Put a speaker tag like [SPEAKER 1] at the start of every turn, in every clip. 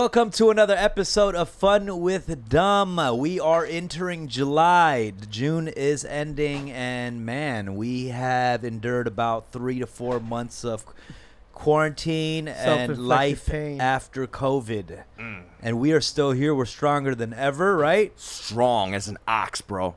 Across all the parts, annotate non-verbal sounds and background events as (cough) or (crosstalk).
[SPEAKER 1] Welcome to another episode of Fun with Dumb. We are entering July. June is ending, and man, we have endured about three to four months of quarantine and life
[SPEAKER 2] pain.
[SPEAKER 1] after COVID. And we are still here. We're stronger than ever, right?
[SPEAKER 3] Strong as an ox, bro.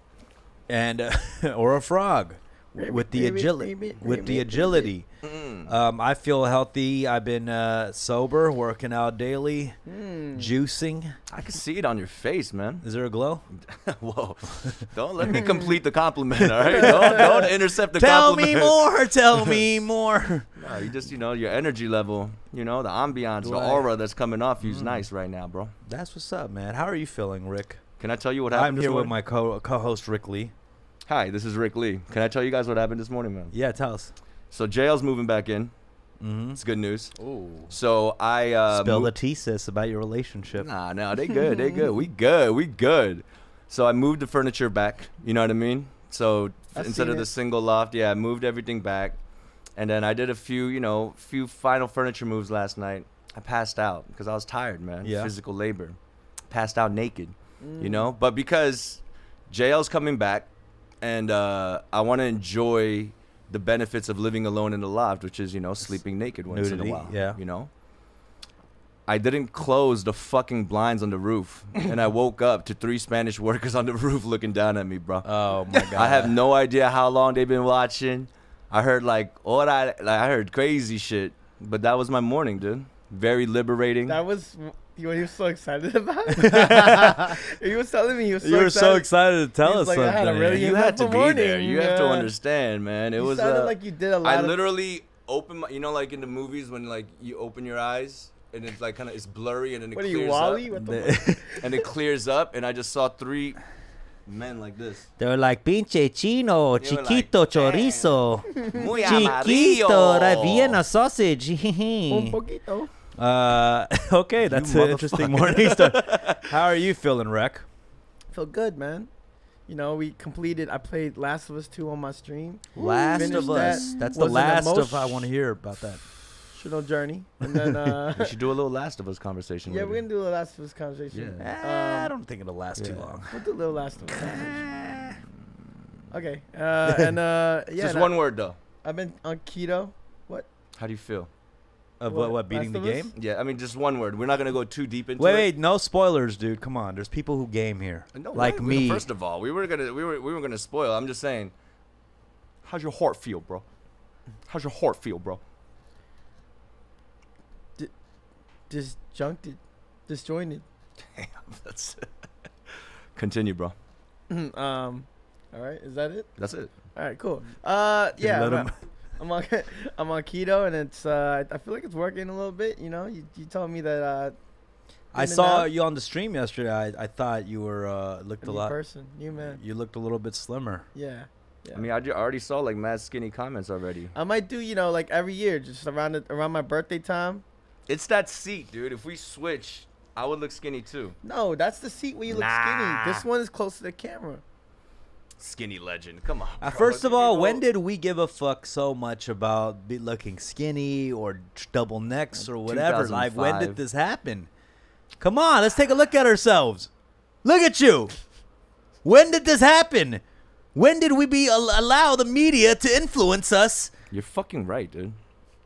[SPEAKER 1] And uh, (laughs) or a frog with the agility. With the agility.
[SPEAKER 3] Mm.
[SPEAKER 1] Um, I feel healthy. I've been uh, sober, working out daily,
[SPEAKER 2] Mm.
[SPEAKER 1] juicing.
[SPEAKER 3] I can see it on your face, man.
[SPEAKER 1] Is there a glow? (laughs)
[SPEAKER 3] Whoa. (laughs) Don't let me complete the compliment, all right? (laughs) Don't, don't intercept the
[SPEAKER 1] Tell me more. Tell me more.
[SPEAKER 3] No, you just, you know, your energy level, you know, the ambiance, the aura that's coming off you's
[SPEAKER 1] Mm.
[SPEAKER 3] nice right now, bro.
[SPEAKER 1] That's what's up, man. How are you feeling, Rick?
[SPEAKER 3] Can I tell you what happened
[SPEAKER 1] I'm here with my co- co-host Rick Lee.
[SPEAKER 3] Hi, this is Rick Lee. Can I tell you guys what happened this morning, man?
[SPEAKER 1] Yeah, tell us.
[SPEAKER 3] So JL's moving back in.
[SPEAKER 1] Mm-hmm.
[SPEAKER 3] It's good news.
[SPEAKER 1] Ooh.
[SPEAKER 3] So I uh
[SPEAKER 1] Spill the tea, sis, about your relationship.
[SPEAKER 3] Nah, nah, they good. They good. We good. We good. So I moved the furniture back. You know what I mean? So
[SPEAKER 2] I've
[SPEAKER 3] instead of the single loft, yeah, I moved everything back. And then I did a few, you know, few final furniture moves last night. I passed out because I was tired, man.
[SPEAKER 1] Yeah.
[SPEAKER 3] Physical labor. Passed out naked,
[SPEAKER 2] Mm.
[SPEAKER 3] you know? But because JL's coming back and uh, I want to enjoy the benefits of living alone in the loft, which is, you know, sleeping naked once in a while.
[SPEAKER 1] yeah.
[SPEAKER 3] You know? I didn't close the fucking blinds on the roof, and I woke up to three Spanish workers on the roof looking down at me, bro.
[SPEAKER 1] Oh my god.
[SPEAKER 3] I have no idea how long they've been watching. I heard like all that, like I heard crazy shit, but that was my morning, dude. Very liberating.
[SPEAKER 2] That was w- what he was so excited about. (laughs) (laughs) he was telling me he was so
[SPEAKER 1] you were
[SPEAKER 2] excited.
[SPEAKER 1] so excited to tell
[SPEAKER 2] He
[SPEAKER 1] us
[SPEAKER 2] was like, I had a
[SPEAKER 1] something.
[SPEAKER 2] really
[SPEAKER 3] you had to
[SPEAKER 2] eventful
[SPEAKER 3] be there.
[SPEAKER 2] morning,
[SPEAKER 3] You have to understand, man. It
[SPEAKER 2] you
[SPEAKER 3] was.
[SPEAKER 2] sounded
[SPEAKER 3] Uh,
[SPEAKER 2] like you did a lot
[SPEAKER 3] I
[SPEAKER 2] of
[SPEAKER 3] literally opened my, you know, like in the movies when like you open your eyes and it's like kind of it's blurry and then it
[SPEAKER 2] What are
[SPEAKER 3] clears
[SPEAKER 2] you, Wally?
[SPEAKER 3] up
[SPEAKER 2] What the (laughs)
[SPEAKER 3] and it clears up and I just saw three men like this.
[SPEAKER 1] they were like, pinche chino,
[SPEAKER 3] They were like,
[SPEAKER 1] chiquito chorizo,
[SPEAKER 3] Muy
[SPEAKER 1] chiquito,
[SPEAKER 3] amarillo.
[SPEAKER 1] Vienna sausage.
[SPEAKER 2] Un poquito.
[SPEAKER 1] Uh, (laughs) okay, that's an interesting morning start. (laughs) How are you feeling, Rec?
[SPEAKER 2] Feel good, man. You know, we completed. I played Last of Us 2 on my stream.
[SPEAKER 1] Last
[SPEAKER 2] Finished
[SPEAKER 1] of Us.
[SPEAKER 2] that.
[SPEAKER 1] That's the last of.
[SPEAKER 2] emotion-
[SPEAKER 1] I want to hear about that.
[SPEAKER 2] Emotional journey, and then (laughs) uh,
[SPEAKER 3] We should do a little Last of Us conversation.
[SPEAKER 2] yeah,
[SPEAKER 3] later.
[SPEAKER 2] we're gonna do a Last of Us conversation.
[SPEAKER 3] Yeah.
[SPEAKER 1] Eh, I
[SPEAKER 2] Um,
[SPEAKER 1] don't think it'll last too long.
[SPEAKER 2] We'll do a little Last of Us conversation. Okay, uh, and uh, yeah,
[SPEAKER 3] Just
[SPEAKER 2] and
[SPEAKER 3] one
[SPEAKER 2] I,
[SPEAKER 3] word though.
[SPEAKER 2] I've been on keto. What?
[SPEAKER 3] How do you feel?
[SPEAKER 1] Of what?
[SPEAKER 2] What,
[SPEAKER 1] What? Beating the
[SPEAKER 2] Last of Us?
[SPEAKER 1] game?
[SPEAKER 3] Yeah, I mean just one word. We're not gonna go too deep into
[SPEAKER 1] Wait,
[SPEAKER 3] it.
[SPEAKER 1] wait, no spoilers, dude. Come on. There's people who game here,
[SPEAKER 3] No,
[SPEAKER 1] like
[SPEAKER 3] right,
[SPEAKER 1] me.
[SPEAKER 3] First of all, we were gonna we were we were gonna spoil. I'm just saying. How's your heart feel, bro? How's your heart feel, bro?
[SPEAKER 2] Disjuncted, disjointed.
[SPEAKER 3] Damn, (laughs) that's Continue, bro. (clears throat)
[SPEAKER 2] um, all right, is that it?
[SPEAKER 3] That's it.
[SPEAKER 2] All right, cool. Uh, yeah,
[SPEAKER 1] let
[SPEAKER 2] I'm,
[SPEAKER 1] 'em-
[SPEAKER 2] I'm on (laughs) I'm on keto, and it's uh, I feel like it's working a little bit. You know, you you told me that uh,
[SPEAKER 1] I saw
[SPEAKER 2] out.
[SPEAKER 1] you on the stream yesterday. I, I thought you were uh, looked
[SPEAKER 2] a
[SPEAKER 1] a
[SPEAKER 2] new
[SPEAKER 1] lot.
[SPEAKER 2] person, new man.
[SPEAKER 1] You looked a little bit slimmer.
[SPEAKER 2] Yeah, yeah.
[SPEAKER 3] I mean, I ju- already saw like mad skinny comments already.
[SPEAKER 2] I might do you know like every year, just around the, around my birthday time.
[SPEAKER 3] It's that seat, dude. If we switch, I would look skinny too.
[SPEAKER 2] No, that's the seat where you look
[SPEAKER 3] Nah.
[SPEAKER 2] skinny. This one is close to the camera.
[SPEAKER 3] Skinny legend. Come on.
[SPEAKER 1] Uh,
[SPEAKER 3] bro.
[SPEAKER 1] first of
[SPEAKER 3] You
[SPEAKER 1] all,
[SPEAKER 3] know-
[SPEAKER 1] when did we give a fuck so much about be looking skinny or double necks or whatever? Like, when did this happen? Come on, let's take a look at ourselves. Look at you. When did this happen? When did we be al- allow the media to influence us
[SPEAKER 3] You're fucking right, dude.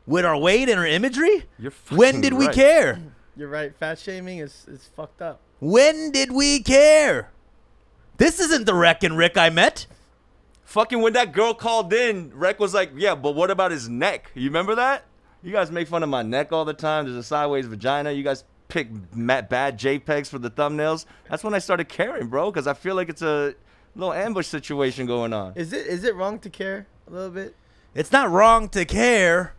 [SPEAKER 1] with our weight and our imagery?
[SPEAKER 3] You're fucking
[SPEAKER 1] When did we care?
[SPEAKER 2] You're right. Fat shaming is is fucked up.
[SPEAKER 1] When did we care? This isn't the Rec and Rick I met.
[SPEAKER 3] Fucking when that girl called in, Rec was like, "Yeah, but what about his neck? You remember that? You guys make fun of my neck all the time. There's a sideways vagina. You guys pick bad JPEGs for the thumbnails. That's when I started caring, bro, because I feel like it's a little ambush situation going on.
[SPEAKER 2] Is it is it wrong to care a little bit?
[SPEAKER 1] It's not wrong to care,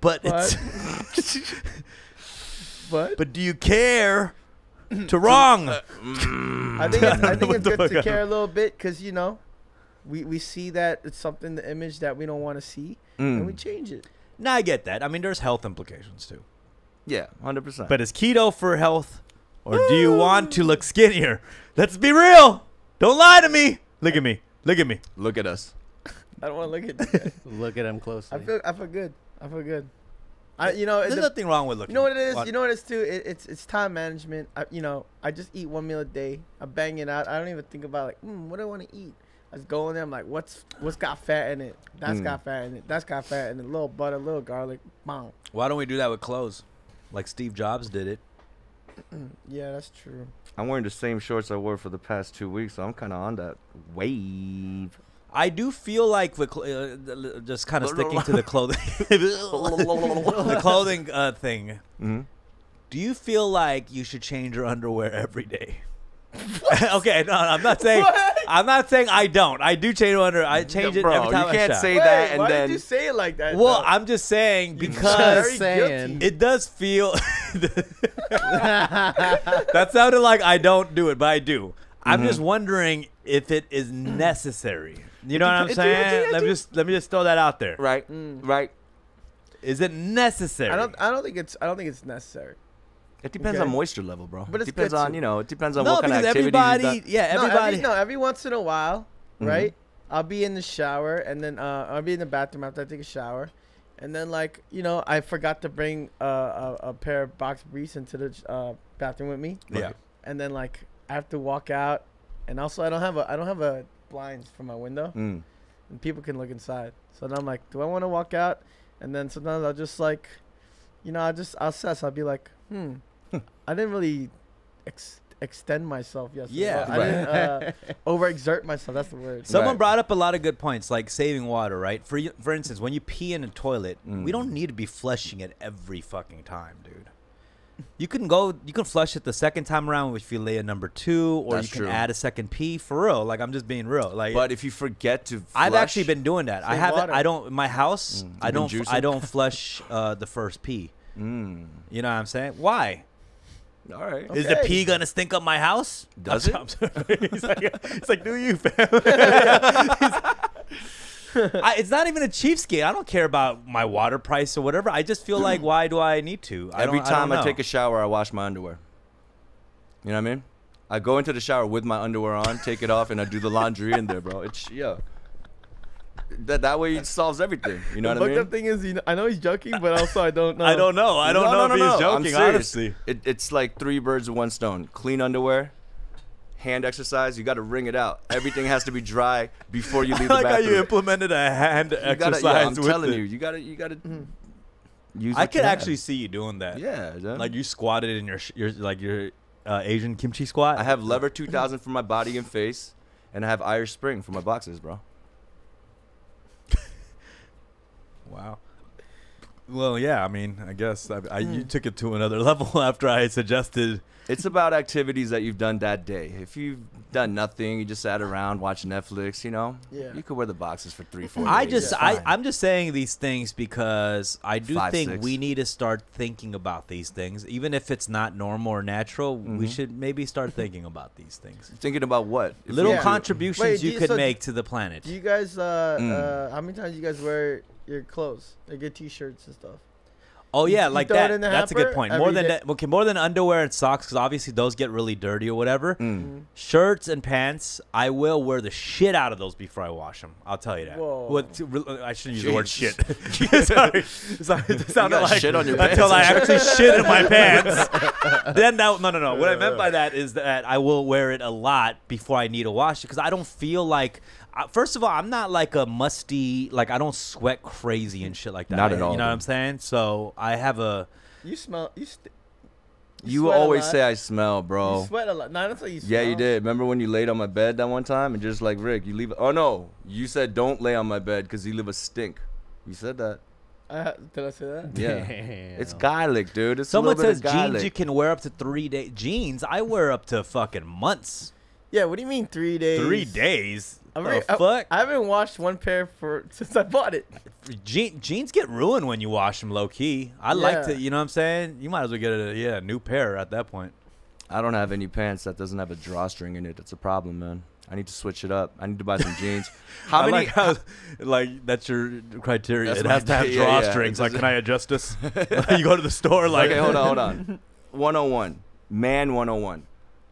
[SPEAKER 1] but
[SPEAKER 2] But
[SPEAKER 1] it's
[SPEAKER 2] but (laughs)
[SPEAKER 1] but do you care to wrong?
[SPEAKER 2] I think it's, I think it's good to care a little bit because you know, we we see that it's something the image that we don't want to see and we
[SPEAKER 3] Mm.
[SPEAKER 2] change it.
[SPEAKER 1] Now I get that. I mean, there's health implications too.
[SPEAKER 3] Yeah, hundred percent.
[SPEAKER 1] But is keto for health, or do you want to look skinnier? Let's be real. Don't lie to me. Look at me. Look at me.
[SPEAKER 3] look at us.
[SPEAKER 2] I don't want to look at. (laughs) That.
[SPEAKER 4] Look at him closely.
[SPEAKER 2] I feel I feel good. I feel good. I, you know,
[SPEAKER 1] There's
[SPEAKER 2] the-
[SPEAKER 1] nothing wrong with looking.
[SPEAKER 2] you know what it is.
[SPEAKER 1] on-
[SPEAKER 2] You know what it is too. It, it's it's time management. I, you know, I just eat one meal a day. I bang it out. I don't even think about like, mm, what do I want to eat. I just go in there. I'm like, what's what's got fat in it? That's
[SPEAKER 3] Mm.
[SPEAKER 2] got fat in it. That's got fat in it. Little butter, a little garlic. Bang.
[SPEAKER 1] Why don't we do that with clothes? Like Steve Jobs did it.
[SPEAKER 2] Yeah, that's true.
[SPEAKER 3] I'm wearing the same shorts I wore for the past two weeks, so I'm kind of on that wave.
[SPEAKER 1] I do feel like the cl- uh, just kind of sticking to the (laughs) clothing, (laughs) the clothing uh, thing.
[SPEAKER 3] hmm
[SPEAKER 1] Do you feel like you should change your underwear every day? (laughs) okay, no, I'm not saying.
[SPEAKER 2] What?
[SPEAKER 1] I'm not saying I don't. I do change my underwear. I change it
[SPEAKER 3] bro,
[SPEAKER 1] every time
[SPEAKER 3] you can't
[SPEAKER 1] shower.
[SPEAKER 3] say
[SPEAKER 2] Wait,
[SPEAKER 3] that and
[SPEAKER 2] why
[SPEAKER 3] then-
[SPEAKER 2] did you say it like that?
[SPEAKER 1] Well,
[SPEAKER 2] though?
[SPEAKER 1] I'm just saying because
[SPEAKER 2] very
[SPEAKER 4] saying.
[SPEAKER 1] it does feel. that sounded like I don't do it, but I do. I'm
[SPEAKER 3] Mhm.
[SPEAKER 1] just wondering if it is necessary. You know what I'm
[SPEAKER 2] It do- it do-
[SPEAKER 1] saying? Let me just let me just throw that out there.
[SPEAKER 3] Right,
[SPEAKER 2] Mm.
[SPEAKER 3] right.
[SPEAKER 1] Is it necessary?
[SPEAKER 2] I don't. I don't think it's. I don't think it's necessary.
[SPEAKER 3] It depends
[SPEAKER 2] Okay.
[SPEAKER 3] on moisture level, bro.
[SPEAKER 2] But
[SPEAKER 3] it depends on you know. It depends on
[SPEAKER 1] no,
[SPEAKER 3] what kind of
[SPEAKER 1] because
[SPEAKER 3] activities
[SPEAKER 1] everybody,
[SPEAKER 3] you've done.
[SPEAKER 1] yeah,
[SPEAKER 2] No,
[SPEAKER 1] everybody.
[SPEAKER 2] every, no, every once in a while,
[SPEAKER 3] Mhm.
[SPEAKER 2] right? I'll be in the shower and then uh, I'll be in the bathroom after I take a shower, and then like you know I forgot to bring uh, a, a pair of box briefs into the uh, bathroom with me,
[SPEAKER 1] yeah.
[SPEAKER 2] and then like I have to walk out, and also I don't have a I don't have a blinds for my window,
[SPEAKER 3] Mm.
[SPEAKER 2] and people can look inside. So then I'm like, do I want to walk out? And then sometimes I'll just like, you know, I'll just I'll assess. I'll be like, hmm, I didn't really ex- extend myself yesterday.
[SPEAKER 1] Yeah.
[SPEAKER 2] I didn't uh, (laughs) overexert myself. That's the word.
[SPEAKER 1] Someone
[SPEAKER 3] Right.
[SPEAKER 1] brought up a lot of good points, like saving water, right? For for instance, when you pee in a toilet, we
[SPEAKER 3] Mm.
[SPEAKER 1] don't need to be flushing it every fucking time, dude. You can go, you can flush it the second time around if you lay a number two, or
[SPEAKER 3] That's
[SPEAKER 1] you can
[SPEAKER 3] true.
[SPEAKER 1] add a second pee for real. Like I'm just being real. Like,
[SPEAKER 3] But if you forget to,
[SPEAKER 1] I've actually been doing that. I haven't.
[SPEAKER 2] water.
[SPEAKER 1] I don't. My house,
[SPEAKER 3] Mm.
[SPEAKER 1] I don't. f- I
[SPEAKER 3] juicing?
[SPEAKER 1] don't flush uh, the first pee.
[SPEAKER 3] Mm.
[SPEAKER 1] You know what I'm saying? Why?
[SPEAKER 3] All right.
[SPEAKER 1] Is the
[SPEAKER 2] Okay.
[SPEAKER 1] pee gonna stink up my house?
[SPEAKER 3] Does
[SPEAKER 1] I'm sorry. (laughs) he's like, he's like, do you, fam? (laughs) (laughs) (laughs) I, it's not even a cheapskate. I don't care about my water price or whatever. I just feel like, (clears throat) why do I need to? I
[SPEAKER 3] Every
[SPEAKER 1] don't-
[SPEAKER 3] time
[SPEAKER 1] don't
[SPEAKER 3] I, take a shower, I wash my underwear. You know what I mean? I go into the shower with my underwear on, take it off, and I do the laundry in there, bro. It's yeah. That that way it solves everything. You know
[SPEAKER 2] the
[SPEAKER 3] what I mean?
[SPEAKER 2] up thing is, you know, I know he's joking, but also I don't (laughs) know.
[SPEAKER 1] I don't know. I don't
[SPEAKER 3] No,
[SPEAKER 1] know
[SPEAKER 3] no,
[SPEAKER 1] if
[SPEAKER 3] no,
[SPEAKER 1] he's
[SPEAKER 3] no. I'm
[SPEAKER 1] joking.
[SPEAKER 3] serious.
[SPEAKER 1] Honestly,
[SPEAKER 3] It, it's like three birds with one stone. Clean underwear, hand exercise. You got to wring it out. Everything has to be dry before you
[SPEAKER 1] I (laughs)
[SPEAKER 3] leave the
[SPEAKER 1] like how
[SPEAKER 3] bathroom.
[SPEAKER 1] you implemented a hand
[SPEAKER 3] You
[SPEAKER 1] exercise.
[SPEAKER 3] gotta, yeah, I'm
[SPEAKER 1] with
[SPEAKER 3] telling
[SPEAKER 1] it.
[SPEAKER 3] you, you gotta, you gotta use.
[SPEAKER 1] I
[SPEAKER 3] what
[SPEAKER 1] could actually see you doing that.
[SPEAKER 3] Yeah, yeah.
[SPEAKER 1] Like you squatted in your sh- your like your uh, Asian kimchi squat.
[SPEAKER 3] I have lever 2000 for my body and face, and I have Irish Spring for my boxes, bro. (laughs)
[SPEAKER 1] Wow. Well, yeah. I mean, I guess I, I,
[SPEAKER 3] Hmm.
[SPEAKER 1] you took it to another (laughs) level after I suggested.
[SPEAKER 3] It's about activities that you've done that day. If you've done nothing, you just sat around watching Netflix, you know,
[SPEAKER 2] Yeah.
[SPEAKER 3] you could wear the boxes for three, four. (laughs)
[SPEAKER 1] I
[SPEAKER 3] days.
[SPEAKER 1] just,
[SPEAKER 3] It's
[SPEAKER 1] I, I'm just saying these things because I do
[SPEAKER 3] Five,
[SPEAKER 1] think
[SPEAKER 3] six.
[SPEAKER 1] we need to start thinking about these things, even if it's not normal or natural. We
[SPEAKER 3] Mhm.
[SPEAKER 1] should maybe start thinking about these things. (laughs)
[SPEAKER 3] thinking about what If
[SPEAKER 1] Little
[SPEAKER 2] Yeah.
[SPEAKER 1] contributions
[SPEAKER 2] Wait,
[SPEAKER 1] you
[SPEAKER 2] you-
[SPEAKER 1] could
[SPEAKER 2] so
[SPEAKER 1] make to the planet.
[SPEAKER 2] Do you guys? Uh,
[SPEAKER 3] Mm.
[SPEAKER 2] uh, how many times you guys wear your clothes, like your t-shirts and stuff?
[SPEAKER 1] Oh yeah,
[SPEAKER 2] you
[SPEAKER 1] like
[SPEAKER 2] throw
[SPEAKER 1] that.
[SPEAKER 2] in the
[SPEAKER 1] That's a good point. More than that, okay, more than underwear and socks, because obviously those get really dirty or whatever.
[SPEAKER 3] Mm.
[SPEAKER 1] Shirts and pants, I will wear the shit out of those before I wash them. I'll tell you that.
[SPEAKER 2] Whoa.
[SPEAKER 1] What- I shouldn't use the word shit. (laughs) (laughs) Sorry, Sorry, it sounded
[SPEAKER 3] got
[SPEAKER 1] like
[SPEAKER 3] shit on your pants (laughs) until.
[SPEAKER 1] I actually shit in my pants. then that no no no. What I meant by that is that I will wear it a lot before I need to wash it because I don't feel like. First of all, I'm not like a musty like I don't sweat crazy and shit like that.
[SPEAKER 3] Not at all,
[SPEAKER 1] You know what. I'm saying? So I have a.
[SPEAKER 2] You smell. You. St-
[SPEAKER 3] You
[SPEAKER 2] sweat a
[SPEAKER 3] always say I smell, bro.
[SPEAKER 2] You sweat a lot. No, that's what you.
[SPEAKER 3] Yeah, you did. Remember when you laid on my bed that one time and just like Rick, you leave. Oh no, you said don't lay on my bed because you leave a stink. You said that.
[SPEAKER 2] Uh, did I say that?
[SPEAKER 3] Yeah, (laughs) it's garlic, dude. It's a
[SPEAKER 1] Someone
[SPEAKER 3] little
[SPEAKER 1] says
[SPEAKER 3] bit of garlic.
[SPEAKER 1] jeans you can wear up to three days. Jeans I wear up to fucking months.
[SPEAKER 2] Yeah. What do you mean three days?
[SPEAKER 1] Three days.
[SPEAKER 2] I'm
[SPEAKER 1] the
[SPEAKER 2] re- I-
[SPEAKER 1] fuck?
[SPEAKER 2] I haven't washed one pair for (laughs) since I bought it.
[SPEAKER 1] Je- jeans get ruined when you wash them low key. I like to, you know what I'm saying? You might as well get a yeah a new pair at that point.
[SPEAKER 3] I don't have any pants that doesn't have a drawstring in it. That's a problem, man. I need to switch it up. I need to buy some jeans. (laughs) How
[SPEAKER 1] I
[SPEAKER 3] many?
[SPEAKER 1] like how, like that's your criteria.
[SPEAKER 3] That's
[SPEAKER 1] it has to have
[SPEAKER 3] yeah, yeah.
[SPEAKER 1] drawstrings. Like, can I adjust this? (laughs) you go to the store, like,
[SPEAKER 3] okay, hold on, hold on. 101. Man 101.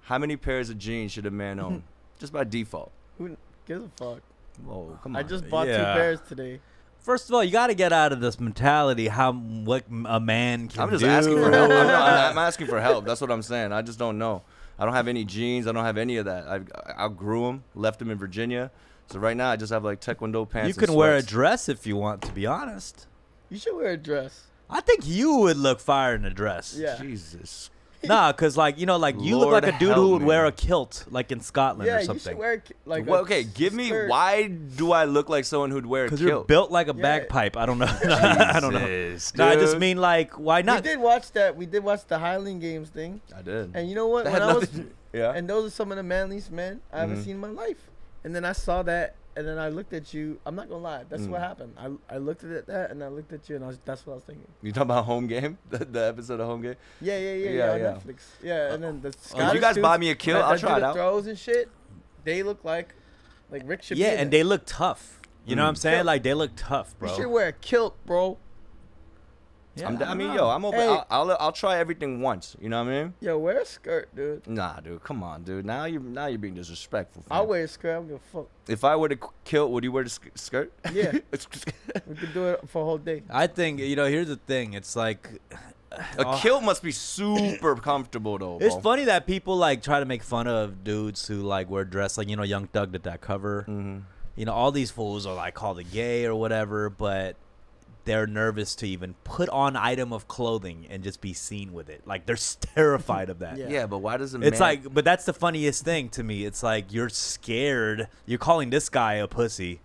[SPEAKER 3] How many pairs of jeans should a man own? (laughs) Just by default.
[SPEAKER 2] Who gives a fuck?
[SPEAKER 3] Whoa, come on.
[SPEAKER 2] I just bought two pairs today.
[SPEAKER 1] First of all, you got to get out of this mentality how what a man can
[SPEAKER 3] I'm just
[SPEAKER 1] do.
[SPEAKER 3] asking for help. I'm, not, (laughs) I'm asking for help. That's what I'm saying. I just don't know. I don't have any jeans. I don't have any of that. I I outgrew them. Left them in Virginia. So right now I just have like taekwondo pants.
[SPEAKER 1] You
[SPEAKER 3] and
[SPEAKER 1] can wear a dress if you want, to be honest.
[SPEAKER 2] You should wear a dress.
[SPEAKER 1] I think you would look fire in a dress.
[SPEAKER 2] Yeah.
[SPEAKER 3] Jesus.
[SPEAKER 1] Nah, cause like you know, like you look like a dude who would wear a kilt, like in Scotland
[SPEAKER 2] yeah,
[SPEAKER 1] or
[SPEAKER 2] you should
[SPEAKER 1] something.
[SPEAKER 2] wear like.
[SPEAKER 3] well,
[SPEAKER 2] a
[SPEAKER 3] okay, give me
[SPEAKER 2] skirt.
[SPEAKER 3] why do I look like someone who'd wear a
[SPEAKER 1] Because you're built like a
[SPEAKER 2] Yeah.
[SPEAKER 1] bagpipe. (laughs) I don't know. I don't know.
[SPEAKER 3] Jesus,
[SPEAKER 1] No, I just mean like, why not?
[SPEAKER 2] We did watch that. We did watch the Highland Games thing,
[SPEAKER 3] I did.
[SPEAKER 2] and you know what?
[SPEAKER 3] That
[SPEAKER 2] When
[SPEAKER 3] had
[SPEAKER 2] I was,
[SPEAKER 3] nothing- yeah.
[SPEAKER 2] and those are some of the manliest men I ever
[SPEAKER 3] Mhm.
[SPEAKER 2] seen in my life. And then I saw that, and then I looked at you. I'm not gonna lie, that's what
[SPEAKER 3] Mm.
[SPEAKER 2] happened. I I looked at that, and I looked at you, and I was, that's what I was thinking.
[SPEAKER 3] you talking about home game? (laughs) The, the episode of home game?
[SPEAKER 2] Yeah, yeah, yeah, yeah,
[SPEAKER 3] Yeah,
[SPEAKER 2] on
[SPEAKER 3] yeah.
[SPEAKER 2] Netflix. Yeah, and then the
[SPEAKER 3] Oh, did you guys
[SPEAKER 2] dudes
[SPEAKER 3] buy me a kilt?
[SPEAKER 2] that-
[SPEAKER 3] I'll
[SPEAKER 2] that
[SPEAKER 3] try it out.
[SPEAKER 2] Throws and shit. They look like, like Rick should
[SPEAKER 1] yeah, and they look tough. You know what I'm
[SPEAKER 3] Mm.
[SPEAKER 1] saying?
[SPEAKER 2] Kilt.
[SPEAKER 1] Like they look tough, bro.
[SPEAKER 2] You should wear a kilt, bro.
[SPEAKER 1] Yeah,
[SPEAKER 3] I'm,
[SPEAKER 1] I
[SPEAKER 3] I mean,
[SPEAKER 1] don't
[SPEAKER 3] yo. I'm open.
[SPEAKER 2] Hey.
[SPEAKER 3] I'll, I'll I'll try everything once. You know what I mean?
[SPEAKER 2] Yo, wear a skirt, dude.
[SPEAKER 3] Nah, dude, come on, dude. Now you're now you're being disrespectful.
[SPEAKER 2] I'll wear a skirt. I don't give a fuck.
[SPEAKER 3] If I were to k- kilt, would you wear the sk- skirt?
[SPEAKER 2] Yeah. (laughs) We could do it for a whole day.
[SPEAKER 1] I think you know. Here's the thing. It's like
[SPEAKER 3] a
[SPEAKER 1] Oh.
[SPEAKER 3] kilt must be super comfortable though.
[SPEAKER 1] It's
[SPEAKER 3] bro.
[SPEAKER 1] funny that people like try to make fun of dudes who like wear dress, like you know, Young Thug did that cover.
[SPEAKER 3] Mhm.
[SPEAKER 1] You know, all these fools are like called a gay or whatever, but they're nervous to even put on item of clothing and just be seen with it. Like they're (laughs) terrified of that.
[SPEAKER 2] Yeah.
[SPEAKER 3] Yeah. but why does a
[SPEAKER 1] It's
[SPEAKER 3] man-
[SPEAKER 1] like, but that's the funniest thing to me. It's like you're scared. You're calling this guy a pussy,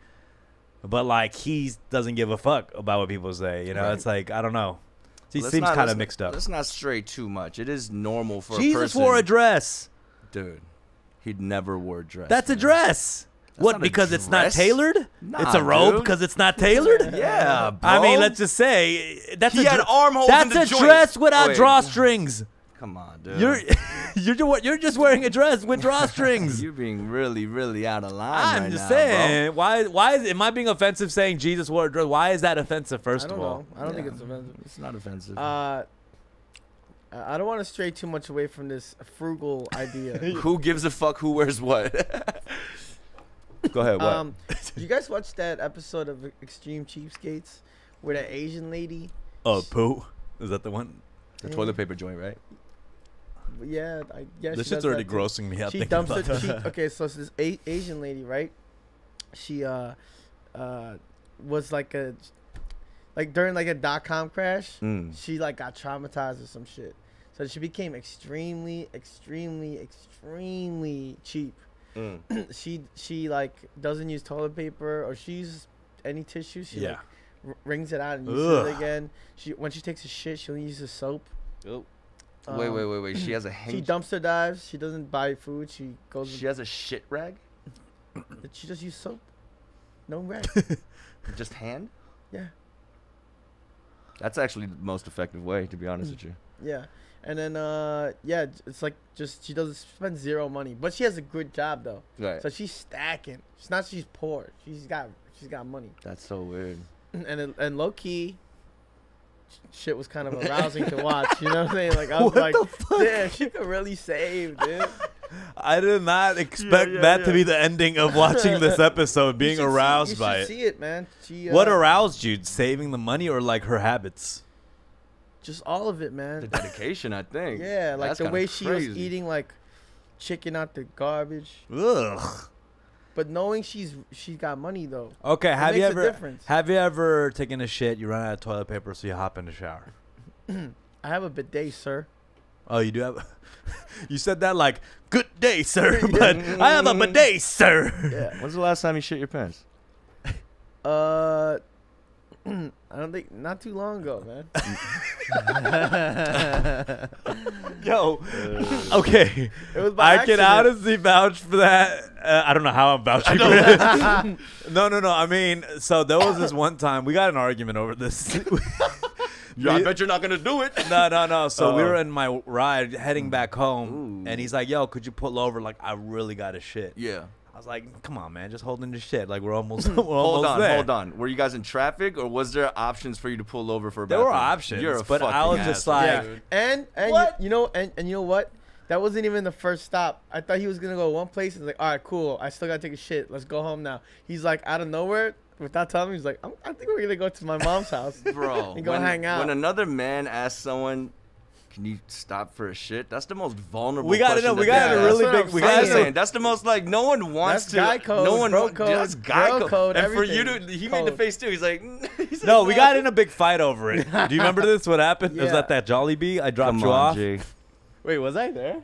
[SPEAKER 1] but like he doesn't give a fuck about what people say. You know,
[SPEAKER 3] Right.
[SPEAKER 1] it's like I don't know. He
[SPEAKER 3] Let's
[SPEAKER 1] seems kind of mixed up.
[SPEAKER 3] Let's not stray too much. It is normal for a
[SPEAKER 1] Jesus
[SPEAKER 3] person.
[SPEAKER 1] wore a dress.
[SPEAKER 3] dude. He'd never wore a dress.
[SPEAKER 1] That's a dress.
[SPEAKER 3] That's
[SPEAKER 1] what?
[SPEAKER 3] not a
[SPEAKER 1] Because it's not tailored?
[SPEAKER 3] Nah,
[SPEAKER 1] it's a robe
[SPEAKER 3] dude.
[SPEAKER 1] because it's not tailored. (laughs)
[SPEAKER 3] Yeah, bro.
[SPEAKER 1] I mean, let's just say that's
[SPEAKER 3] He
[SPEAKER 1] a
[SPEAKER 3] had armholes
[SPEAKER 1] That's
[SPEAKER 3] in the
[SPEAKER 1] a
[SPEAKER 3] joint.
[SPEAKER 1] dress without
[SPEAKER 3] Wait.
[SPEAKER 1] drawstrings.
[SPEAKER 3] Come on, dude.
[SPEAKER 1] You're (laughs) you're you're just wearing a dress with (laughs) drawstrings.
[SPEAKER 3] You're being really, really out of line.
[SPEAKER 1] I'm
[SPEAKER 3] right
[SPEAKER 1] just
[SPEAKER 3] now, bro.
[SPEAKER 1] saying. Why why is am I being offensive saying Jesus wore a dress? Why is that offensive? First
[SPEAKER 2] I don't
[SPEAKER 1] of all,
[SPEAKER 2] know. I don't think it's offensive.
[SPEAKER 3] It's not offensive.
[SPEAKER 2] Uh, I I don't want to stray too much away from this frugal idea.
[SPEAKER 3] who gives a fuck who wears what? Go ahead. What?
[SPEAKER 2] um, you guys watch that episode of Extreme Cheapskates where that Asian lady?
[SPEAKER 1] oh poo. Is that the one?
[SPEAKER 3] the toilet paper joint, right?
[SPEAKER 2] Yeah, I guess
[SPEAKER 1] This shit's already grossing me out.
[SPEAKER 2] She dumps
[SPEAKER 1] about
[SPEAKER 2] it. She, okay, so it's this a- Asian lady, right? She uh, uh, was like a, like during like a dot com crash.
[SPEAKER 3] Mm.
[SPEAKER 2] she like got traumatized or some shit. So she became extremely, extremely, extremely cheap.
[SPEAKER 3] Mm. (clears throat)
[SPEAKER 2] she she like doesn't use toilet paper or she uses any tissue. She
[SPEAKER 1] Yeah.
[SPEAKER 2] like wrings it out and uses it again. She when she takes a shit, she only uses soap.
[SPEAKER 3] Oh. wait,
[SPEAKER 2] Um,
[SPEAKER 3] wait, wait, wait. She has a (clears throat)
[SPEAKER 2] She dumpster dives. She doesn't buy food. She goes.
[SPEAKER 3] She has a shit rag.
[SPEAKER 2] Did (coughs) she just use soap. No rag. (laughs)
[SPEAKER 3] Just hand.
[SPEAKER 2] yeah,
[SPEAKER 3] That's actually the most effective way, to be honest with you.
[SPEAKER 2] yeah. And then uh yeah, it's like just she doesn't spend zero money, but she has a good job though.
[SPEAKER 3] Right.
[SPEAKER 2] So she's stacking. It's not she's poor. She's got she's got money.
[SPEAKER 3] That's so weird. (clears throat)
[SPEAKER 2] And then- and low key, shit was kind of arousing to watch. You know what I'm saying? Like I (laughs) was
[SPEAKER 1] What
[SPEAKER 2] like,
[SPEAKER 1] the
[SPEAKER 2] damn, she could really save, dude. (laughs)
[SPEAKER 1] I did not expect
[SPEAKER 2] yeah,
[SPEAKER 1] that
[SPEAKER 2] yeah.
[SPEAKER 1] to be the ending of watching this (laughs) episode, being
[SPEAKER 2] should see-
[SPEAKER 1] aroused
[SPEAKER 2] you
[SPEAKER 1] by
[SPEAKER 2] should
[SPEAKER 1] it.
[SPEAKER 2] See it, man. She, uh,
[SPEAKER 1] What aroused you? Saving the money or like her habits?
[SPEAKER 2] Just all of it, man.
[SPEAKER 3] The dedication, I think. (laughs)
[SPEAKER 2] Yeah, like
[SPEAKER 3] That's
[SPEAKER 2] the
[SPEAKER 3] kinda
[SPEAKER 2] way she was eating like chicken out the garbage.
[SPEAKER 1] Ugh.
[SPEAKER 2] But knowing she's she's got money though.
[SPEAKER 1] Okay, have you ever have you ever taken a shit? You run out of toilet paper, so you hop in the shower. (clears throat)
[SPEAKER 2] I have a bidet, sir.
[SPEAKER 1] Oh, you do have. (laughs) you said that like good day, sir, (laughs) but I have a bidet, sir.
[SPEAKER 2] Yeah.
[SPEAKER 3] When's the last time you shit your pants?
[SPEAKER 2] Uh, I don't think not too long ago, man. (laughs)
[SPEAKER 1] Yo, okay.
[SPEAKER 2] It was by
[SPEAKER 1] I can
[SPEAKER 2] accident.
[SPEAKER 1] honestly vouch for that. Uh, I don't know how I'm vouching for it. (laughs) no, no, no. I mean, so there was this one time we got an argument over this. (laughs)
[SPEAKER 3] Yeah, I bet you're not gonna do it.
[SPEAKER 1] no, no, no. So we
[SPEAKER 3] Oh.
[SPEAKER 1] were in my ride heading back home,
[SPEAKER 3] Ooh.
[SPEAKER 1] and he's like, "Yo, could you pull over? Like, I really got to shit."
[SPEAKER 3] Yeah.
[SPEAKER 1] I was like, "Come on, man, just holding the shit. Like, we're almost, (laughs) we're
[SPEAKER 3] Hold
[SPEAKER 1] almost
[SPEAKER 3] on,
[SPEAKER 1] there."
[SPEAKER 3] hold on. Were you guys in traffic, or was there options for you to pull over for a
[SPEAKER 1] There were
[SPEAKER 3] bathroom?
[SPEAKER 1] options,
[SPEAKER 3] You're a
[SPEAKER 1] but I
[SPEAKER 3] fucking
[SPEAKER 1] was just
[SPEAKER 3] asshole,
[SPEAKER 1] like-
[SPEAKER 2] yeah.
[SPEAKER 3] dude.
[SPEAKER 2] And and you,
[SPEAKER 1] What?
[SPEAKER 2] you know and, and you know what? That wasn't even the first stop. I thought he was gonna go one place and like, all right, cool. I still gotta take a shit. Let's go home now. He's like out of nowhere. without telling me, he's like, I'm, I think we're gonna go to my mom's house. (laughs)
[SPEAKER 3] bro.
[SPEAKER 2] And go
[SPEAKER 3] when,
[SPEAKER 2] hang out.
[SPEAKER 3] When another man asks someone, "Can you stop for a shit?" That's the most vulnerable.
[SPEAKER 1] We got it.
[SPEAKER 3] question
[SPEAKER 1] We got
[SPEAKER 3] be
[SPEAKER 1] it. Really big. We got
[SPEAKER 3] what I'm
[SPEAKER 2] saying.
[SPEAKER 1] it.
[SPEAKER 3] That's the most like no one wants
[SPEAKER 2] That's
[SPEAKER 3] to.
[SPEAKER 2] guy code,
[SPEAKER 3] no one.
[SPEAKER 2] bro
[SPEAKER 3] wa-
[SPEAKER 2] code,
[SPEAKER 3] that's guy
[SPEAKER 2] girl
[SPEAKER 3] code.
[SPEAKER 2] code,
[SPEAKER 3] And for you to,
[SPEAKER 2] everything.
[SPEAKER 3] he made the face too. He's like, (laughs) he's
[SPEAKER 1] No,
[SPEAKER 3] like,
[SPEAKER 1] we got in a big fight over it. Do you remember this? What happened? It was
[SPEAKER 2] Yeah.
[SPEAKER 1] at that Jollibee. I dropped
[SPEAKER 3] Come
[SPEAKER 1] you
[SPEAKER 3] on,
[SPEAKER 1] off.
[SPEAKER 3] G.
[SPEAKER 1] Wait, was I there?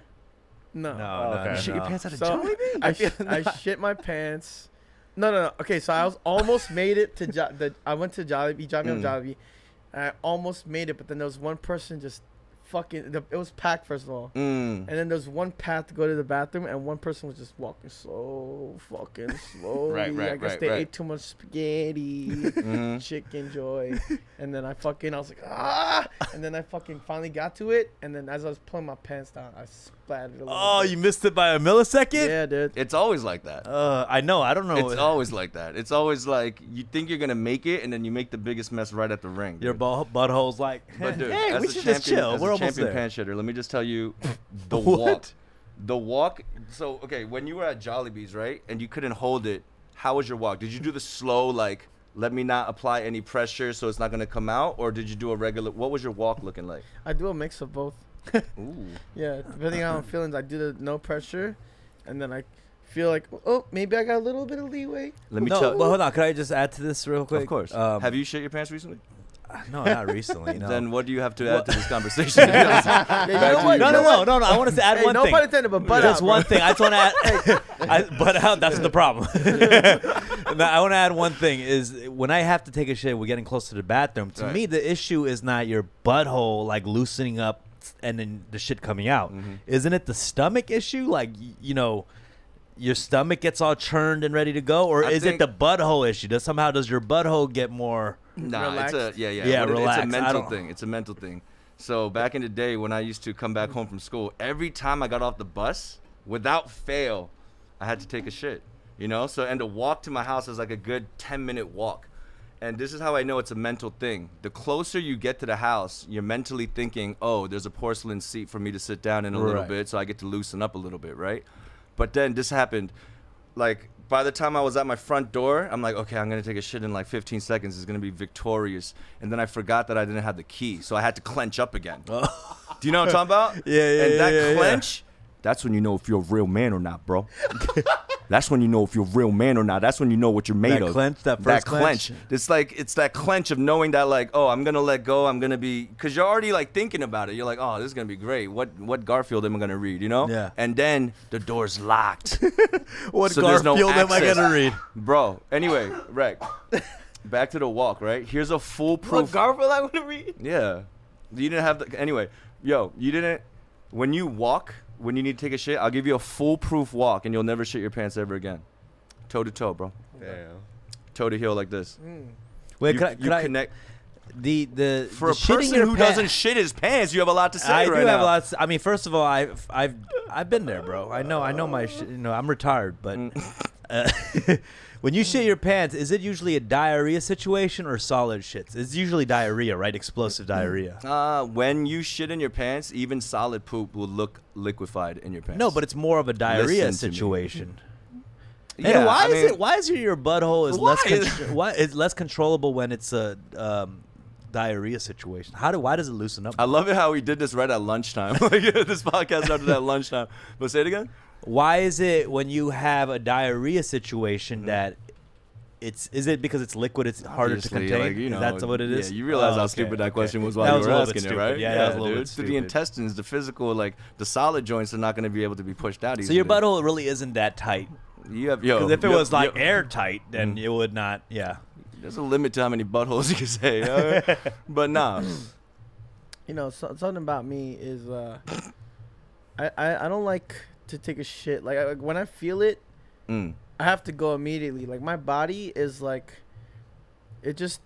[SPEAKER 2] No.
[SPEAKER 1] No,
[SPEAKER 4] Oh,
[SPEAKER 1] no,
[SPEAKER 4] okay. You shit your pants at a
[SPEAKER 2] So
[SPEAKER 4] Jollibee?
[SPEAKER 2] I, sh- I shit my pants. No, no, no. Okay, so I was almost made it to jo- the. I went to Jollibee, dropped me
[SPEAKER 3] Mm.
[SPEAKER 2] on Jollibee. I almost made it, but then there was one person just fucking. The, it was packed first of all,
[SPEAKER 3] Mm.
[SPEAKER 2] and then there's one path to go to the bathroom, and one person was just walking so fucking (laughs) slowly.
[SPEAKER 3] Right, right,
[SPEAKER 2] I guess
[SPEAKER 3] right,
[SPEAKER 2] they
[SPEAKER 3] right.
[SPEAKER 2] ate too much spaghetti,
[SPEAKER 3] Mhm. (laughs)
[SPEAKER 2] Chickenjoy, and then I fucking I was like ah, and then I fucking finally got to it, and then as I was pulling my pants down, I splattered a little.
[SPEAKER 1] Oh,
[SPEAKER 2] bit.
[SPEAKER 1] you missed it by a millisecond.
[SPEAKER 2] Yeah, dude.
[SPEAKER 3] It's always like that.
[SPEAKER 1] Uh, I know. I don't know.
[SPEAKER 3] It's always like that. It's always like you think you're gonna make it, and then you make the biggest mess right at the ring.
[SPEAKER 1] Your
[SPEAKER 3] dude.
[SPEAKER 1] butt butthole's like,
[SPEAKER 3] But dude,
[SPEAKER 1] hey,
[SPEAKER 3] as
[SPEAKER 1] we
[SPEAKER 3] a
[SPEAKER 1] should
[SPEAKER 3] champion,
[SPEAKER 1] just chill.
[SPEAKER 3] as
[SPEAKER 1] We're
[SPEAKER 3] a
[SPEAKER 1] almost
[SPEAKER 3] champion
[SPEAKER 1] there.
[SPEAKER 3] pan shitter, let me just tell you, (laughs) the
[SPEAKER 1] What?
[SPEAKER 3] walk, the walk. So okay, when you were at Jollibee's, right, and you couldn't hold it, how was your walk? Did you do the slow like? Let me not apply any pressure, so it's not gonna come out, or did you do a regular? What was your walk looking like?
[SPEAKER 2] I do a mix of both. (laughs)
[SPEAKER 3] Ooh,
[SPEAKER 2] Yeah, depending on feelings I'm I do the no pressure, and then I feel like, oh, maybe I got a little bit of leeway.
[SPEAKER 3] let me
[SPEAKER 1] no,
[SPEAKER 3] tell.
[SPEAKER 1] but hold on. Could I just add to this real quick?
[SPEAKER 3] of course.
[SPEAKER 1] Um,
[SPEAKER 3] Have you shit your pants recently?
[SPEAKER 1] No, not recently. No.
[SPEAKER 3] Then what do you have to add to this conversation? to? (laughs) (laughs)
[SPEAKER 2] Yeah, you know
[SPEAKER 3] to
[SPEAKER 2] what?
[SPEAKER 1] no, no, no, no, no. I want to add
[SPEAKER 2] Hey,
[SPEAKER 1] one
[SPEAKER 2] no
[SPEAKER 1] thing.
[SPEAKER 2] pun intended, but butt
[SPEAKER 1] Just
[SPEAKER 2] out,
[SPEAKER 1] one thing. I just want to add. (laughs) I, but out. That's the problem. No, I want to add one thing. Is when I have to take a shit, we're getting close to the bathroom. To
[SPEAKER 3] Right.
[SPEAKER 1] me, the issue is not your butthole like loosening up and then the shit coming out.
[SPEAKER 3] Mhm.
[SPEAKER 1] Isn't it the stomach issue? Like you know. Your stomach gets all churned and ready to go, or
[SPEAKER 3] I
[SPEAKER 1] is it the butthole issue? Does somehow does your butthole get more?
[SPEAKER 3] Nah,
[SPEAKER 2] Relaxed?
[SPEAKER 3] it's a yeah, yeah.
[SPEAKER 1] Yeah,
[SPEAKER 3] What it-
[SPEAKER 1] relaxed.
[SPEAKER 3] It's a mental thing. It's a mental thing. So back in the day when I used to come back home from school, every time I got off the bus, without fail, I had to take a shit. You know, so and to walk to my house is like a good ten minute walk. And this is how I know it's a mental thing. The closer you get to the house, you're mentally thinking, "Oh, there's a porcelain seat for me to sit down in a little bit, so I get to loosen up a little bit, right?" But then this happened like by the time I was at my front door, I'm like, okay, I'm gonna take a shit in like 15 seconds. It's gonna be victorious. And then I forgot that I didn't have the key, so I had to clench up again. (laughs) Do you know what I'm talking about?
[SPEAKER 1] Yeah, yeah,
[SPEAKER 3] And that
[SPEAKER 1] yeah, yeah, yeah.
[SPEAKER 3] Clench, that's when you know if you're a real man or not, bro. (laughs) that's when you know if you're a real man or not. That's when you know what you're made
[SPEAKER 1] That
[SPEAKER 3] of.
[SPEAKER 1] clench, that
[SPEAKER 3] that
[SPEAKER 1] first clench.
[SPEAKER 3] It's like it's that clench of knowing that like, oh, I'm gonna let go. I'm gonna be because you're already like thinking about it. You're like, oh, this is gonna be great. What what Garfield am I gonna read? You know?
[SPEAKER 1] Yeah.
[SPEAKER 3] And then the door's locked. (laughs)
[SPEAKER 1] What
[SPEAKER 3] So there's no
[SPEAKER 1] Garfield am I gonna read?
[SPEAKER 3] Bro, anyway, Rec, back to the walk, right? Here's a foolproof.
[SPEAKER 2] What
[SPEAKER 3] foolproof.
[SPEAKER 2] Garfield I want to read?
[SPEAKER 3] yeah. You didn't have the. Anyway, yo, you didn't. When you walk, when you need to take a shit, I'll give you a foolproof walk and you'll never shit your pants ever again. Toe to toe, bro.
[SPEAKER 4] Damn.
[SPEAKER 3] Toe to heel like this.
[SPEAKER 1] Wait,
[SPEAKER 3] you,
[SPEAKER 1] could I,
[SPEAKER 3] you
[SPEAKER 1] I
[SPEAKER 3] connect.
[SPEAKER 1] the the
[SPEAKER 3] For
[SPEAKER 1] the
[SPEAKER 3] a person who
[SPEAKER 1] pants-
[SPEAKER 3] doesn't shit his pants, you have a lot to say
[SPEAKER 1] I
[SPEAKER 3] right
[SPEAKER 1] do
[SPEAKER 3] now.
[SPEAKER 1] have a lot. To, I mean, first of all, I've I've I've been there, bro. I know I know my shit. You know, I'm retired, but
[SPEAKER 3] Mm. (laughs)
[SPEAKER 1] uh, when you shit your pants, is it usually a diarrhea situation or solid shits? It's usually diarrhea, right? Explosive diarrhea.
[SPEAKER 3] Uh, when you shit in your pants, even solid poop will look liquefied in your pants.
[SPEAKER 1] No, but it's more of a diarrhea
[SPEAKER 3] Listen to me.
[SPEAKER 1] situation.
[SPEAKER 3] yeah.
[SPEAKER 1] and why
[SPEAKER 3] I
[SPEAKER 1] is
[SPEAKER 3] mean,
[SPEAKER 1] it? Why is your butthole is less
[SPEAKER 3] Why is-
[SPEAKER 1] contr- why is less controllable when it's a um, diarrhea situation? How do why does it loosen up?
[SPEAKER 3] I love it how we did this right at lunchtime. (laughs) like this podcast started at lunchtime. But say it again.
[SPEAKER 1] Why is it when you have a diarrhea situation
[SPEAKER 3] Mhm.
[SPEAKER 1] that it's is it because it's liquid it's harder to contain?
[SPEAKER 3] like, you know,
[SPEAKER 1] That's what it is.
[SPEAKER 3] Yeah, you realize
[SPEAKER 1] Oh,
[SPEAKER 3] how
[SPEAKER 1] okay,
[SPEAKER 3] stupid that
[SPEAKER 1] okay.
[SPEAKER 3] question was
[SPEAKER 1] That
[SPEAKER 3] while
[SPEAKER 1] was
[SPEAKER 3] you
[SPEAKER 1] a
[SPEAKER 3] were
[SPEAKER 1] bit
[SPEAKER 3] asking it, right?
[SPEAKER 1] Yeah, that was a little
[SPEAKER 3] dude.
[SPEAKER 1] bit
[SPEAKER 3] To the intestines, the physical, like the solid joints are not going to be able to be pushed out
[SPEAKER 1] So your butthole really isn't that tight.
[SPEAKER 3] You have yo.
[SPEAKER 1] Because if it
[SPEAKER 3] yo-
[SPEAKER 1] was like
[SPEAKER 3] yo-
[SPEAKER 1] airtight, then
[SPEAKER 3] Mhm.
[SPEAKER 1] it would not. Yeah.
[SPEAKER 3] there's a limit to how many buttholes you can say. alright? (laughs) but nah,
[SPEAKER 2] You know, so, something about me is uh, I, I I don't like to take a shit. Like, I, like when I feel it,
[SPEAKER 3] mm.
[SPEAKER 2] I have to go immediately. Like my body is like, it just,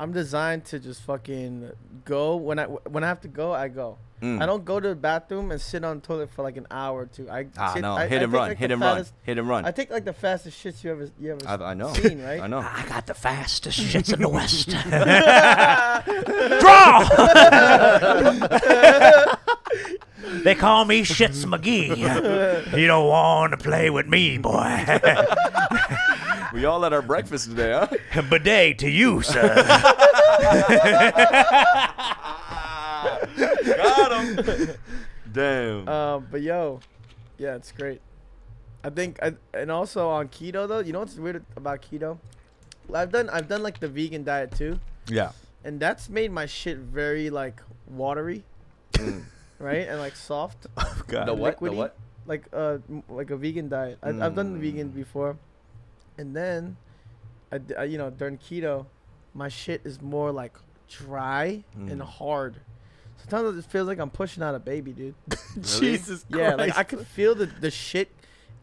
[SPEAKER 2] I'm designed to just fucking go. When I when I have to go, I go.
[SPEAKER 3] Mm.
[SPEAKER 2] I don't go to the bathroom and sit on the toilet for like an hour or two. I
[SPEAKER 3] Ah,
[SPEAKER 2] sit,
[SPEAKER 3] no,
[SPEAKER 2] I,
[SPEAKER 3] hit
[SPEAKER 2] I
[SPEAKER 3] and
[SPEAKER 2] take,
[SPEAKER 3] run,
[SPEAKER 2] like,
[SPEAKER 3] hit
[SPEAKER 2] the
[SPEAKER 3] and run, hit and run.
[SPEAKER 2] I take like the fastest shits you ever you ever
[SPEAKER 3] I, I know.
[SPEAKER 2] seen, right?
[SPEAKER 3] I know.
[SPEAKER 1] I got the fastest shits in the West. (laughs) Draw! (laughs) they call me Shits McGee. You don't want to play with me, boy. (laughs)
[SPEAKER 3] We all had our breakfast today, huh?
[SPEAKER 1] Bidet to you, sir.
[SPEAKER 3] Got him. (laughs) Damn.
[SPEAKER 2] Um, but yo, yeah, it's great. I think, I, and also on keto though, you know what's weird about keto? Well, I've done, I've done like the vegan diet too,
[SPEAKER 1] yeah.
[SPEAKER 2] and that's made my shit very like watery,
[SPEAKER 3] Mm. (laughs)
[SPEAKER 2] right, and like soft, (laughs) Oh,
[SPEAKER 1] God.
[SPEAKER 3] the what? The what?
[SPEAKER 2] like uh, like a vegan diet. I, I've done the vegan
[SPEAKER 3] Mm.
[SPEAKER 2] before, and then, I, d- I- you know, during keto, my shit is more like dry and
[SPEAKER 3] Mm.
[SPEAKER 2] hard. Sometimes it feels like I'm pushing out a baby, dude. (laughs) (laughs)
[SPEAKER 1] Jesus
[SPEAKER 2] Yeah, like I
[SPEAKER 1] Christ.
[SPEAKER 2] could feel the the shit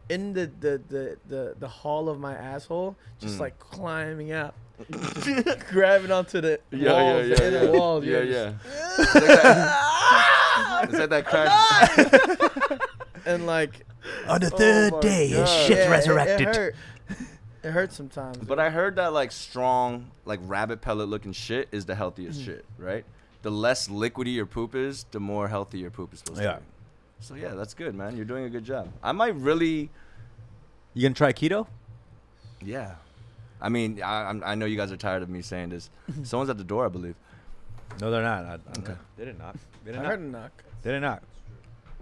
[SPEAKER 2] in the the the the, the hall of my asshole, just
[SPEAKER 3] Mm.
[SPEAKER 2] like climbing out, (laughs) grabbing onto the
[SPEAKER 3] Yeah,
[SPEAKER 2] walls,
[SPEAKER 3] yeah, yeah,
[SPEAKER 2] inner
[SPEAKER 3] yeah.
[SPEAKER 2] walls.
[SPEAKER 3] yeah,
[SPEAKER 2] you're
[SPEAKER 3] yeah. Is that that crash?
[SPEAKER 2] and like
[SPEAKER 1] On the
[SPEAKER 2] oh
[SPEAKER 1] third
[SPEAKER 2] my
[SPEAKER 1] day, his
[SPEAKER 2] God.
[SPEAKER 1] shit's
[SPEAKER 2] Yeah,
[SPEAKER 1] resurrected.
[SPEAKER 2] It, hurt. It hurts sometimes.
[SPEAKER 3] But I heard that like strong, like rabbit pellet looking shit is the
[SPEAKER 2] Mm.
[SPEAKER 3] healthiest shit, right? The less liquidy your poop is, the more healthy your poop is supposed
[SPEAKER 1] Yeah.
[SPEAKER 3] to be. So yeah, that's good, man. You're doing a good job. I might really,
[SPEAKER 1] You gonna try keto?
[SPEAKER 3] yeah. I mean, I, I'm- I know you guys are tired of me saying this. (laughs) Someone's at the door, I believe.
[SPEAKER 1] No, they're not. I, I,
[SPEAKER 3] Okay.
[SPEAKER 1] They did not. They
[SPEAKER 2] I
[SPEAKER 1] did
[SPEAKER 2] heard a knock.
[SPEAKER 1] They did not. Knock.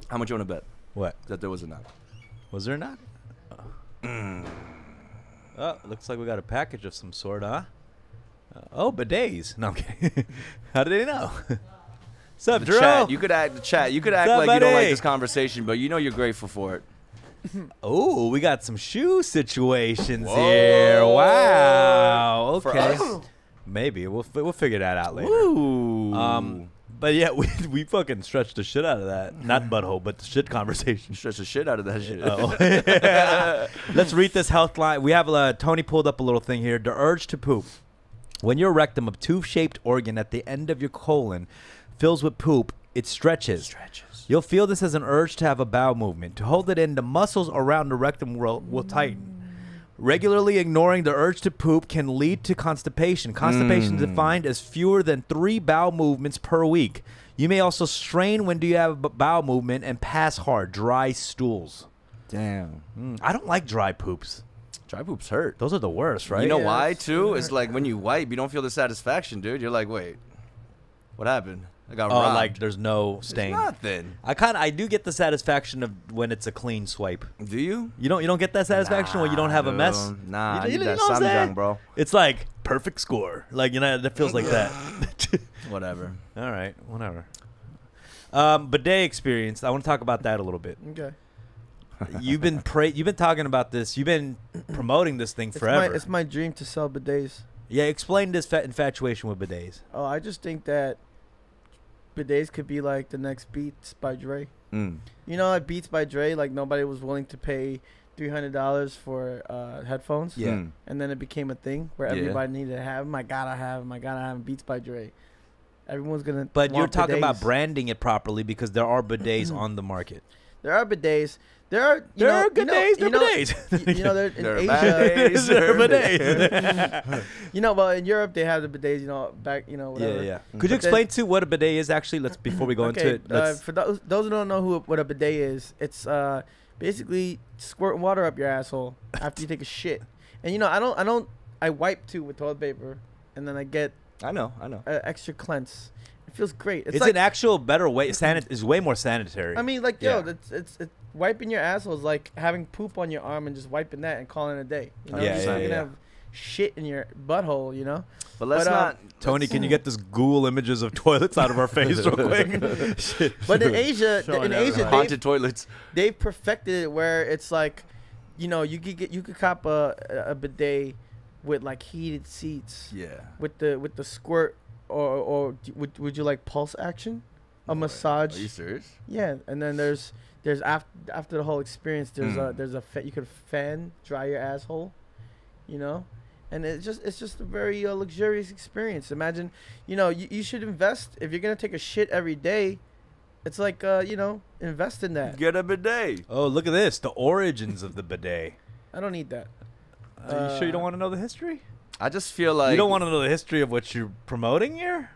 [SPEAKER 3] How much you want to bet
[SPEAKER 1] What?
[SPEAKER 3] that there was a knock?
[SPEAKER 1] Was there not?
[SPEAKER 3] Mm.
[SPEAKER 1] Oh, looks like we got a package of some sort, huh? Oh, bidets. No, I'm kidding. (laughs) How did they know? (laughs) What's up, Drew?
[SPEAKER 3] chat. You could act. The chat. You could act
[SPEAKER 1] up,
[SPEAKER 3] like you don't like this conversation, but you know you're grateful for it. (laughs)
[SPEAKER 1] Oh, we got some shoe situations
[SPEAKER 3] Whoa.
[SPEAKER 1] here. Wow. Okay. (clears throat) Maybe we'll we'll figure that out later.
[SPEAKER 3] Ooh.
[SPEAKER 1] Um, but yeah, we we fucking stretched the shit out of that. Not butthole, but the shit conversation.
[SPEAKER 3] stretch the shit out of that shit.
[SPEAKER 1] Oh. Let's read this Healthline. We have uh, Tony pulled up a little thing here. The urge to poop. When your rectum, a tube-shaped organ at the end of your colon, fills with poop, it stretches.
[SPEAKER 3] Stretches.
[SPEAKER 1] You'll feel this as an urge to have a bowel movement. To hold it in, the muscles around the rectum will, will tighten. Regularly ignoring the urge to poop can lead to constipation. Constipation is
[SPEAKER 3] Mm.
[SPEAKER 1] defined as fewer than three bowel movements per week. You may also strain when do you have a b- bowel movement and pass hard, dry stools.
[SPEAKER 3] Damn.
[SPEAKER 1] Mm, I don't like dry poops.
[SPEAKER 3] Dry poops hurt.
[SPEAKER 1] Those are the worst, right?
[SPEAKER 3] You know
[SPEAKER 2] Yeah,
[SPEAKER 3] why too? It's like when you wipe, you don't feel the satisfaction, dude. You're like, wait, what happened? I got
[SPEAKER 1] oh,
[SPEAKER 3] robbed.
[SPEAKER 1] like there's no
[SPEAKER 3] There's
[SPEAKER 1] stain.
[SPEAKER 3] nothing.
[SPEAKER 1] I kind of I do get the satisfaction of when it's a clean swipe.
[SPEAKER 3] Do you?
[SPEAKER 1] You don't you don't get that satisfaction when you don't have a mess.
[SPEAKER 3] Nah,
[SPEAKER 1] You-
[SPEAKER 3] I
[SPEAKER 1] you
[SPEAKER 3] need
[SPEAKER 1] know
[SPEAKER 3] that
[SPEAKER 1] what I'm saying?
[SPEAKER 3] samjang, bro.
[SPEAKER 1] It's like perfect score. Like you know, it feels like that. (laughs)
[SPEAKER 3] Whatever. (laughs)
[SPEAKER 1] All right, whatever. Um, bidet experience. I want to talk about that a little bit.
[SPEAKER 2] Okay.
[SPEAKER 1] You've been pra- You've been talking about this. You've been promoting this thing
[SPEAKER 2] It's
[SPEAKER 1] forever.
[SPEAKER 2] my it's my dream to sell bidets.
[SPEAKER 1] yeah, explain this fa- infatuation with bidets.
[SPEAKER 2] Oh, I just think that bidets could be like the next Beats by Dre.
[SPEAKER 3] Mm.
[SPEAKER 2] You know, like Beats by Dre, like nobody was willing to pay three hundred dollars for uh, headphones.
[SPEAKER 1] Yeah.
[SPEAKER 3] Mm.
[SPEAKER 2] And then it became a thing where
[SPEAKER 3] Yeah.
[SPEAKER 2] everybody needed to have them. I gotta have them. I gotta have 'em. Beats by Dre. Everyone's gonna.
[SPEAKER 1] But you're
[SPEAKER 2] want
[SPEAKER 1] talking about branding it properly because there are bidets (clears throat) on the market.
[SPEAKER 2] There are bidets. There are. You
[SPEAKER 1] There
[SPEAKER 2] know,
[SPEAKER 1] are good
[SPEAKER 2] you know,
[SPEAKER 1] days. There are
[SPEAKER 2] know,
[SPEAKER 1] bidets.
[SPEAKER 2] you, you know, they're in
[SPEAKER 3] There are
[SPEAKER 2] Asia.
[SPEAKER 3] bad days.
[SPEAKER 1] There are
[SPEAKER 3] There are
[SPEAKER 1] bidets. (laughs)
[SPEAKER 2] You know, well, in Europe they have the bidets. You know, back. You know, whatever.
[SPEAKER 1] Yeah, yeah. Could you
[SPEAKER 2] But then-
[SPEAKER 1] explain to what a bidet is actually? Let's before we go into it.
[SPEAKER 2] uh,
[SPEAKER 1] Let's,
[SPEAKER 2] for those those who don't know who what a bidet is, it's uh basically squirting water up your asshole after you take a shit. And you know, I don't I don't I wipe too with toilet paper, and then I get
[SPEAKER 3] I know. I know.
[SPEAKER 2] uh, extra cleanse. It feels great. It's,
[SPEAKER 1] it's
[SPEAKER 2] like
[SPEAKER 1] an actual better way. Sanit is way more sanitary.
[SPEAKER 2] I mean, like
[SPEAKER 1] Yeah.
[SPEAKER 2] yo, it's, it's it's wiping your asshole is like having poop on your arm and just wiping that and calling it a day. You know,
[SPEAKER 3] Yeah,
[SPEAKER 2] You're
[SPEAKER 3] yeah,
[SPEAKER 2] not gonna have shit in your butthole. You know.
[SPEAKER 3] But let's
[SPEAKER 2] But, uh,
[SPEAKER 3] not.
[SPEAKER 1] Tony, can you get this Google images of toilets out of our face real quick? (laughs)
[SPEAKER 2] But in Asia, (laughs)
[SPEAKER 1] Showing
[SPEAKER 2] in Asia,
[SPEAKER 1] everybody.
[SPEAKER 2] they've,
[SPEAKER 3] haunted toilets.
[SPEAKER 2] they've perfected it where it's like, you know, you could get you could cop a a bidet with like heated seats
[SPEAKER 3] Yeah.
[SPEAKER 2] with the with the squirt or or would would you like pulse action, a
[SPEAKER 3] No way.
[SPEAKER 2] massage?
[SPEAKER 3] Are you serious?
[SPEAKER 2] Yeah, and then there's there's after after the whole experience there's a
[SPEAKER 3] Mm.
[SPEAKER 2] there's a fa- you could fan dry your asshole, you know, and it's just it's just a very uh, luxurious experience. Imagine, you know, you, you should invest if you're gonna take a shit every day. It's like uh, you know, invest in that.
[SPEAKER 3] Get a bidet.
[SPEAKER 1] Oh, look at this. The origins of the bidet.
[SPEAKER 2] I don't need that.
[SPEAKER 1] Are you sure you don't
[SPEAKER 2] Uh,
[SPEAKER 1] want to know the history?
[SPEAKER 3] I just feel like
[SPEAKER 1] you don't want to know the history of what you're promoting here?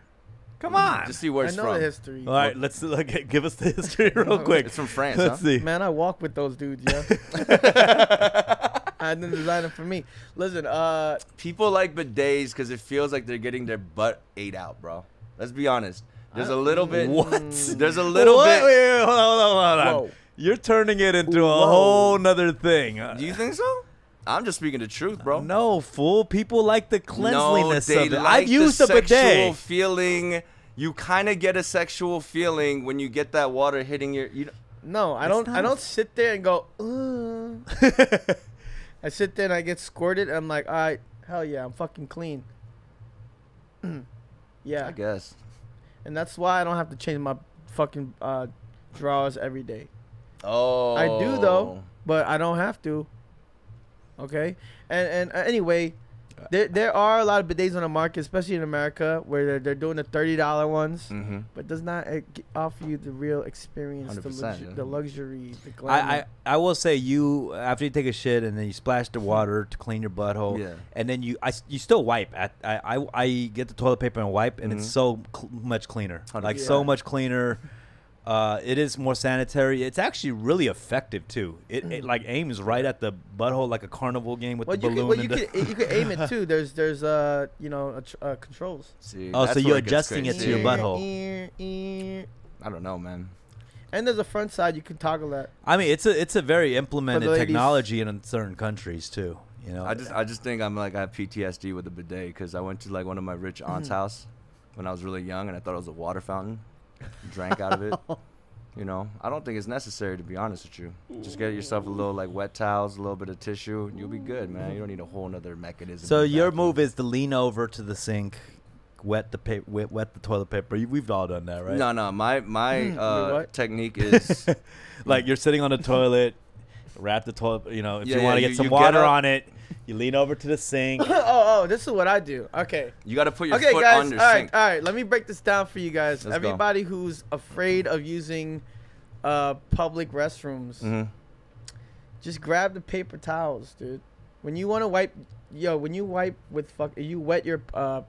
[SPEAKER 1] Come on.
[SPEAKER 3] Just see where
[SPEAKER 2] I
[SPEAKER 3] it's
[SPEAKER 2] know
[SPEAKER 3] from.
[SPEAKER 2] the history.
[SPEAKER 1] All right, let's like, (laughs) give us the history (laughs) real quick.
[SPEAKER 3] It's from France,
[SPEAKER 1] Let's
[SPEAKER 3] huh?
[SPEAKER 1] see.
[SPEAKER 2] Man, I walk with those dudes, yeah. (laughs) I didn't design it for me. Listen, uh,
[SPEAKER 3] People like bidets because it feels like they're getting their butt ate out, bro. Let's be honest. There's a little bit.
[SPEAKER 1] What?
[SPEAKER 3] There's a little
[SPEAKER 1] Wait,
[SPEAKER 3] bit.
[SPEAKER 1] wait, wait, hold on, hold on, hold on.
[SPEAKER 2] Whoa.
[SPEAKER 1] You're turning it into a
[SPEAKER 2] Whoa.
[SPEAKER 1] whole nother thing.
[SPEAKER 3] Do you think so? I'm just speaking the truth, bro.
[SPEAKER 1] No, fool. People like the cleanliness
[SPEAKER 3] no, they
[SPEAKER 1] of it.
[SPEAKER 3] like
[SPEAKER 1] I've used
[SPEAKER 3] the
[SPEAKER 1] a
[SPEAKER 3] sexual
[SPEAKER 1] bidet.
[SPEAKER 3] feeling. You kind of get a sexual feeling when you get that water hitting your. You know,
[SPEAKER 2] no, I don't.
[SPEAKER 1] not
[SPEAKER 2] I don't sit there and go. (laughs) I sit there and I get squirted. And I'm like, all right, hell yeah, I'm fucking clean. (clears throat) yeah,
[SPEAKER 3] I guess.
[SPEAKER 2] and that's why I don't have to change my fucking uh, drawers every day.
[SPEAKER 3] Oh.
[SPEAKER 2] I do though, but I don't have to. Okay, and and uh, anyway, there there are a lot of bidets on the market, especially in America, where they're, they're doing the thirty dollar ones,
[SPEAKER 3] Mm-hmm.
[SPEAKER 2] but does not uh, offer you the real experience, the, luxu-
[SPEAKER 3] yeah.
[SPEAKER 2] the luxury, the
[SPEAKER 1] I,
[SPEAKER 2] glamour.
[SPEAKER 1] I I will say you after you take a shit and then you splash the water to clean your butthole.
[SPEAKER 3] Yeah.
[SPEAKER 1] And then you I s- you still wipe. At, I, I I get the toilet paper and wipe, and it's
[SPEAKER 3] Mhm.
[SPEAKER 1] so cl- much cleaner.
[SPEAKER 3] Hundred
[SPEAKER 1] Like
[SPEAKER 2] percent.
[SPEAKER 1] so much cleaner. Uh, it is more sanitary. It's actually really effective too. It, it like aims right at the butthole like a carnival game with
[SPEAKER 2] well,
[SPEAKER 1] the
[SPEAKER 2] you
[SPEAKER 1] balloon.
[SPEAKER 2] could, well, you
[SPEAKER 1] and the-
[SPEAKER 2] could you could aim it (laughs) too. There's there's uh you know uh, tr- uh, controls.
[SPEAKER 3] See,
[SPEAKER 1] Oh, so you're
[SPEAKER 3] where it gets
[SPEAKER 1] adjusting it to your butthole.
[SPEAKER 2] Ear, ear.
[SPEAKER 3] I don't know, man.
[SPEAKER 2] And there's a front side you can toggle that.
[SPEAKER 1] I mean, it's a it's a very implemented
[SPEAKER 2] ladies.
[SPEAKER 1] technology in certain countries too. You know,
[SPEAKER 3] I just I just think I'm like I have PTSD with the bidet because I went to like one of my rich aunt's house when I was really young and I thought it was a water fountain, drank out of it. (laughs) You know, I don't think it's necessary to be honest with you. Just get yourself a little like wet towels, a little bit of tissue, and you'll be good, man. You don't need a whole nother mechanism.
[SPEAKER 1] So your move is to lean over to the sink, wet the paper, wet, wet the toilet paper. We've all done that, right?
[SPEAKER 3] No, no, my my uh, technique (laughs) is
[SPEAKER 1] Like you're sitting on the toilet, wrap the toilet. You know, if
[SPEAKER 3] Yeah,
[SPEAKER 1] you want to
[SPEAKER 3] you-
[SPEAKER 1] get some
[SPEAKER 3] you
[SPEAKER 1] water
[SPEAKER 3] up-
[SPEAKER 1] on it, you lean over to the sink. (laughs)
[SPEAKER 2] oh oh, this is what I do. Okay.
[SPEAKER 3] you got to put your
[SPEAKER 2] okay,
[SPEAKER 3] foot
[SPEAKER 2] guys.
[SPEAKER 3] on
[SPEAKER 2] All
[SPEAKER 3] your
[SPEAKER 2] right,
[SPEAKER 3] sink.
[SPEAKER 2] all right. Let me break this down for you guys.
[SPEAKER 3] Let's go.
[SPEAKER 2] Everybody who's afraid of using uh, public restrooms,
[SPEAKER 3] hmm
[SPEAKER 2] just grab the paper towels, dude. When you want to wipe, yo, when you wipe with fuck, you wet your uh,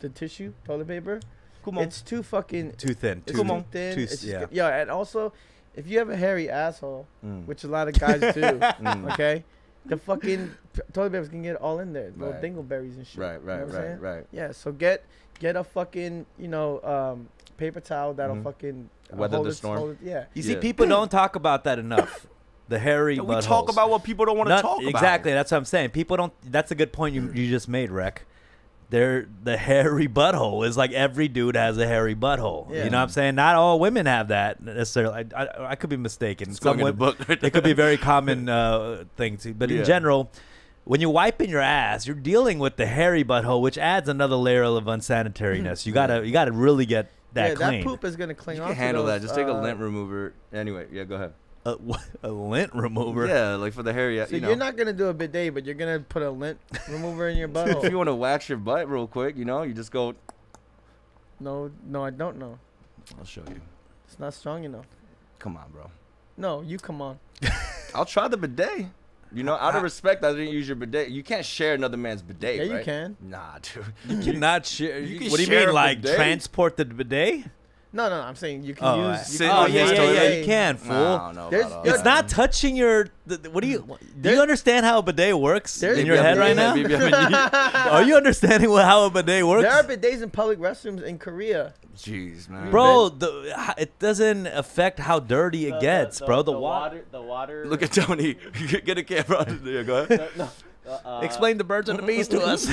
[SPEAKER 2] the tissue, toilet paper.
[SPEAKER 3] Come on.
[SPEAKER 2] It's too fucking.
[SPEAKER 1] Too thin.
[SPEAKER 2] It's
[SPEAKER 1] Too,
[SPEAKER 2] too thin.
[SPEAKER 1] too-
[SPEAKER 2] it's just,
[SPEAKER 1] yeah.
[SPEAKER 2] Yo, and also, if you have a hairy asshole,
[SPEAKER 3] Mm.
[SPEAKER 2] which a lot of guys do, (laughs)
[SPEAKER 3] Mm.
[SPEAKER 2] okay, the fucking p- toilet papers can get all in there, little
[SPEAKER 3] Right.
[SPEAKER 2] dingleberries and shit.
[SPEAKER 3] Right,
[SPEAKER 2] You know
[SPEAKER 3] right, right,
[SPEAKER 2] saying?
[SPEAKER 3] right.
[SPEAKER 2] Yeah, so get get a fucking you know um, paper towel that'll
[SPEAKER 3] Mhm.
[SPEAKER 2] fucking uh,
[SPEAKER 3] Weather the storm.
[SPEAKER 2] it- yeah.
[SPEAKER 1] You see,
[SPEAKER 3] Yeah.
[SPEAKER 1] people don't talk about that enough. The hairy
[SPEAKER 3] we talk
[SPEAKER 1] buttholes.
[SPEAKER 3] about what people don't want to
[SPEAKER 1] Not-
[SPEAKER 3] talk about.
[SPEAKER 1] exactly. That's what I'm saying. People don't. That's a good point you you just made, Rec. They're the hairy butthole is like every dude has a hairy butthole.
[SPEAKER 2] Yeah.
[SPEAKER 1] You know what I'm saying? Not all women have that necessarily. I, I, I could be mistaken.
[SPEAKER 3] It's
[SPEAKER 1] Some
[SPEAKER 3] the
[SPEAKER 1] women,
[SPEAKER 3] book.
[SPEAKER 1] it could be a very common (laughs) uh, thing too. But
[SPEAKER 3] Yeah.
[SPEAKER 1] in general, when you're wiping your ass, you're dealing with the hairy butthole, which adds another layer of unsanitariness. You gotta you gotta really get that
[SPEAKER 2] yeah,
[SPEAKER 1] clean.
[SPEAKER 2] that poop is gonna cling
[SPEAKER 3] You
[SPEAKER 2] on.
[SPEAKER 3] can handle that. Just take a lint remover. Anyway, yeah, go ahead.
[SPEAKER 1] A, (laughs) a lint remover.
[SPEAKER 3] Yeah, like for the hair. Yeah,
[SPEAKER 2] So
[SPEAKER 3] you know.
[SPEAKER 2] you're not gonna do a bidet, but you're gonna put a lint remover in your
[SPEAKER 3] butt. (laughs)
[SPEAKER 2] if
[SPEAKER 3] you want to wax your butt real quick, you know, you just go.
[SPEAKER 2] no, no, I don't know.
[SPEAKER 3] I'll show you.
[SPEAKER 2] It's not strong enough.
[SPEAKER 3] Come on, bro.
[SPEAKER 2] No, you come on. (laughs)
[SPEAKER 3] I'll try the bidet. You know, out of respect, I didn't use your bidet. You can't share another man's bidet,
[SPEAKER 2] Yeah, you can.
[SPEAKER 3] Nah, dude.
[SPEAKER 1] You cannot share.
[SPEAKER 3] You can
[SPEAKER 1] what do you mean, like
[SPEAKER 3] bidet?
[SPEAKER 1] transport the bidet?
[SPEAKER 2] No, no, I'm saying you can
[SPEAKER 1] Oh, I-
[SPEAKER 2] use. You
[SPEAKER 3] Sit
[SPEAKER 2] can
[SPEAKER 1] oh
[SPEAKER 3] on
[SPEAKER 1] yeah, yeah, yeah. You can, fool.
[SPEAKER 3] Nah, I
[SPEAKER 2] There's-
[SPEAKER 3] about
[SPEAKER 2] there's
[SPEAKER 1] It's not touching your. The, the- what do you? Do you understand how a bidet works in your head right now?
[SPEAKER 3] idiot. Maybe I'm an (laughs)
[SPEAKER 1] Are you understanding what, how a bidet works?
[SPEAKER 2] There are bidets in public restrooms in Korea.
[SPEAKER 3] Jeez, man.
[SPEAKER 1] Bro, the, it doesn't affect how dirty it gets, bro. The, water.
[SPEAKER 4] the water.
[SPEAKER 3] Look at Tony. (laughs) Get a camera. (laughs) Yeah, go ahead.
[SPEAKER 4] no, no, uh,
[SPEAKER 1] Explain the birds and the bees to us.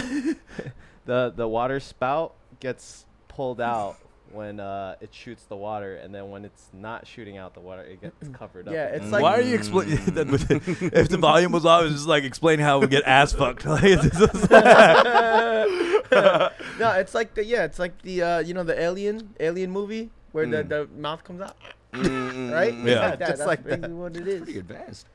[SPEAKER 4] the the water spout gets pulled out when uh, it shoots the water, and then when it's not shooting out the water, it gets covered up.
[SPEAKER 2] Yeah,
[SPEAKER 4] again.
[SPEAKER 2] it's like
[SPEAKER 1] Why are you explaining? (laughs) (laughs) if the volume was off, it's just like explain how we get ass fucked. (laughs) Like, it's
[SPEAKER 2] no, it's like the yeah, it's like the uh, you know the alien alien movie where the,
[SPEAKER 3] Mm.
[SPEAKER 2] the mouth comes out,
[SPEAKER 3] Mm,
[SPEAKER 2] right?
[SPEAKER 3] mm,
[SPEAKER 1] Yeah.
[SPEAKER 2] It's like that.
[SPEAKER 4] Just
[SPEAKER 2] That's
[SPEAKER 4] like that.
[SPEAKER 2] what it is.
[SPEAKER 3] Pretty advanced.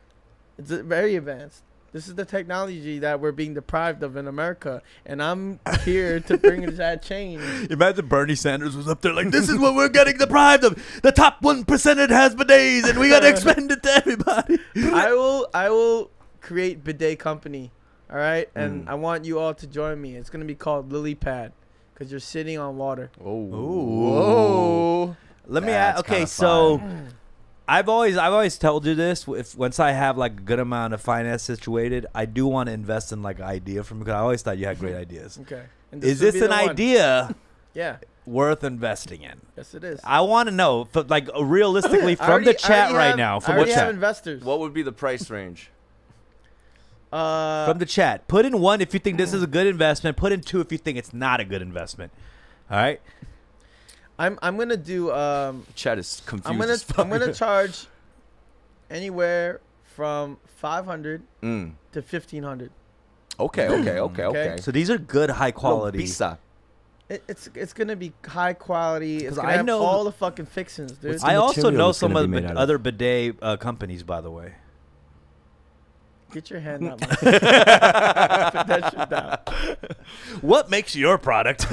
[SPEAKER 2] It's uh, very advanced. This is the technology that we're being deprived of in America, and I'm here to bring (laughs) that change.
[SPEAKER 1] Imagine Bernie Sanders was up there like, "This is what we're getting deprived of. The top one percentage has bidets, and we gotta (laughs) expand it to everybody." (laughs)
[SPEAKER 2] I will I will create bidet company, all right, and
[SPEAKER 3] Mm.
[SPEAKER 2] I want you all to join me. It's gonna be called Lily Pad, because you're sitting on water.
[SPEAKER 3] Oh.
[SPEAKER 1] Whoa. Let me
[SPEAKER 3] That's
[SPEAKER 1] ask. Okay, so
[SPEAKER 3] fire.
[SPEAKER 1] I've always I've always told you this. If once I have like a good amount of finance situated, I do want to invest in like an idea from because I always thought you had great ideas.
[SPEAKER 2] Okay. And
[SPEAKER 1] Is this an
[SPEAKER 2] one.
[SPEAKER 1] idea (laughs)
[SPEAKER 2] Yeah.
[SPEAKER 1] worth investing in?
[SPEAKER 2] Yes, it is.
[SPEAKER 1] I want to know, but like uh, realistically, (laughs) from
[SPEAKER 2] already-
[SPEAKER 1] the chat right
[SPEAKER 2] have-
[SPEAKER 1] now, from the
[SPEAKER 2] already have
[SPEAKER 1] chat,
[SPEAKER 2] investors.
[SPEAKER 3] What would be the price range?
[SPEAKER 2] Uh,
[SPEAKER 1] from the chat, put in one if you think this is a good investment. Put in two if you think it's not a good investment. All right.
[SPEAKER 2] I'm I'm gonna do um
[SPEAKER 3] Chat is confused.
[SPEAKER 2] I'm gonna. I'm gonna (laughs) charge anywhere from 500
[SPEAKER 3] Mm.
[SPEAKER 2] to 1500.
[SPEAKER 3] Okay, okay, okay,
[SPEAKER 2] Okay.
[SPEAKER 3] okay.
[SPEAKER 1] So these are good, high quality.
[SPEAKER 3] No, pizza.
[SPEAKER 2] It, it's it's gonna be high quality. It's
[SPEAKER 1] 'Cause
[SPEAKER 2] gonna
[SPEAKER 1] I
[SPEAKER 2] have
[SPEAKER 1] know-
[SPEAKER 2] all the fucking fixings, dude.
[SPEAKER 1] I also know some of the
[SPEAKER 3] made of?
[SPEAKER 1] other bidet uh, companies, by the way.
[SPEAKER 2] Get your hand out. (laughs) (laughs) Put that shit down. (laughs)
[SPEAKER 1] What makes your product?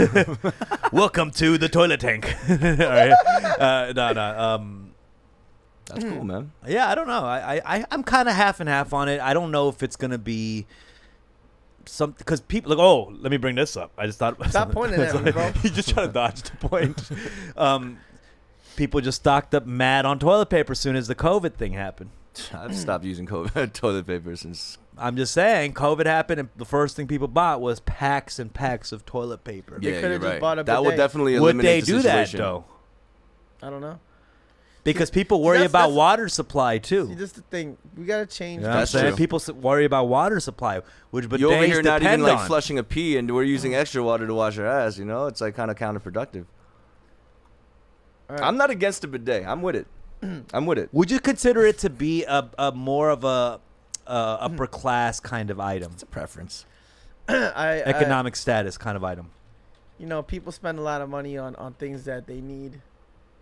[SPEAKER 1] Welcome to the toilet tank. All right. Uh, no, no. Um,
[SPEAKER 3] That's cool, man.
[SPEAKER 1] yeah, I don't know. I, I, I I'm kind of half and half on it. I don't know if it's gonna be some because people like. Oh, let me bring this up. I just thought.
[SPEAKER 2] Stop pointing at me, bro.
[SPEAKER 1] you just trying to dodge the point. um, people just stocked up mad on toilet paper as soon as the COVID thing happened. (laughs)
[SPEAKER 3] I've stopped using COVID (laughs) toilet paper since.
[SPEAKER 1] I'm just saying, COVID happened, and the first thing people bought was packs and packs of toilet paper.
[SPEAKER 2] They
[SPEAKER 3] Yeah,
[SPEAKER 2] coulda
[SPEAKER 3] you're
[SPEAKER 2] just
[SPEAKER 3] right.
[SPEAKER 2] bought a
[SPEAKER 3] that would
[SPEAKER 2] bidet.
[SPEAKER 3] definitely
[SPEAKER 1] Would
[SPEAKER 3] eliminate
[SPEAKER 1] they
[SPEAKER 3] the
[SPEAKER 1] do that though?
[SPEAKER 2] I don't know.
[SPEAKER 1] Because people worry
[SPEAKER 2] that's-
[SPEAKER 1] about
[SPEAKER 2] that's-
[SPEAKER 1] water supply too.
[SPEAKER 2] See, this the thing. We gotta change.
[SPEAKER 1] You know
[SPEAKER 3] That's true.
[SPEAKER 1] People worry about water supply, which but
[SPEAKER 3] You over here not
[SPEAKER 1] depend
[SPEAKER 3] even like
[SPEAKER 1] on.
[SPEAKER 3] flushing a pee, and we're using mm. extra water to wash our ass. You know, it's like kind of counterproductive.
[SPEAKER 2] All right.
[SPEAKER 3] I'm not against a bidet. I'm with it. (clears throat) I'm with it.
[SPEAKER 1] Would you consider it to be a, a more of a uh, upper class kind of item,
[SPEAKER 3] It's a preference. (clears throat)
[SPEAKER 2] I, I,
[SPEAKER 1] economic status kind of item?
[SPEAKER 2] you know, people spend a lot of money on on things that they need.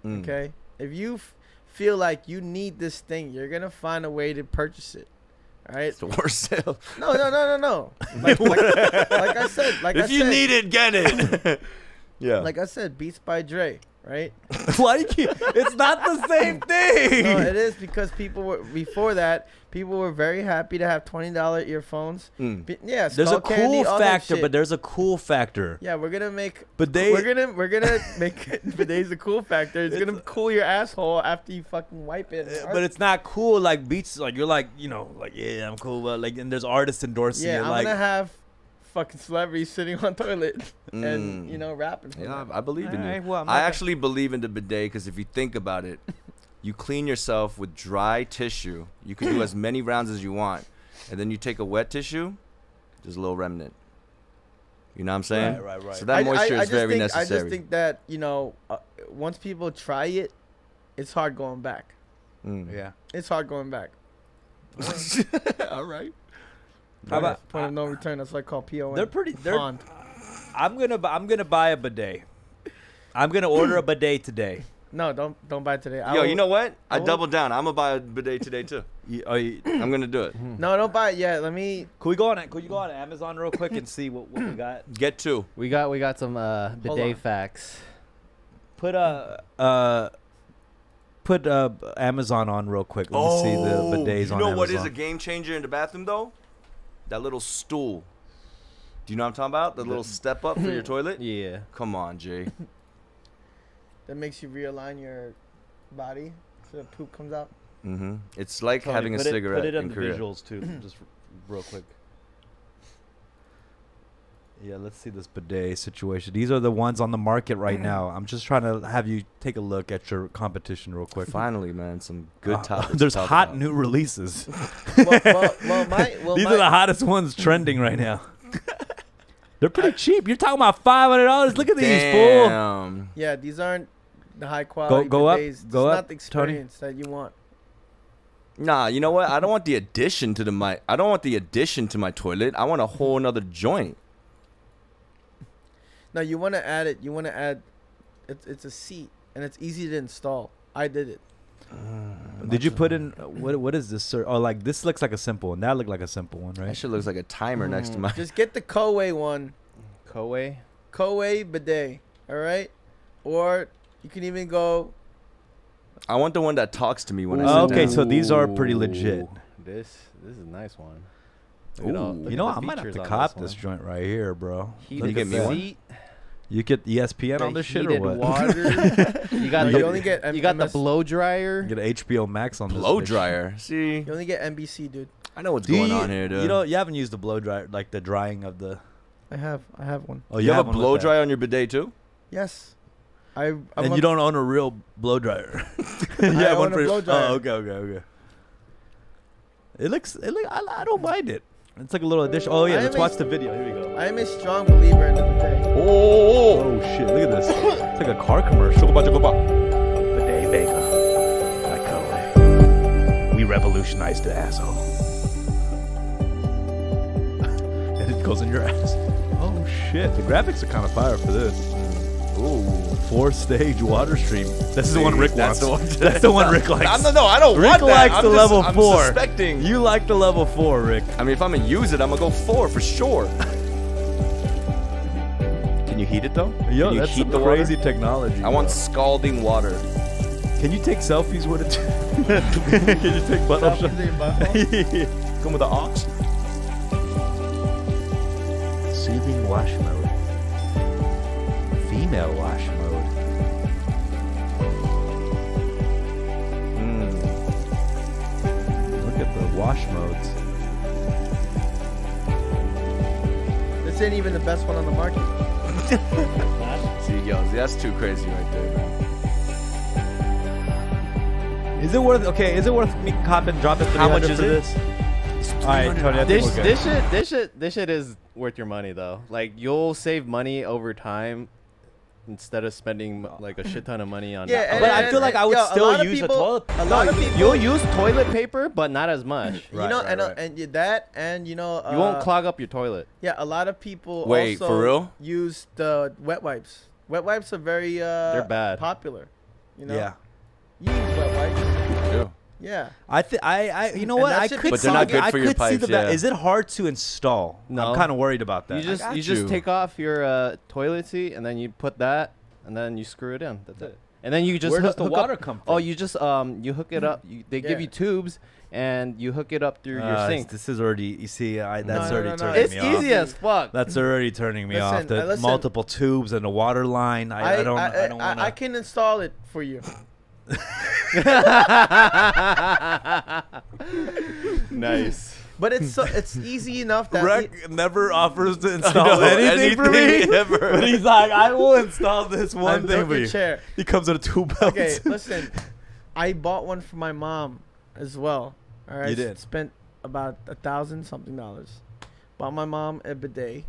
[SPEAKER 3] Mm.
[SPEAKER 2] Okay, if you f- feel like you need this thing, you're gonna find a way to purchase it. All right?
[SPEAKER 3] It's the worst sale.
[SPEAKER 2] No, no, no, no, no. (laughs) Like, like, like I said, like I
[SPEAKER 3] if you
[SPEAKER 2] said,
[SPEAKER 3] need it, get it. (laughs) yeah.
[SPEAKER 2] like I said, Beats by Dre, right? (laughs)
[SPEAKER 1] You? It's not the same (laughs) thing.
[SPEAKER 2] No, it is because people were before that. People were very happy to have twenty dollar earphones.
[SPEAKER 3] Mm.
[SPEAKER 2] Yeah,
[SPEAKER 1] there's a cool
[SPEAKER 2] Candy,
[SPEAKER 1] factor, but there's a cool factor.
[SPEAKER 2] yeah, we're gonna make.
[SPEAKER 1] But they-
[SPEAKER 2] we're gonna we're gonna make it. (laughs) But there's a cool factor. It's,
[SPEAKER 1] It's-
[SPEAKER 2] gonna cool your asshole after you fucking wipe it.
[SPEAKER 1] Uh, But it's not cool like beats. Like you're like you know like yeah I'm cool, but like and there's artists endorsing
[SPEAKER 2] yeah,
[SPEAKER 1] it.
[SPEAKER 2] I'm
[SPEAKER 1] like
[SPEAKER 2] gonna have fucking celebrities sitting on (laughs) toilet and
[SPEAKER 3] Mm.
[SPEAKER 2] you know rapping.
[SPEAKER 3] Yeah. I I believe in you.
[SPEAKER 1] Well, I'm
[SPEAKER 3] I
[SPEAKER 1] not gonna-
[SPEAKER 3] actually believe in the bidet because if you think about it, (laughs) you clean yourself with dry tissue. You can do as (laughs) many rounds as you want, and then you take a wet tissue, there's a little remnant. You know what I'm saying?
[SPEAKER 1] Right, right, right.
[SPEAKER 3] So that moisture
[SPEAKER 2] I, I
[SPEAKER 3] is very
[SPEAKER 2] think,
[SPEAKER 3] necessary.
[SPEAKER 2] I just think that you know, uh, once people try it, it's hard going back.
[SPEAKER 3] Mm.
[SPEAKER 1] yeah.
[SPEAKER 2] It's hard going back.
[SPEAKER 3] All right.
[SPEAKER 1] How about
[SPEAKER 2] Point of no return. That's what I call PON.
[SPEAKER 1] They're pretty. They're,
[SPEAKER 2] Pond.
[SPEAKER 1] I'm gonna. I'm gonna buy a bidet. I'm gonna order a bidet today. (laughs)
[SPEAKER 2] No, don't don't buy it today. I
[SPEAKER 3] Yo,
[SPEAKER 2] will-
[SPEAKER 3] you know what? I,
[SPEAKER 2] I will-
[SPEAKER 3] doubled down. I'm gonna buy a bidet today too. (laughs)
[SPEAKER 1] You- are you-
[SPEAKER 3] I'm gonna do it.
[SPEAKER 2] No, don't buy it yet. Let me.
[SPEAKER 1] Could we go on it? Could you go on Amazon real quick and see what, what we (coughs) got?
[SPEAKER 3] Get two.
[SPEAKER 4] We got we got some uh,
[SPEAKER 2] Hold
[SPEAKER 4] bidet facts.
[SPEAKER 1] Put a uh put uh Amazon on real quick. Let me see the bidets
[SPEAKER 3] Oh, you
[SPEAKER 1] on
[SPEAKER 3] know
[SPEAKER 1] Amazon.
[SPEAKER 3] what is a game changer in the bathroom though? That little stool. Do you know what I'm talking about? The little step up for your (laughs) toilet.
[SPEAKER 4] Yeah.
[SPEAKER 3] Come on, Jay. (laughs)
[SPEAKER 2] That makes you realign your body so the poop comes out.
[SPEAKER 3] Mm-hmm. It's like
[SPEAKER 1] Tony,
[SPEAKER 3] having a
[SPEAKER 1] put it-
[SPEAKER 3] cigarette
[SPEAKER 1] Put it on
[SPEAKER 3] in
[SPEAKER 1] the
[SPEAKER 3] Korea.
[SPEAKER 1] visuals too, (clears throat) just real quick. Yeah, let's see this bidet situation. These are the ones on the market right now. I'm just trying to have you take a look at your competition real quick.
[SPEAKER 3] Finally, man, some good
[SPEAKER 1] Uh,
[SPEAKER 3] topics. (laughs) to
[SPEAKER 1] There's
[SPEAKER 3] talk
[SPEAKER 1] hot
[SPEAKER 3] about.
[SPEAKER 1] new releases. (laughs)
[SPEAKER 2] well, well, well, my, (laughs) well,
[SPEAKER 1] These
[SPEAKER 2] my,
[SPEAKER 1] are the hottest ones trending right now. They're pretty cheap. You're talking about five hundred dollars. Look at these, fool.
[SPEAKER 2] Yeah, these aren't the high quality.
[SPEAKER 1] go up,
[SPEAKER 2] bidets. It's
[SPEAKER 1] go
[SPEAKER 2] not
[SPEAKER 1] up,
[SPEAKER 2] the
[SPEAKER 1] Tony.
[SPEAKER 2] experience that you want.
[SPEAKER 3] Nah, you know what? I don't want the addition to the my. I don't want the addition to my toilet. I want a whole another joint.
[SPEAKER 2] No, you want to add it. You want to add. It's it's a seat and it's easy to install. I did it.
[SPEAKER 1] Uh, did you put in uh, what? What is this, sir? Oh, like this looks like a simple one. That looked like a simple one, right?
[SPEAKER 3] That
[SPEAKER 1] right?
[SPEAKER 3] shit looks like a timer next to mm. my.
[SPEAKER 2] Just get the Coway one.
[SPEAKER 4] Coway.
[SPEAKER 2] Coway bidet. All right, or you can even go.
[SPEAKER 3] I want the one that talks to me when I
[SPEAKER 1] Oh,
[SPEAKER 3] sit
[SPEAKER 1] okay,
[SPEAKER 3] down.
[SPEAKER 1] so these are pretty legit.
[SPEAKER 4] This this is a nice one. Look at all- look
[SPEAKER 1] You know,
[SPEAKER 4] the
[SPEAKER 1] I might have to cop this,
[SPEAKER 4] one.
[SPEAKER 1] joint right here, bro.
[SPEAKER 4] Heated
[SPEAKER 1] Look
[SPEAKER 3] get
[SPEAKER 1] at
[SPEAKER 3] me one?
[SPEAKER 4] seat,
[SPEAKER 1] You get ESPN on
[SPEAKER 4] the
[SPEAKER 1] this shit or what?
[SPEAKER 4] water. (laughs) you got
[SPEAKER 2] No,
[SPEAKER 4] the,
[SPEAKER 2] you only get
[SPEAKER 4] you got the blow dryer.
[SPEAKER 1] You get HBO Max on this.
[SPEAKER 3] Blow
[SPEAKER 1] bitch.
[SPEAKER 3] dryer. See,
[SPEAKER 2] You only get NBC, dude.
[SPEAKER 3] I know what's
[SPEAKER 1] Do
[SPEAKER 3] going
[SPEAKER 1] you,
[SPEAKER 3] on here, dude.
[SPEAKER 1] You know, you haven't used the blow dryer, like the drying of the.
[SPEAKER 2] I have, I have one.
[SPEAKER 1] Oh,
[SPEAKER 3] you have a blow dryer on your bidet too?
[SPEAKER 2] Yes. I. I'm
[SPEAKER 1] and
[SPEAKER 2] a-
[SPEAKER 1] you don't own a real blow dryer. (laughs) (laughs)
[SPEAKER 2] I
[SPEAKER 1] yeah,
[SPEAKER 2] own
[SPEAKER 1] one
[SPEAKER 2] a
[SPEAKER 1] for
[SPEAKER 2] blow oh, dryer.
[SPEAKER 1] Oh, okay, okay, okay. It looks. It look. I, I don't mind it. It's like a little addition. Oh yeah,
[SPEAKER 2] I
[SPEAKER 1] let's watch
[SPEAKER 2] a-
[SPEAKER 1] the video. Here we go.
[SPEAKER 2] I am a strong believer in the bidet.
[SPEAKER 3] Oh
[SPEAKER 1] oh, oh, oh, oh shit! Look at this. It's like a car commercial. Bidet Vega, like Coway. We revolutionized the asshole. (laughs) and it goes in your ass. Oh shit! The graphics are kind of fire for this.
[SPEAKER 3] Ooh.
[SPEAKER 1] Four stage water stream. This is the one Rick
[SPEAKER 3] That's
[SPEAKER 1] wants.
[SPEAKER 3] the one. (laughs)
[SPEAKER 1] That's the one Rick likes.
[SPEAKER 3] I'm, no, no, I don't
[SPEAKER 1] Rick
[SPEAKER 3] want that.
[SPEAKER 1] likes
[SPEAKER 3] I'm
[SPEAKER 1] the
[SPEAKER 3] just-
[SPEAKER 1] level
[SPEAKER 3] I'm
[SPEAKER 1] four.
[SPEAKER 3] Suspecting.
[SPEAKER 1] You like the level four, Rick.
[SPEAKER 3] I mean, if I'm gonna use it, I'm gonna go four for sure. Can you heat it though?
[SPEAKER 1] Yo,
[SPEAKER 3] Can you
[SPEAKER 1] that's
[SPEAKER 3] heat
[SPEAKER 1] some
[SPEAKER 3] the water?
[SPEAKER 1] crazy technology.
[SPEAKER 3] I want
[SPEAKER 1] bro.
[SPEAKER 3] scalding water.
[SPEAKER 1] Can you take selfies with it? (laughs) Can you take butt
[SPEAKER 2] Selfies in? (laughs)
[SPEAKER 1] Come with the ox. Soothing wash mode. Female wash mode. Wash modes.
[SPEAKER 2] This ain't even the best one on the market. (laughs)
[SPEAKER 3] See, yo, that's too crazy right there, man.
[SPEAKER 1] Is it worth? Okay, is it worth me copping dropping?
[SPEAKER 3] How much
[SPEAKER 1] 300
[SPEAKER 3] is
[SPEAKER 1] for
[SPEAKER 3] it?
[SPEAKER 1] this? All right, Tony. I think
[SPEAKER 4] This
[SPEAKER 1] we're good.
[SPEAKER 4] this shit this shit this shit is worth your money though. Like you'll save money over time instead of spending like a shit ton of money on.
[SPEAKER 2] Yeah, and-
[SPEAKER 1] but I feel like I would
[SPEAKER 2] yo,
[SPEAKER 1] still
[SPEAKER 2] lot
[SPEAKER 1] use
[SPEAKER 2] people-
[SPEAKER 1] a toilet.
[SPEAKER 2] A
[SPEAKER 4] No,
[SPEAKER 2] lot of
[SPEAKER 4] you-
[SPEAKER 2] people.
[SPEAKER 4] you'll use toilet paper, but not as much.
[SPEAKER 2] you know,
[SPEAKER 1] right,
[SPEAKER 2] and uh,
[SPEAKER 1] right.
[SPEAKER 2] and that, and you know, uh,
[SPEAKER 4] you won't clog up your toilet.
[SPEAKER 2] Yeah, a lot of people
[SPEAKER 3] Wait,
[SPEAKER 2] also
[SPEAKER 3] for real?
[SPEAKER 2] use the wet wipes. Wet wipes are very uh
[SPEAKER 4] They're bad.
[SPEAKER 2] popular. You know,
[SPEAKER 1] Yeah.
[SPEAKER 2] you use wet wipes.
[SPEAKER 3] Ew.
[SPEAKER 2] Yeah,
[SPEAKER 1] I think I, I you know
[SPEAKER 2] And
[SPEAKER 1] what I could
[SPEAKER 3] But they're not
[SPEAKER 1] see-
[SPEAKER 3] good
[SPEAKER 1] I
[SPEAKER 3] for your
[SPEAKER 1] could see the
[SPEAKER 3] pipes,
[SPEAKER 1] ba- Is it hard to install?
[SPEAKER 4] No.
[SPEAKER 1] I'm kind of worried about that.
[SPEAKER 4] You just
[SPEAKER 3] got
[SPEAKER 4] you just take off your uh, toilet seat and then you put that and then you screw it in. That's it. And then you just
[SPEAKER 1] Where does
[SPEAKER 4] hook,
[SPEAKER 1] the
[SPEAKER 4] hook
[SPEAKER 1] water
[SPEAKER 4] up,
[SPEAKER 1] come
[SPEAKER 4] Oh, you just um you hook it up. You, they give
[SPEAKER 2] Yeah.
[SPEAKER 4] you tubes and you hook it up through your
[SPEAKER 1] Uh,
[SPEAKER 4] sink.
[SPEAKER 1] This is already. You see, I, that's
[SPEAKER 2] no,
[SPEAKER 1] already
[SPEAKER 2] no, no,
[SPEAKER 1] turning
[SPEAKER 4] It's
[SPEAKER 1] me off.
[SPEAKER 4] easy as fuck.
[SPEAKER 1] That's already turning me off.
[SPEAKER 2] Listen,
[SPEAKER 1] The
[SPEAKER 2] uh, listen.
[SPEAKER 1] multiple tubes and the water line. I, I, don't. I, don't want
[SPEAKER 2] I can install it for you. (laughs)
[SPEAKER 4] nice.
[SPEAKER 2] But it's so, it's easy enough that
[SPEAKER 1] Rick never offers to install
[SPEAKER 3] know,
[SPEAKER 1] anything, for me. (laughs)
[SPEAKER 3] ever.
[SPEAKER 1] But he's like, I will install this one
[SPEAKER 2] I'm
[SPEAKER 1] thing
[SPEAKER 2] built
[SPEAKER 1] for
[SPEAKER 2] your
[SPEAKER 1] you.
[SPEAKER 2] chair.
[SPEAKER 1] He comes with a two belt.
[SPEAKER 2] Okay, (laughs) listen. I bought one for my mom as well. All right,
[SPEAKER 1] You did?
[SPEAKER 2] Spent about a thousand something dollars. Bought my mom a bidet,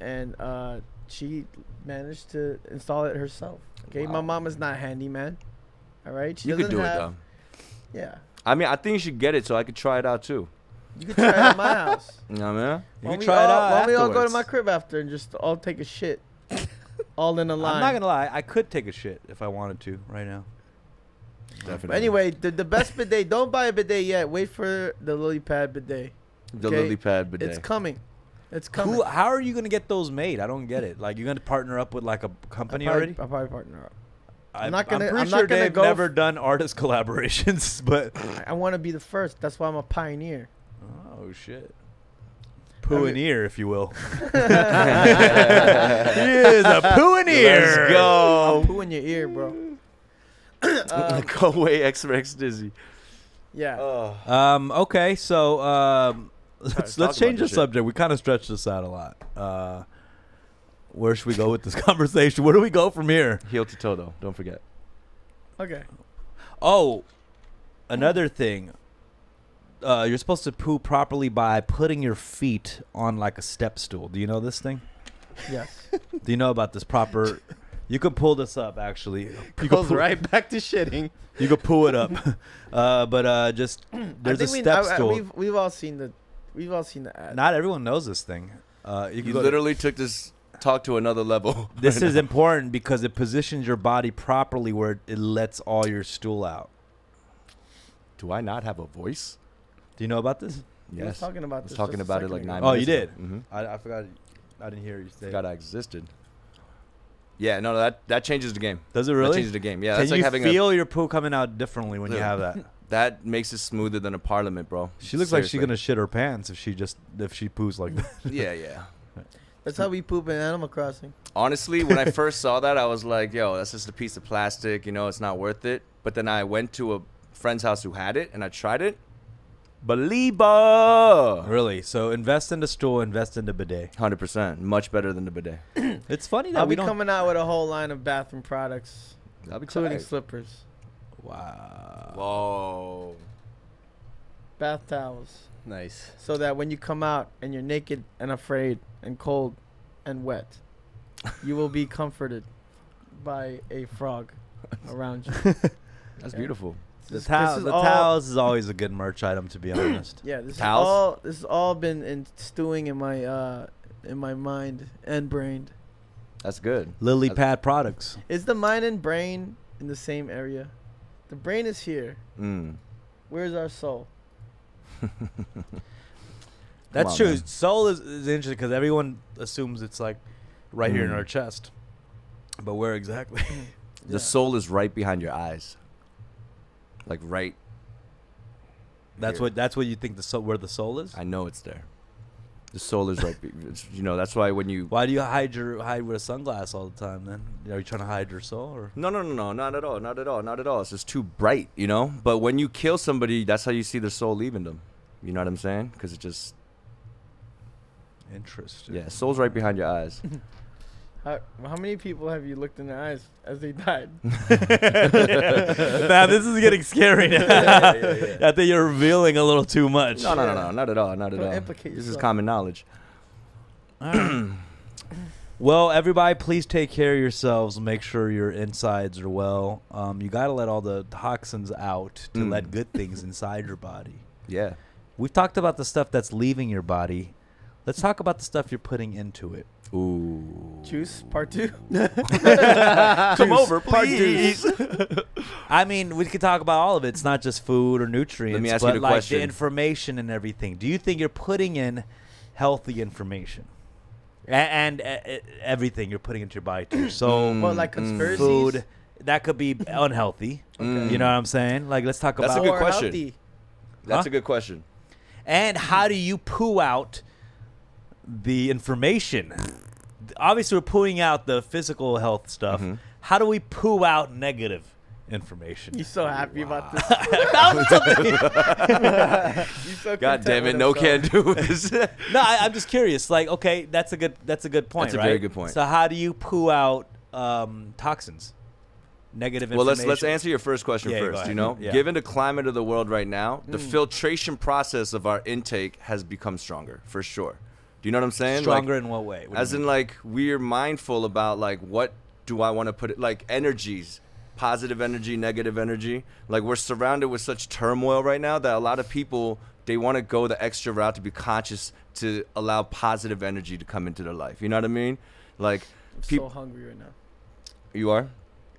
[SPEAKER 2] and uh, she managed to install it herself. Okay, my mom is not handyman. All right, she
[SPEAKER 3] You could
[SPEAKER 2] doesn't
[SPEAKER 3] do it though.
[SPEAKER 2] Yeah,
[SPEAKER 3] I mean, I think you should get it so I could try it out too.
[SPEAKER 2] you could try it at my house. (laughs)
[SPEAKER 3] You know what I mean?
[SPEAKER 1] You
[SPEAKER 2] Why
[SPEAKER 1] can
[SPEAKER 2] we
[SPEAKER 1] try it out
[SPEAKER 2] Why we all go to my crib after and just all take a shit, all in a line.
[SPEAKER 1] I'm not gonna lie. I could take a shit if I wanted to right now.
[SPEAKER 3] Definitely.
[SPEAKER 2] But anyway, the, the best bidet. Don't buy a bidet yet. Wait for the lily pad bidet.
[SPEAKER 3] the
[SPEAKER 2] okay,
[SPEAKER 3] lily pad bidet.
[SPEAKER 2] It's coming. It's coming.
[SPEAKER 1] Who? How are you gonna get those made? I don't get it. Like you're gonna partner up with like a company
[SPEAKER 2] I'll probably,
[SPEAKER 1] already?
[SPEAKER 2] I'll probably partner up.
[SPEAKER 1] I-
[SPEAKER 2] I'm not gonna-
[SPEAKER 1] I'm pretty
[SPEAKER 2] I'm not
[SPEAKER 1] sure
[SPEAKER 2] gonna
[SPEAKER 1] they've
[SPEAKER 2] go
[SPEAKER 1] never
[SPEAKER 2] f-
[SPEAKER 1] done artist (laughs) collaborations, but
[SPEAKER 2] I, I want to be the first. That's why I'm a pioneer.
[SPEAKER 1] oh shit. Poo in ear, if you will. (laughs) (laughs) He is a pooineer.
[SPEAKER 3] go.
[SPEAKER 2] Poo in your ear, bro. Um,
[SPEAKER 3] go away, X Rekstizzy.
[SPEAKER 2] yeah.
[SPEAKER 3] Oh.
[SPEAKER 1] Um. Okay. So um, let's let's change the
[SPEAKER 3] this shit.
[SPEAKER 1] subject. We kind of stretched this out a lot. Uh, where should we go with this (laughs) conversation? Where do we go from here?
[SPEAKER 3] Heel to toe, though. Don't forget.
[SPEAKER 2] Okay.
[SPEAKER 1] Oh, another thing. Uh, you're supposed to poo properly by putting your feet on like a step stool. Do you know this thing?
[SPEAKER 2] Yes. (laughs)
[SPEAKER 1] Do you know about this proper? You can pull this up actually. You
[SPEAKER 4] Goes
[SPEAKER 1] pull,
[SPEAKER 4] right back to shitting.
[SPEAKER 1] You can pull it up. (laughs) uh, but uh, just there's
[SPEAKER 2] I
[SPEAKER 1] a
[SPEAKER 2] think we-
[SPEAKER 1] step
[SPEAKER 2] I- I-
[SPEAKER 1] stool.
[SPEAKER 2] we've, we've all seen the, we've all seen the ad.
[SPEAKER 1] Not everyone knows this thing. Uh, you
[SPEAKER 3] You
[SPEAKER 1] go to-
[SPEAKER 3] literally took this talk to another level. (laughs)
[SPEAKER 1] This is important because it positions your body properly where it lets all your stool out.
[SPEAKER 3] Do I not have a voice?
[SPEAKER 1] Do you know about this?
[SPEAKER 2] We was
[SPEAKER 3] Yes.
[SPEAKER 2] talking
[SPEAKER 3] I
[SPEAKER 2] about
[SPEAKER 3] was
[SPEAKER 2] this
[SPEAKER 3] talking
[SPEAKER 2] just a
[SPEAKER 3] about it like
[SPEAKER 2] ago.
[SPEAKER 3] nine
[SPEAKER 1] Oh, you
[SPEAKER 3] minutes
[SPEAKER 1] did?
[SPEAKER 3] Mm-hmm.
[SPEAKER 1] I, I forgot. I didn't hear you say.
[SPEAKER 3] Forgot I existed. Yeah, no, that that changes the game.
[SPEAKER 1] Does it
[SPEAKER 3] That
[SPEAKER 1] really?
[SPEAKER 3] changes the game. Yeah,
[SPEAKER 1] Can
[SPEAKER 3] that's like
[SPEAKER 1] you
[SPEAKER 3] having
[SPEAKER 1] feel your poo coming out differently when you have that? (laughs)
[SPEAKER 3] that makes it smoother than a parliament, bro.
[SPEAKER 1] She looks like she's gonna shit her pants if she just if she poos like that.
[SPEAKER 3] Yeah, (laughs) yeah.
[SPEAKER 2] That's how we poop in Animal Crossing.
[SPEAKER 3] Honestly, when I (laughs) first saw that, I was like, "Yo, that's just a piece of plastic. You know, it's not worth it." But then I went to a friend's house who had it, and I tried it. Belieber,
[SPEAKER 1] Really? So invest in the stool, invest in the bidet.
[SPEAKER 3] hundred percent, much better than the bidet. (clears throat)
[SPEAKER 1] It's funny that
[SPEAKER 2] I'll
[SPEAKER 1] we
[SPEAKER 2] be
[SPEAKER 1] don't.
[SPEAKER 2] coming out with a whole line of bathroom products,
[SPEAKER 3] That'd be
[SPEAKER 2] including
[SPEAKER 3] tight.
[SPEAKER 2] slippers,
[SPEAKER 1] wow.
[SPEAKER 3] Whoa.
[SPEAKER 2] Bath towels,
[SPEAKER 4] Nice.
[SPEAKER 2] so that when you come out and you're naked and afraid and cold and wet, you will be (laughs) comforted by a frog around you. (laughs)
[SPEAKER 3] That's
[SPEAKER 2] Yeah.
[SPEAKER 3] beautiful.
[SPEAKER 1] The,
[SPEAKER 2] This-
[SPEAKER 1] towel,
[SPEAKER 2] this is
[SPEAKER 1] the
[SPEAKER 2] all-
[SPEAKER 1] towels is always a good merch item, to be (coughs) honest.
[SPEAKER 2] Yeah, this
[SPEAKER 3] Towels?
[SPEAKER 2] is all. This has all been in stewing in my uh in my mind and brain.
[SPEAKER 3] That's good.
[SPEAKER 1] Lily
[SPEAKER 3] That's-
[SPEAKER 1] pad products.
[SPEAKER 2] Is the mind and brain in the same area? The brain is here.
[SPEAKER 3] Mm.
[SPEAKER 2] Where's our soul? (laughs)
[SPEAKER 1] That's
[SPEAKER 3] on,
[SPEAKER 1] true.
[SPEAKER 3] man.
[SPEAKER 1] Soul is, is interesting because everyone assumes it's like right here in
[SPEAKER 3] Mm.
[SPEAKER 1] our chest, but where exactly? (laughs)
[SPEAKER 2] Yeah.
[SPEAKER 3] The soul is right behind your eyes. Like right.
[SPEAKER 1] That's
[SPEAKER 3] here.
[SPEAKER 1] what. That's what you think the soul. Where the soul is.
[SPEAKER 3] I know it's there. The soul is right. Be- (laughs) you know that's why when you.
[SPEAKER 1] Why do you hide your hide with a sunglass all the time? Then are you trying to hide your soul? Or
[SPEAKER 3] No, no, no, no, not at all, not at all, not at all. It's just too bright, you know. But when you kill somebody, that's how you see their soul leaving them. You know what I'm saying? Because it just,
[SPEAKER 1] interesting.
[SPEAKER 3] yeah, soul's right behind your eyes. (laughs)
[SPEAKER 2] How, how many people have you looked in their eyes as they died? (laughs)
[SPEAKER 1] now this is getting scary. Now.
[SPEAKER 3] Yeah, yeah, yeah. (laughs)
[SPEAKER 1] I think you're revealing a little too much.
[SPEAKER 3] No, no, no, no, not at all, not at
[SPEAKER 2] Don't
[SPEAKER 3] all.
[SPEAKER 2] implicate
[SPEAKER 3] This is common knowledge. (clears throat)
[SPEAKER 1] Well, everybody, please take care of yourselves. Make sure your insides are well. Um, you got to let all the toxins out to
[SPEAKER 3] Mm.
[SPEAKER 1] let good things inside your body.
[SPEAKER 3] Yeah.
[SPEAKER 1] We've talked about the stuff that's leaving your body. Let's talk about the stuff you're putting into it.
[SPEAKER 3] Ooh.
[SPEAKER 2] Juice part two. (laughs) (laughs)
[SPEAKER 3] Come over, please. (laughs)
[SPEAKER 1] I mean, we could talk about all of it. It's not just food or nutrients,
[SPEAKER 3] ask you
[SPEAKER 1] but like
[SPEAKER 3] question.
[SPEAKER 1] the information and everything. Do you think you're putting in healthy information? A- And, uh, uh, everything you're putting into your body too. So (clears throat)
[SPEAKER 3] Mm,
[SPEAKER 2] Well, like conspiracies.
[SPEAKER 1] food that could be unhealthy.
[SPEAKER 3] Mm.
[SPEAKER 1] You know what I'm saying? Like let's talk
[SPEAKER 3] That's a
[SPEAKER 1] about
[SPEAKER 3] good question.
[SPEAKER 2] healthy.
[SPEAKER 3] That's
[SPEAKER 1] Huh?
[SPEAKER 3] a good question.
[SPEAKER 1] And how do you poo out the information? Obviously, we're pooing out the physical health stuff.
[SPEAKER 3] Mhm.
[SPEAKER 1] How do we poo out negative information?
[SPEAKER 2] You're so happy about this. He's (laughs) (laughs) so
[SPEAKER 3] God damn it, no
[SPEAKER 2] himself.
[SPEAKER 3] can do this. (laughs)
[SPEAKER 1] no, I, I'm just curious. Like, okay, that's a good that's a good point,
[SPEAKER 3] That's a
[SPEAKER 1] right?
[SPEAKER 3] very good point.
[SPEAKER 1] So, how do you poo out um, toxins, negative
[SPEAKER 3] Well, let's let's answer your first question
[SPEAKER 1] Yeah,
[SPEAKER 3] first. You know,
[SPEAKER 1] Yeah.
[SPEAKER 3] given the climate of the world right now, the
[SPEAKER 2] Mm.
[SPEAKER 3] filtration process of our intake has become stronger for sure. Do you know what I'm saying? Like,
[SPEAKER 1] Stronger in what way? What
[SPEAKER 3] as in
[SPEAKER 1] mean?
[SPEAKER 3] like we're mindful about like what do I want to put it like energies, positive energy, negative energy. Like we're surrounded with such turmoil right now that a lot of people they want to go the extra route to be conscious to allow positive energy to come into their life. You know what I mean? Like
[SPEAKER 2] I'm
[SPEAKER 3] peop-
[SPEAKER 2] so hungry right now.
[SPEAKER 3] you are.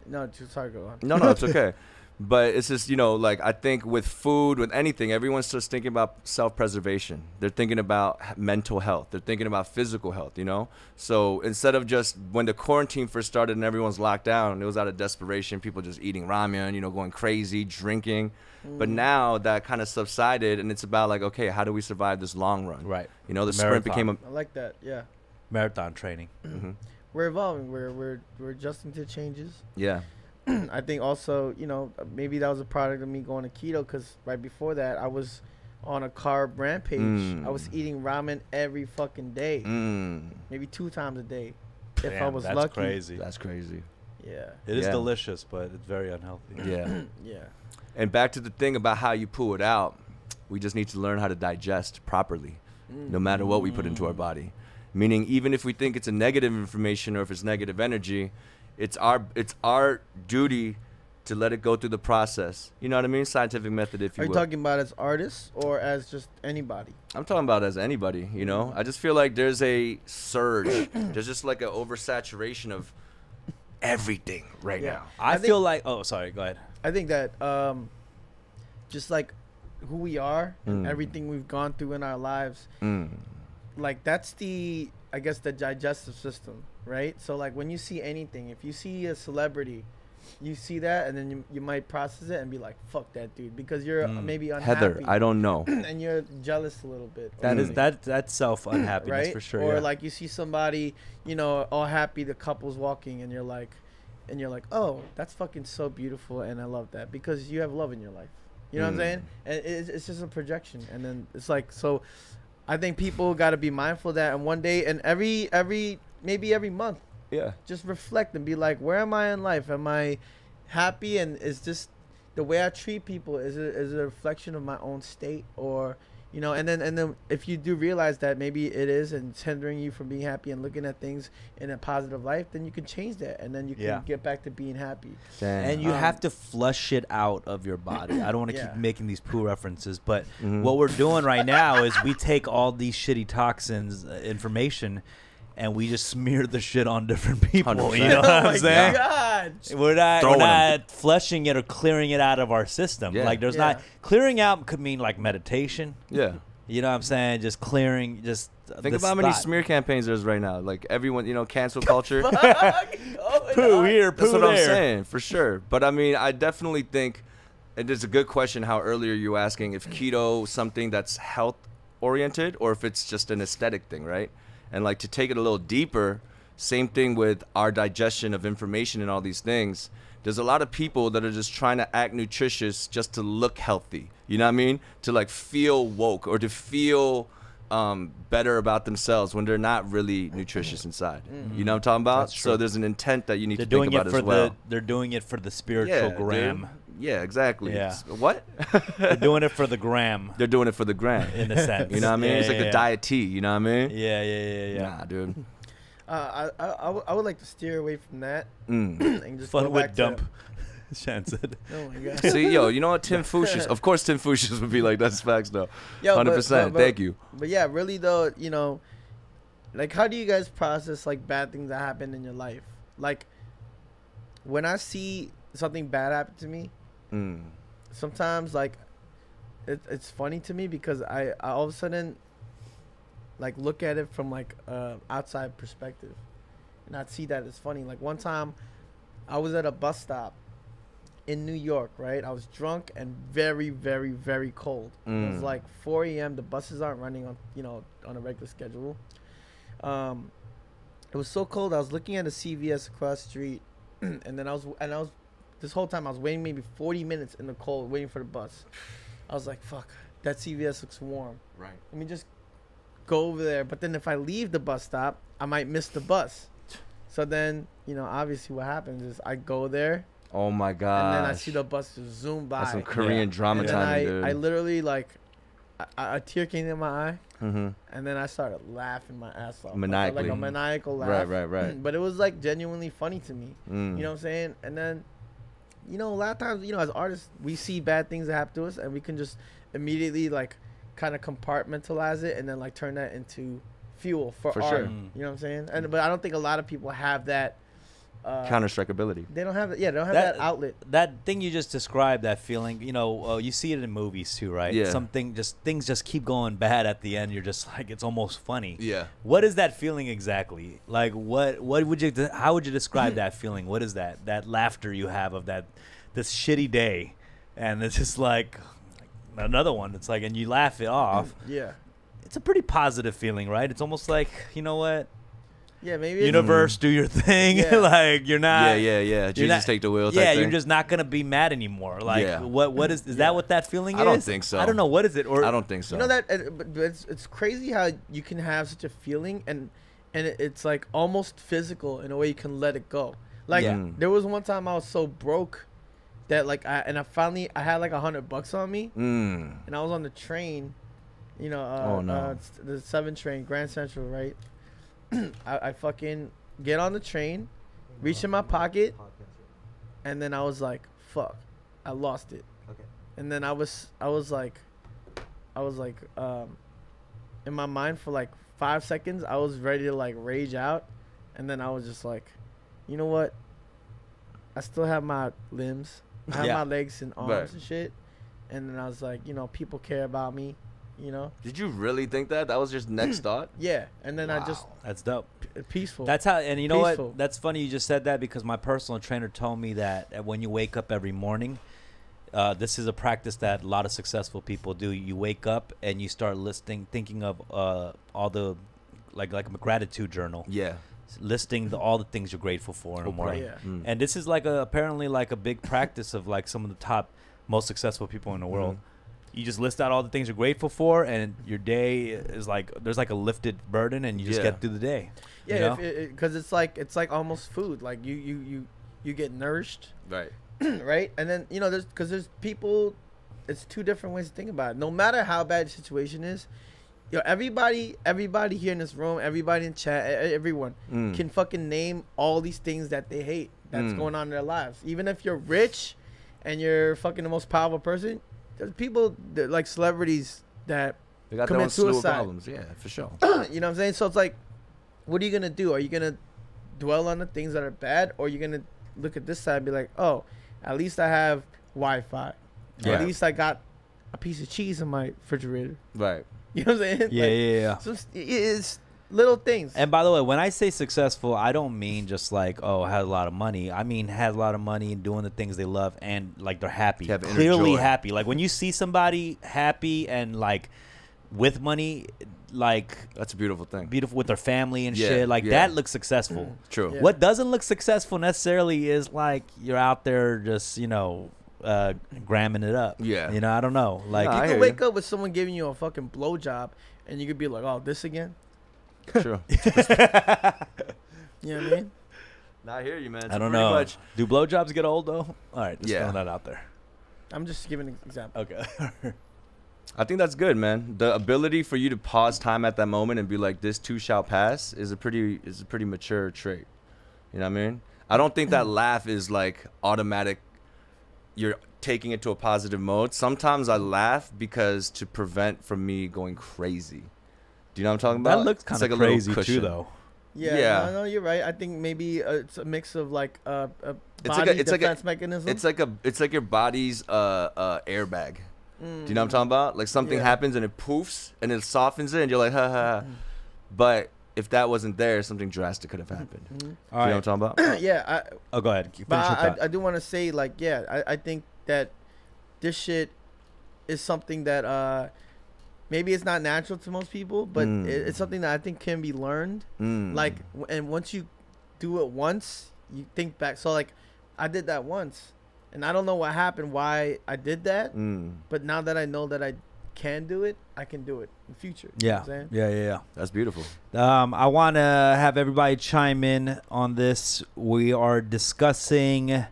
[SPEAKER 2] No, just sorry, go on.
[SPEAKER 3] No, no, it's okay. (laughs) But it's just, you know, like I think with food, with anything, everyone's just thinking about self preservation. They're thinking about mental health. They're thinking about physical health, you know? So instead of just when the quarantine first started and everyone's locked down, it was out of desperation, people just eating ramen, you know, going crazy, drinking. But
[SPEAKER 2] Mm.
[SPEAKER 3] now that kind of subsided and it's about like, okay, how do we survive this long run?
[SPEAKER 1] right?
[SPEAKER 3] You know, the
[SPEAKER 1] Marathon.
[SPEAKER 3] sprint became a.
[SPEAKER 2] I like that. Yeah,
[SPEAKER 1] Marathon training.
[SPEAKER 3] mhm.
[SPEAKER 2] We're evolving. We're we're we're adjusting to changes. (clears throat)
[SPEAKER 3] Yeah.
[SPEAKER 2] I think also, you know, maybe that was a product of me going to keto because right before that, I was on a carb rampage. I was
[SPEAKER 3] Mm.
[SPEAKER 2] eating ramen every fucking day,
[SPEAKER 3] Mm,
[SPEAKER 2] maybe two times a day, if I
[SPEAKER 1] Damn,
[SPEAKER 2] was
[SPEAKER 1] that's
[SPEAKER 2] lucky.
[SPEAKER 1] crazy.
[SPEAKER 3] that's crazy.
[SPEAKER 2] Yeah,
[SPEAKER 1] It is
[SPEAKER 3] Yeah.
[SPEAKER 1] delicious, but it's very unhealthy.
[SPEAKER 3] Yeah. (clears throat)
[SPEAKER 2] yeah.
[SPEAKER 3] And back to the thing about how you pull it out, we just need to learn how to digest properly, no matter what we put into our body. Meaning, even if we think it's a negative information or if it's negative energy, it's our it's our duty to let it go through the process. You know what I mean? Scientific method, if you
[SPEAKER 2] Are you
[SPEAKER 3] will.
[SPEAKER 2] talking about as artists or as just anybody?
[SPEAKER 3] I'm talking about as anybody. You know, I just feel like there's a surge. (coughs) there's just like an oversaturation of everything right
[SPEAKER 2] Yeah.
[SPEAKER 3] now.
[SPEAKER 1] I,
[SPEAKER 2] I think-
[SPEAKER 1] feel like. Oh, sorry. Go ahead.
[SPEAKER 2] I think that um, just like who we are, and
[SPEAKER 3] Mm.
[SPEAKER 2] everything we've gone through in our lives,
[SPEAKER 3] Mm.
[SPEAKER 2] Like that's the I guess the digestive system, right? So like when you see anything, if you see a celebrity you see that and then you, you might process it and be like, "Fuck that dude," because you're
[SPEAKER 1] Mm.
[SPEAKER 2] maybe unhappy
[SPEAKER 3] Heather, I don't know. (clears throat)
[SPEAKER 2] and you're jealous a little bit.
[SPEAKER 1] That is
[SPEAKER 2] something,
[SPEAKER 1] that that's self (clears throat) unhappiness
[SPEAKER 2] right?
[SPEAKER 1] for sure.
[SPEAKER 2] Or
[SPEAKER 1] yeah.
[SPEAKER 2] like you see somebody, you know, all happy, the couple's walking, and you're like, and you're like, "Oh, that's fucking so beautiful," and I love that because you have love in your life. You know what I'm
[SPEAKER 3] Mm.
[SPEAKER 2] saying? And it's, it's just a projection, and then it's like so. I think people got to be mindful of that, and one day, and every every maybe every month,
[SPEAKER 3] Yeah.
[SPEAKER 2] just reflect and be like, where am I in life? Am I happy? And is just the way I treat people is it is it a reflection of my own state or you know? And then and then if you do realize that maybe it is and it's hindering you from being happy and looking at things in a positive light, then you can change that and then you can
[SPEAKER 1] Yeah.
[SPEAKER 2] get back to being happy.
[SPEAKER 3] Damn.
[SPEAKER 1] and you
[SPEAKER 2] Um,
[SPEAKER 1] have to flush it out of your body. I don't want to
[SPEAKER 2] Yeah.
[SPEAKER 1] keep making these poo references, but
[SPEAKER 3] Mhm.
[SPEAKER 1] what we're doing right now is we take all these shitty toxins, uh, information, and we just (laughs) smear the shit on different people. You
[SPEAKER 3] 100%.
[SPEAKER 1] know what
[SPEAKER 2] oh
[SPEAKER 1] I'm
[SPEAKER 2] my
[SPEAKER 1] saying?
[SPEAKER 2] god!
[SPEAKER 1] We're not, we're
[SPEAKER 3] Throwing 'em.
[SPEAKER 1] not flushing it or clearing it out of our system.
[SPEAKER 3] Yeah.
[SPEAKER 1] Like there's
[SPEAKER 2] Yeah.
[SPEAKER 1] not clearing out could mean like meditation.
[SPEAKER 3] Yeah.
[SPEAKER 1] You know what I'm saying? Just clearing, just
[SPEAKER 3] Think
[SPEAKER 1] this
[SPEAKER 3] about how many smear campaigns there's right now. Like everyone, you know, cancel (laughs) culture.
[SPEAKER 2] Going (laughs) oh
[SPEAKER 1] poo
[SPEAKER 2] on.
[SPEAKER 1] here, poo
[SPEAKER 3] That's what I'm saying, for sure. But I mean, I definitely think it is a good question how earlier you were asking if keto something that's health oriented or if it's just an aesthetic thing, right? And like to take it a little deeper, same thing with our digestion of information and all these things. There's a lot of people that are just trying to act nutritious just to look healthy. You know what I mean? To like feel woke or to feel um, better about themselves when they're not really nutritious inside. You know what I'm talking about? So there's an intent that you need
[SPEAKER 1] They're
[SPEAKER 3] to think
[SPEAKER 1] doing
[SPEAKER 3] about
[SPEAKER 1] it for
[SPEAKER 3] as well.
[SPEAKER 1] the. They're doing it for the spiritual
[SPEAKER 3] dude.
[SPEAKER 1] gram.
[SPEAKER 3] Yeah, exactly.
[SPEAKER 1] Yeah.
[SPEAKER 3] S- What?
[SPEAKER 1] They're doing it for the gram,
[SPEAKER 3] They're doing it for the gram.
[SPEAKER 1] in a sense.
[SPEAKER 3] You know what I mean?
[SPEAKER 1] Yeah,
[SPEAKER 3] it's like
[SPEAKER 1] yeah,
[SPEAKER 3] a diet tea. You know what I mean?
[SPEAKER 1] Yeah, yeah, yeah, yeah.
[SPEAKER 3] Nah, dude.
[SPEAKER 2] Uh, I, I, I, would, like to steer away from that
[SPEAKER 3] Mm. (clears throat)
[SPEAKER 2] and just
[SPEAKER 1] Fun
[SPEAKER 2] go
[SPEAKER 1] with
[SPEAKER 2] back
[SPEAKER 1] dump.
[SPEAKER 2] To, (laughs)
[SPEAKER 1] Shan said.
[SPEAKER 2] oh my god.
[SPEAKER 3] See, yo, you know what? Tim (laughs) Fuchs. Of course, Tim Fuchs would be like, that's facts, though.
[SPEAKER 2] Yo,
[SPEAKER 3] Hundred percent.
[SPEAKER 2] but- but-
[SPEAKER 3] Thank you.
[SPEAKER 2] But yeah, really though, you know, like how do you guys process like bad things that happen in your life? Like when I see something bad happen to me,
[SPEAKER 3] Mm.
[SPEAKER 2] sometimes like it, it's funny to me because I, I all of a sudden like look at it from like uh outside perspective and I'd see that it's funny. Like one time I was at a bus stop in New York, right? I was drunk and very, very, very cold. It was
[SPEAKER 3] Mm.
[SPEAKER 2] like 4 a.m. The buses aren't running on, you know, on a regular schedule. Um, it was so cold. I was looking at a CVS across the street, (clears throat) and then I was, and I was, this whole time I was waiting maybe 40 minutes in the cold, waiting for the bus. I was like, fuck, that CVS looks warm.
[SPEAKER 3] Right.
[SPEAKER 2] Let me just go over there. But then if I leave the bus stop, I might miss the bus. So then, you know, obviously what happens is I go there,
[SPEAKER 3] Oh my god.
[SPEAKER 2] and then I see the bus just zoom by.
[SPEAKER 3] That's some Korean
[SPEAKER 1] Yeah.
[SPEAKER 3] drama
[SPEAKER 2] and then
[SPEAKER 3] timing,
[SPEAKER 2] I,
[SPEAKER 3] dude.
[SPEAKER 2] I literally like, a, a tear came in my eye,
[SPEAKER 3] mm-hmm.
[SPEAKER 2] and then I started laughing my ass off, like- like, a maniacal laugh.
[SPEAKER 3] Right, right, right.
[SPEAKER 2] but it was like genuinely funny to me.
[SPEAKER 3] Mm.
[SPEAKER 2] You know what I'm saying? And then, you know, a lot of times, you know, as artists, we see bad things that happen to us, and we can just immediately like kind of compartmentalize it, and then like turn that into fuel for,
[SPEAKER 3] For
[SPEAKER 2] art.
[SPEAKER 3] sure.
[SPEAKER 1] Mm.
[SPEAKER 2] You know what I'm saying? And but I don't think a lot of people have that. Uh,
[SPEAKER 3] Counter strike ability.
[SPEAKER 2] They don't have that. Yeah, they don't have
[SPEAKER 1] That-
[SPEAKER 2] that, outlet.
[SPEAKER 1] That thing you just described, that feeling, you know, uh, you see it in movies too, right?
[SPEAKER 3] Yeah.
[SPEAKER 1] Something just things just keep going bad at the end. You're just like it's almost funny.
[SPEAKER 3] Yeah.
[SPEAKER 1] What is that feeling exactly? Like what? What would you? How would you describe (laughs) that feeling? What is that? That laughter you have of that, this shitty day, and it's just like another one. It's like, and you laugh it off.
[SPEAKER 2] Yeah.
[SPEAKER 1] It's a pretty positive feeling, right? It's almost like you know what,
[SPEAKER 2] Yeah, maybe. It's,
[SPEAKER 1] universe, do your thing.
[SPEAKER 2] Yeah. (laughs)
[SPEAKER 1] like you're not.
[SPEAKER 3] yeah, yeah, yeah. Jesus
[SPEAKER 1] not-
[SPEAKER 3] take the wheel.
[SPEAKER 1] Yeah,
[SPEAKER 3] thing.
[SPEAKER 1] you're just not gonna be mad anymore. Like,
[SPEAKER 3] Yeah.
[SPEAKER 1] what? What is? Is
[SPEAKER 2] Yeah.
[SPEAKER 1] that what that feeling
[SPEAKER 3] I
[SPEAKER 1] is?
[SPEAKER 3] don't think so.
[SPEAKER 1] I don't know. What is it? Or
[SPEAKER 3] I don't think so.
[SPEAKER 2] You know that, uh, but but it's it's crazy how you can have such a feeling and and it's like almost physical in a way you can let it go. Like
[SPEAKER 1] Yeah.
[SPEAKER 3] Mm.
[SPEAKER 2] there was one time I was so broke that like I and I finally I had like a hundred bucks on me
[SPEAKER 3] Mm.
[SPEAKER 2] and I was on the train, you know, uh,
[SPEAKER 3] Oh, no.
[SPEAKER 2] uh, the seven train, Grand Central, right? (clears throat) I, I fucking get on the train, reach in my pocket, and then I was like, "Fuck, I lost it."
[SPEAKER 1] Okay.
[SPEAKER 2] And then I was, I was like, I was like, um, in my mind for like five seconds, I was ready to like rage out, and then I was just like, you know what? I still have my limbs, I have
[SPEAKER 1] Yeah.
[SPEAKER 2] my legs and arms
[SPEAKER 3] Right.
[SPEAKER 2] and shit, and then I was like, you know, people care about me, You know?
[SPEAKER 3] Did you really think that? That was just next (clears throat) thought?
[SPEAKER 2] Yeah. And then I just
[SPEAKER 1] That's dope.
[SPEAKER 2] p- peaceful.
[SPEAKER 1] That's how, and you know
[SPEAKER 2] Peaceful.
[SPEAKER 1] what? That's funny you just said that because my personal trainer told me that when you wake up every morning, uh, this is a practice that a lot of successful people do. You wake up and you start listing, thinking of uh, all the, like like a gratitude journal,
[SPEAKER 3] Yeah.
[SPEAKER 1] listing the, all the things you're grateful for in the morning.
[SPEAKER 2] yeah.
[SPEAKER 3] Mm.
[SPEAKER 1] And this is like a apparently like a big practice of like some of the top most successful people in the world.
[SPEAKER 3] Mhm.
[SPEAKER 1] You just list out all the things you're grateful for, and your day is like there's like a lifted burden, and you just
[SPEAKER 3] Yeah.
[SPEAKER 1] get through the day. you
[SPEAKER 2] Yeah,
[SPEAKER 1] know?
[SPEAKER 2] because it, cause it's like it's like almost food. Like you you you you get nourished, (clears throat)
[SPEAKER 3] Right.
[SPEAKER 2] right? And then you know there's because there's people. It's two different ways to think about it. No matter how bad the situation is, yo, everybody everybody here in this room, everybody in chat, everyone
[SPEAKER 3] Mm.
[SPEAKER 2] can fucking name all these things that they hate that's
[SPEAKER 3] Mm.
[SPEAKER 2] going on in their lives. Even if you're rich and you're fucking the most powerful person, there's people that, like celebrities that
[SPEAKER 3] They got their
[SPEAKER 2] commit
[SPEAKER 3] own slew of
[SPEAKER 2] suicide.
[SPEAKER 3] problems. Yeah, for sure. (clears throat)
[SPEAKER 2] you know what I'm saying? So it's like, what are you gonna do? Are you gonna dwell on the things that are bad, or are you gonna look at this side and be like, oh, at least I have Wi-Fi.
[SPEAKER 1] Yeah.
[SPEAKER 2] At least I got a piece of cheese in my refrigerator.
[SPEAKER 3] Right.
[SPEAKER 2] You know what I'm saying?
[SPEAKER 1] Yeah,
[SPEAKER 2] Like,
[SPEAKER 1] yeah, yeah.
[SPEAKER 2] So it's, it's little things.
[SPEAKER 1] And by the way, when I say successful, I don't mean just like oh has a lot of money. I mean has a lot of money and doing the things they love and like they're happy,
[SPEAKER 3] Have
[SPEAKER 1] clearly happy. Like when you see somebody happy and like with money, like
[SPEAKER 3] That's a beautiful thing.
[SPEAKER 1] beautiful with their family and
[SPEAKER 3] Yeah,
[SPEAKER 1] shit, like
[SPEAKER 3] yeah.
[SPEAKER 1] that looks successful.
[SPEAKER 3] True.
[SPEAKER 2] Yeah.
[SPEAKER 1] What doesn't look successful necessarily is like you're out there just you know uh gramming it up.
[SPEAKER 3] Yeah.
[SPEAKER 1] you know I don't know like
[SPEAKER 3] Nah, I
[SPEAKER 2] you
[SPEAKER 3] hear
[SPEAKER 2] could wake
[SPEAKER 3] you.
[SPEAKER 2] up with someone giving you a fucking blowjob, and you could be like, oh, this again.
[SPEAKER 3] True. (laughs)
[SPEAKER 2] You know what I mean?
[SPEAKER 3] Not I hear you, man.
[SPEAKER 1] I don't
[SPEAKER 3] Pretty
[SPEAKER 1] know.
[SPEAKER 3] Much,
[SPEAKER 1] Do blowjobs get old though? All right, just
[SPEAKER 3] Yeah.
[SPEAKER 1] throwing that out there.
[SPEAKER 2] I'm just giving an example.
[SPEAKER 1] Okay. (laughs)
[SPEAKER 3] I think that's good, man. The ability for you to pause time at that moment and be like, "This too shall pass," is a pretty is a pretty mature trait. You know what I mean? I don't think that laugh is like automatic. You're taking it to a positive mode. Sometimes I laugh because to prevent from me going crazy. Do you know what I'm talking about?
[SPEAKER 1] That looks
[SPEAKER 3] It's
[SPEAKER 1] kind
[SPEAKER 3] like
[SPEAKER 1] of
[SPEAKER 3] a little
[SPEAKER 1] crazy too, though.
[SPEAKER 2] Yeah,
[SPEAKER 3] Yeah.
[SPEAKER 2] No, no, you're right. I think maybe uh, it's a mix of like uh, a
[SPEAKER 3] It's like
[SPEAKER 2] body
[SPEAKER 3] a- it's like a-
[SPEAKER 2] defense mechanism.
[SPEAKER 3] It's like a it's like your body's uh uh airbag. Do you know what I'm talking about? Like something
[SPEAKER 2] Yeah.
[SPEAKER 3] happens and it poofs and it softens it and you're like, ha ha. ha. But if that wasn't there, something drastic could have happened.
[SPEAKER 2] Mhm.
[SPEAKER 1] All
[SPEAKER 3] you know what I'm talking about? (coughs)
[SPEAKER 2] yeah, I,
[SPEAKER 1] Oh, go ahead. Finish
[SPEAKER 2] but I. I, I do want to say like yeah, I, I think that this shit is something that uh maybe it's not natural to most people, but
[SPEAKER 3] Mm.
[SPEAKER 2] it, it's something that I think can be learned.
[SPEAKER 3] Mm.
[SPEAKER 2] Like, and once you do it once, you think back. So like, I did that once, and I don't know what happened, why I did that.
[SPEAKER 3] Mm.
[SPEAKER 2] But now that I know that I can do it, I can do it in the future. You know
[SPEAKER 1] yeah.
[SPEAKER 2] what I'm saying?
[SPEAKER 1] yeah, yeah,
[SPEAKER 3] That's beautiful.
[SPEAKER 1] Um, I want to have everybody chime in on this. We are discussing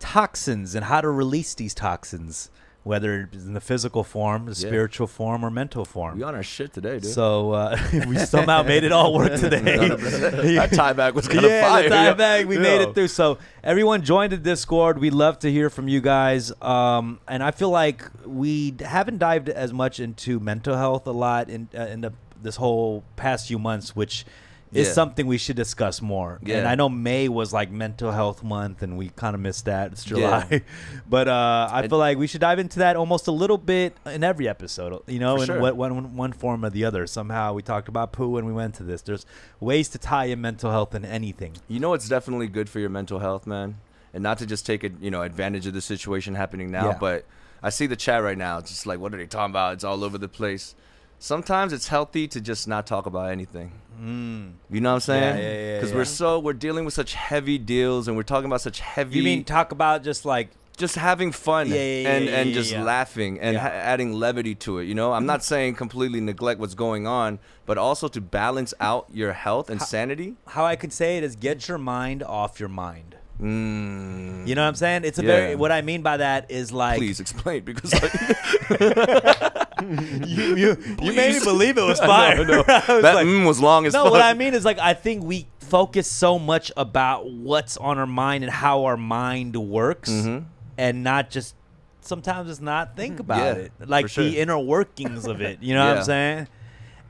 [SPEAKER 1] toxins and how to release these toxins, whether it's in the physical form, the
[SPEAKER 3] Yeah.
[SPEAKER 1] spiritual form, or mental form.
[SPEAKER 3] We on our shit today, dude.
[SPEAKER 1] So uh, (laughs) we somehow made it all work (laughs) today.
[SPEAKER 3] 100%. that tie back was kind of
[SPEAKER 1] yeah,
[SPEAKER 3] fire.
[SPEAKER 1] the tie back. We made it through. So everyone joined the Discord. We love to hear from you guys. Um, and I feel like we haven't dived as much into mental health a lot in uh, in the, this whole past few months, which is
[SPEAKER 3] Yeah.
[SPEAKER 1] something we should discuss more. And
[SPEAKER 3] Yeah.
[SPEAKER 1] I know May was like Mental Health Month, and we kind of missed that. It's
[SPEAKER 3] Yeah.
[SPEAKER 1] July, (laughs) but uh, I
[SPEAKER 3] And-
[SPEAKER 1] feel like we should dive into that almost a little bit in every episode. You know,
[SPEAKER 3] For
[SPEAKER 1] in
[SPEAKER 3] sure.
[SPEAKER 1] what one one form or the other. Somehow we talked about poo when we went to this. There's ways to tie in mental health in anything.
[SPEAKER 3] You know what's definitely good for your mental health, man? And not to just take it, you know, advantage of the situation happening now,
[SPEAKER 1] Yeah.
[SPEAKER 3] but I see the chat right now. It's just like, what are they talking about? It's all over the place. Sometimes it's healthy to just not talk about anything.
[SPEAKER 1] Mm.
[SPEAKER 3] You know what I'm saying?
[SPEAKER 1] Yeah, yeah, yeah,
[SPEAKER 3] Because
[SPEAKER 1] yeah.
[SPEAKER 3] we're so we're dealing with such heavy deals and we're talking about such heavy.
[SPEAKER 1] You mean talk about just like
[SPEAKER 3] just having fun
[SPEAKER 1] Yeah, yeah,
[SPEAKER 3] and and just laughing and ha- adding levity to it. You know, I'm not saying completely neglect what's going on, but also to balance out your health and
[SPEAKER 1] How-
[SPEAKER 3] sanity.
[SPEAKER 1] how I could say it is get your mind off your mind.
[SPEAKER 3] Mm.
[SPEAKER 1] You know what I'm saying? It's a very what I mean by that is like
[SPEAKER 3] Please explain because like, (laughs) (laughs) (laughs)
[SPEAKER 1] you you, you made me believe it was (laughs)
[SPEAKER 3] I know,
[SPEAKER 1] fire. (laughs)
[SPEAKER 3] I know.
[SPEAKER 1] Was
[SPEAKER 3] that
[SPEAKER 1] like,
[SPEAKER 3] mm was long as
[SPEAKER 1] no,
[SPEAKER 3] fuck.
[SPEAKER 1] what I mean is like I think we focus so much about what's on our mind and how our mind works,
[SPEAKER 3] Mhm.
[SPEAKER 1] and not just sometimes it's not think about
[SPEAKER 3] Yeah,
[SPEAKER 1] it, like
[SPEAKER 3] sure.
[SPEAKER 1] the inner workings of it. You know what I'm saying?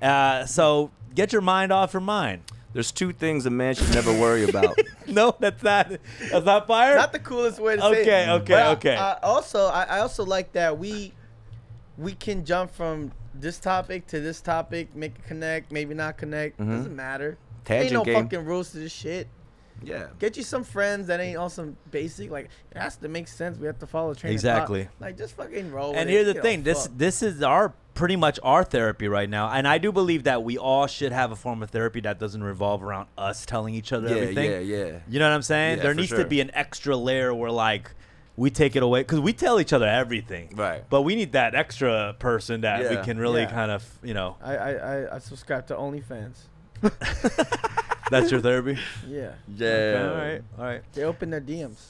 [SPEAKER 1] Uh, so get your mind off your mind.
[SPEAKER 3] There's two things a man should never worry about.
[SPEAKER 1] No, that's not. That's not fire.
[SPEAKER 2] Not the coolest way to say it.
[SPEAKER 1] Okay, okay,
[SPEAKER 2] But I-
[SPEAKER 1] okay.
[SPEAKER 2] Also, I, I also like that we we can jump from this topic to this topic, make it connect, maybe not connect.
[SPEAKER 3] Mhm.
[SPEAKER 2] Doesn't matter.
[SPEAKER 3] Tangent
[SPEAKER 2] ain't no
[SPEAKER 3] game.
[SPEAKER 2] fucking rules to this shit.
[SPEAKER 3] Yeah.
[SPEAKER 2] Get you some friends that ain't on some basic like it has to make sense. We have to follow a train. of.
[SPEAKER 1] Exactly.
[SPEAKER 2] Like just fucking roll.
[SPEAKER 1] And here's the thing: this
[SPEAKER 2] fuck.
[SPEAKER 1] this is our pretty much our therapy right now, and I do believe that we all should have a form of therapy that doesn't revolve around us telling each other
[SPEAKER 3] Yeah,
[SPEAKER 1] everything.
[SPEAKER 3] yeah, yeah.
[SPEAKER 1] You know what I'm saying?
[SPEAKER 3] Yeah,
[SPEAKER 1] there needs
[SPEAKER 3] sure.
[SPEAKER 1] to be an extra layer where like we take it away because we tell each other everything,
[SPEAKER 3] Right.
[SPEAKER 1] but we need that extra person that we can really
[SPEAKER 2] Yeah.
[SPEAKER 1] kind of you know.
[SPEAKER 2] I, I I I subscribe to OnlyFans. (laughs)
[SPEAKER 1] That's your therapy. (laughs)
[SPEAKER 2] Yeah,
[SPEAKER 3] Yeah.
[SPEAKER 1] Okay, all right, all right.
[SPEAKER 2] they open their DMs.